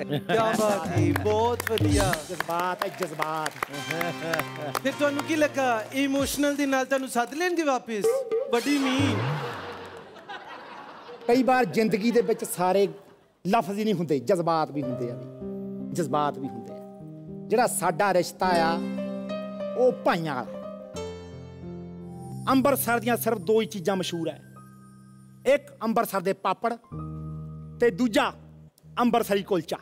ਕੀ ਬਾਤ ਹੈ ਬਹੁਤ ਵਧੀਆ। ਜਜ਼ਬਾਤ ਹੈ ਜਜ਼ਬਾਤ। ਫਿਰ ਤੁਹਾਨੂੰ ਕੀ ਲੱਗਾ? ਇਮੋਸ਼ਨਲ ਦੇ ਨਾਲ ਤੁਹਾਨੂੰ ਸੱਦ ਲੈਣਗੇ ਵਾਪਸ? ਵੱਡੀ ਮੀਨ ਕਈ ਵਾਰ ਜ਼ਿੰਦਗੀ ਦੇ ਵਿੱਚ ਸਾਰੇ ਲਫ਼ਜ਼ ਹੀ ਨਹੀਂ ਹੁੰਦੇ ਜਜ਼ਬਾਤ ਵੀ ਹੁੰਦੇ ਆ ਜਜ਼ਬਾਤ ਵੀ ਹੁੰਦੇ ਆ। ਜਿਹੜਾ ਸਾਡਾ ਰਿਸ਼ਤਾ ਆ ਉਹ ਭਾਈਆਂ ਵਾਲਾ ਅੰਮ੍ਰਿਤਸਰ ਦੀਆਂ ਸਿਰਫ ਦੋ ਹੀ ਚੀਜ਼ਾਂ ਮਸ਼ਹੂਰ ਹੈ। ਇੱਕ ਅੰਮ੍ਰਿਤਸਰ ਦੇ ਪਾਪੜ ਤੇ ਦੂਜਾ ਅੰਮ੍ਰਿਤਸਰੀ ਕੁਲਚਾ।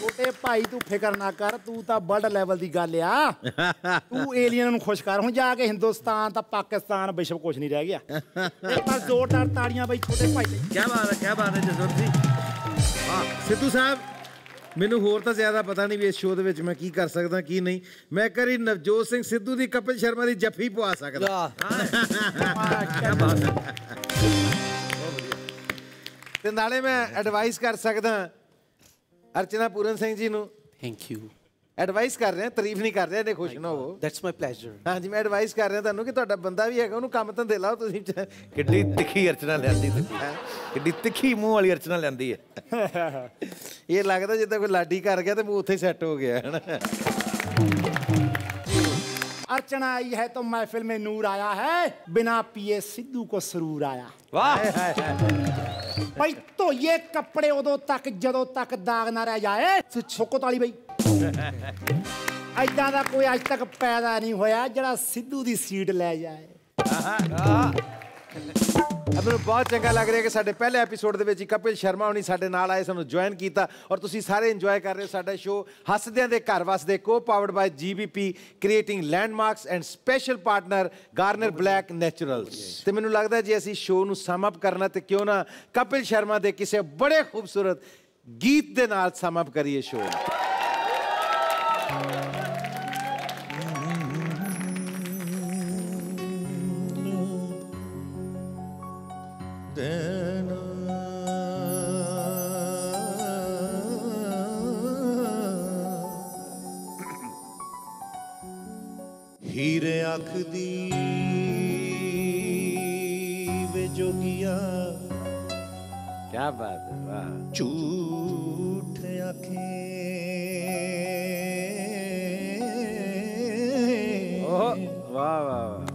ਛੋਟੇ ਭਾਈ, ਤੂੰ ਫਿਕਰ ਨਾ ਕਰ, ਤੂੰ ਤਾਂ ਵਰਲਡ ਲੈਵਲ ਦੀ ਗੱਲ ਆ। ਤੂੰ ਏਲੀਅਨ ਨੂੰ ਖੁਸ਼ ਕਰ। ਹੁਣ ਜਾ ਕੇ ਹਿੰਦੁਸਤਾਨ ਤਾਂ ਪਾਕਿਸਤਾਨ ਵਿਸ਼ਵ ਕੁਝ ਨਹੀਂ ਰਹਿ ਗਿਆ। ਤੇ ਬਸ ਜ਼ੋਰਦਾਰ ਤਾੜੀਆਂ ਬਈ ਛੋਟੇ ਭਾਈ ਲਈ ਕੀ ਬਾਤ ਹੈ ਕੀ ਬਾਤ ਹੈ ਜਸਵੰਤ ਜੀ। ਹਾਂ, ਸਿੱਧੂ ਸਾਹਿਬ ਮੈਨੂੰ ਹੋਰ ਤਾਂ ਜ਼ਿਆਦਾ ਪਤਾ ਨਹੀਂ ਵੀ ਇਸ ਸ਼ੋਅ ਦੇ ਵਿੱਚ ਮੈਂ ਕੀ ਕਰ ਸਕਦਾ ਕੀ ਨਹੀਂ। ਮੈਂ ਕਰੀ ਨਵਜੋਤ ਸਿੰਘ ਸਿੱਧੂ ਦੀ ਕਪਿਲ ਸ਼ਰਮਾ ਦੀ ਜੱਫੀ ਪਵਾ ਸਕਦਾ। ਤੇ ਨਾਲੇ ਮੈਂ ਐਡਵਾਈਸ ਕਰ ਸਕਦਾ ਅਰਚਨਾ ਪੂਰਨ ਸਿੰਘ ਜੀ ਨੂੰ। ਥੈਂਕ ਯੂ ਐਡਵਾਈਸ ਕਰ ਰਿਹਾ ਤਾਰੀਫ ਨਹੀਂ ਕਰ ਰਿਹਾ ਇਹਦੇ ਖੁਸ਼ ਨਾ ਹੋਵੋ। ਦੈਟਸ ਮਾਈ ਪਲੇਜ਼ਰ ਹਾਂਜੀ ਮੈਂ ਐਡਵਾਈਸ ਕਰ ਰਿਹਾ ਤੁਹਾਨੂੰ ਕਿ ਤੁਹਾਡਾ ਬੰਦਾ ਵੀ ਹੈਗਾ ਉਹਨੂੰ ਕੰਮ ਧੰਦੇ ਲਾਓ ਤੁਸੀਂ ਕਿੱਡੀ ਤਿੱਖੀ ਅਰਚਨਾ ਲਿਆਂਦੀ ਤੁਸੀਂ। ਹੈਂ? ਕਿੱਡੀ ਤਿੱਖੀ ਮੂੰਹ ਵਾਲੀ ਅਰਚਨਾ ਲਿਆਂਦੀ ਹੈ। ਇਹ ਲੱਗਦਾ ਜਿੱਦਾਂ ਕੋਈ ਲਾਡੀ ਕਰ ਗਿਆ ਤੇ ਮੂੰਹ ਉੱਥੇ ਸੈੱਟ ਹੋ ਗਿਆ ਹੈ ਨਾ अर्चना आई है तो महफिल में नूर आया है बिना पिए सिद्धू को सरूर आया ਵਾਹ ਭਾਈ ਧੋਈਏ ਕੱਪੜੇ ਉਦੋਂ ਤੱਕ ਜਦੋਂ ਤੱਕ ਦਾਗ ਨਾ ਰਹਿ ਜਾਏ ਸੁੱਕੋ ਤਾਲੀ ਬਈ ਐਦਾਂ ਦਾ ਕੋਈ ਅੱਜ ਤੱਕ ਪੈਦਾ ਨਹੀਂ ਹੋਇਆ ਜਿਹੜਾ ਸਿੱਧੂ ਦੀ ਸੀਟ ਲੈ ਜਾਏ ਅਬ ਮੈਨੂੰ ਬਹੁਤ ਚੰਗਾ ਲੱਗ ਰਿਹਾ ਕਿ ਸਾਡੇ ਪਹਿਲੇ ਐਪੀਸੋਡ ਦੇ ਵਿੱਚ ਹੀ ਕਪਿਲ ਸ਼ਰਮਾ ਹੁਣੀ ਸਾਡੇ ਨਾਲ ਆਏ, ਸਾਨੂੰ ਜੁਆਇਨ ਕੀਤਾ ਔਰ ਤੁਸੀਂ ਸਾਰੇ ਇੰਜੋਏ ਕਰ ਰਹੇ ਹੋ ਸਾਡਾ ਸ਼ੋਅ ਹੱਸਦਿਆਂ ਦੇ ਘਰ ਵਸਦੇ co powered by GBP creating landmarks and special partner Garnier black naturals ਤੇ ਮੈਨੂੰ ਲੱਗਦਾ ਜੇ ਅਸੀਂ ਸ਼ੋਅ ਨੂੰ ਸਮ ਅਪ ਕਰਨਾ ਤੇ ਕਿਉਂ ਨਾ ਕਪਿਲ ਸ਼ਰਮਾ ਦੇ ਕਿਸੇ ਬੜੇ ਖੂਬਸੂਰਤ ਗੀਤ ਦੇ ਨਾਲ ਸਮ ਅਪ ਕਰੀਏ ਸ਼ੋਅ ਨੂੰ। ਬਾਤ ਹੈ ਵਾਹ ਝੂਠ ਆਖੇ ਵਾਹ ਵਾਹ ਵਾਹ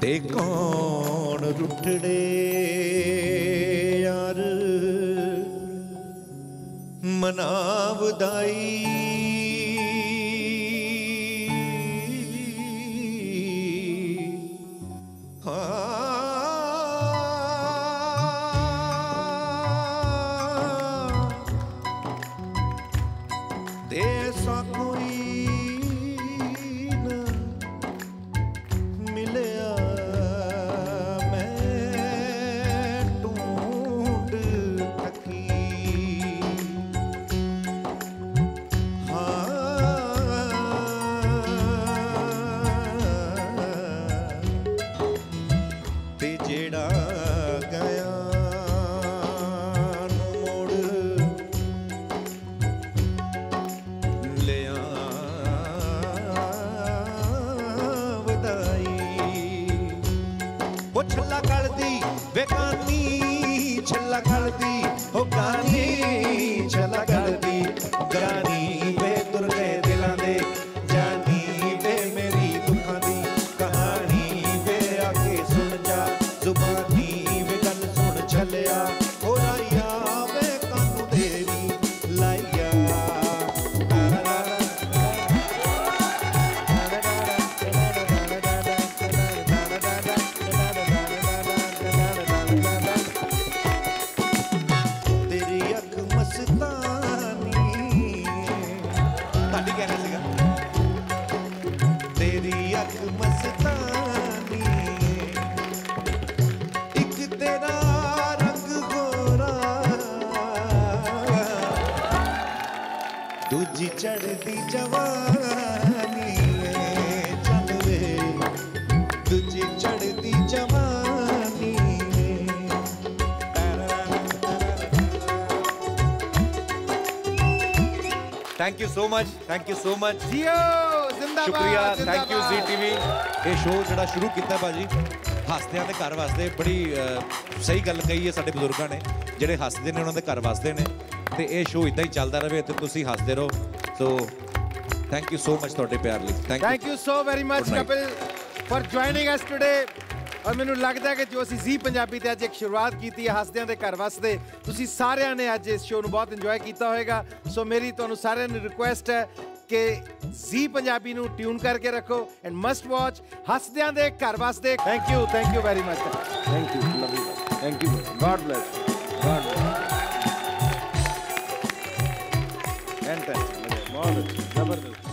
ਤੇ ਕੌਣ ਰੁੱਠੜੇ ਯਾਰ ਮਨਾਵਦਾਈ you so much thank you so much JIO ਜ਼ਿੰਦਾਬਾਦ ਸ਼ੁਕਰੀਆ ਥੈਂਕ ਯੂ। ਜ਼ੀ ਟੀਵੀ ਇਹ ਸ਼ੋਅ ਜਿਹੜਾ ਸ਼ੁਰੂ ਕੀਤਾ ਭਾਜੀ ਹੱਸਦਿਆਂ ਦੇ ਘਰ ਵਾਸਤੇ ਬੜੀ ਸਹੀ ਗੱਲ ਕਹੀ ਹੈ ਸਾਡੇ ਬਜ਼ੁਰਗਾਂ ਨੇ ਜਿਹੜੇ ਹੱਸਦੇ ਨੇ ਉਹਨਾਂ ਦੇ ਘਰ ਵਾਸਦੇ ਨੇ ਤੇ ਇਹ ਸ਼ੋਅ ਇਦਾਂ ਹੀ ਚੱਲਦਾ ਰਹੇ ਤੇ ਤੁਸੀਂ ਹੱਸਦੇ ਰਹੋ so thank you so much ਤੁਹਾਡੇ ਪਿਆਰ ਲਈ thank you so very much. Kapil for joining us today ਔਰ ਮੈਨੂੰ ਲੱਗਦਾ ਕਿ ਜੋ ਅਸੀਂ ਜ਼ੀ ਪੰਜਾਬੀ ਤੇ ਅੱਜ ਇੱਕ ਸ਼ੁਰੂਆਤ ਕੀਤੀ ਹੈ, ਹੱਸਦਿਆਂ ਦੇ ਘਰ ਵਸਦੇ, ਤੁਸੀਂ ਸਾਰਿਆਂ ਨੇ ਅੱਜ ਇਸ ਸ਼ੋਅ ਨੂੰ ਬਹੁਤ ਇੰਜੋਏ ਕੀਤਾ ਹੋਵੇਗਾ ਸੋ ਮੇਰੀ ਤੁਹਾਨੂੰ ਸਾਰਿਆਂ ਨੂੰ ਰਿਕੁਐਸਟ ਹੈ ਕਿ ਜ਼ੀ ਪੰਜਾਬੀ ਨੂੰ ਟਿਊਨ ਕਰਕੇ ਰੱਖੋ ਐਂਡ ਮਸਟ ਵਾਚ ਹੱਸਦਿਆਂ ਦੇ ਘਰ ਵਸਦੇ। Thank you thank you very much thank you love you thank you God bless God bless enter ਬਹੁਤ ਜ਼ਬਰਦਸਤ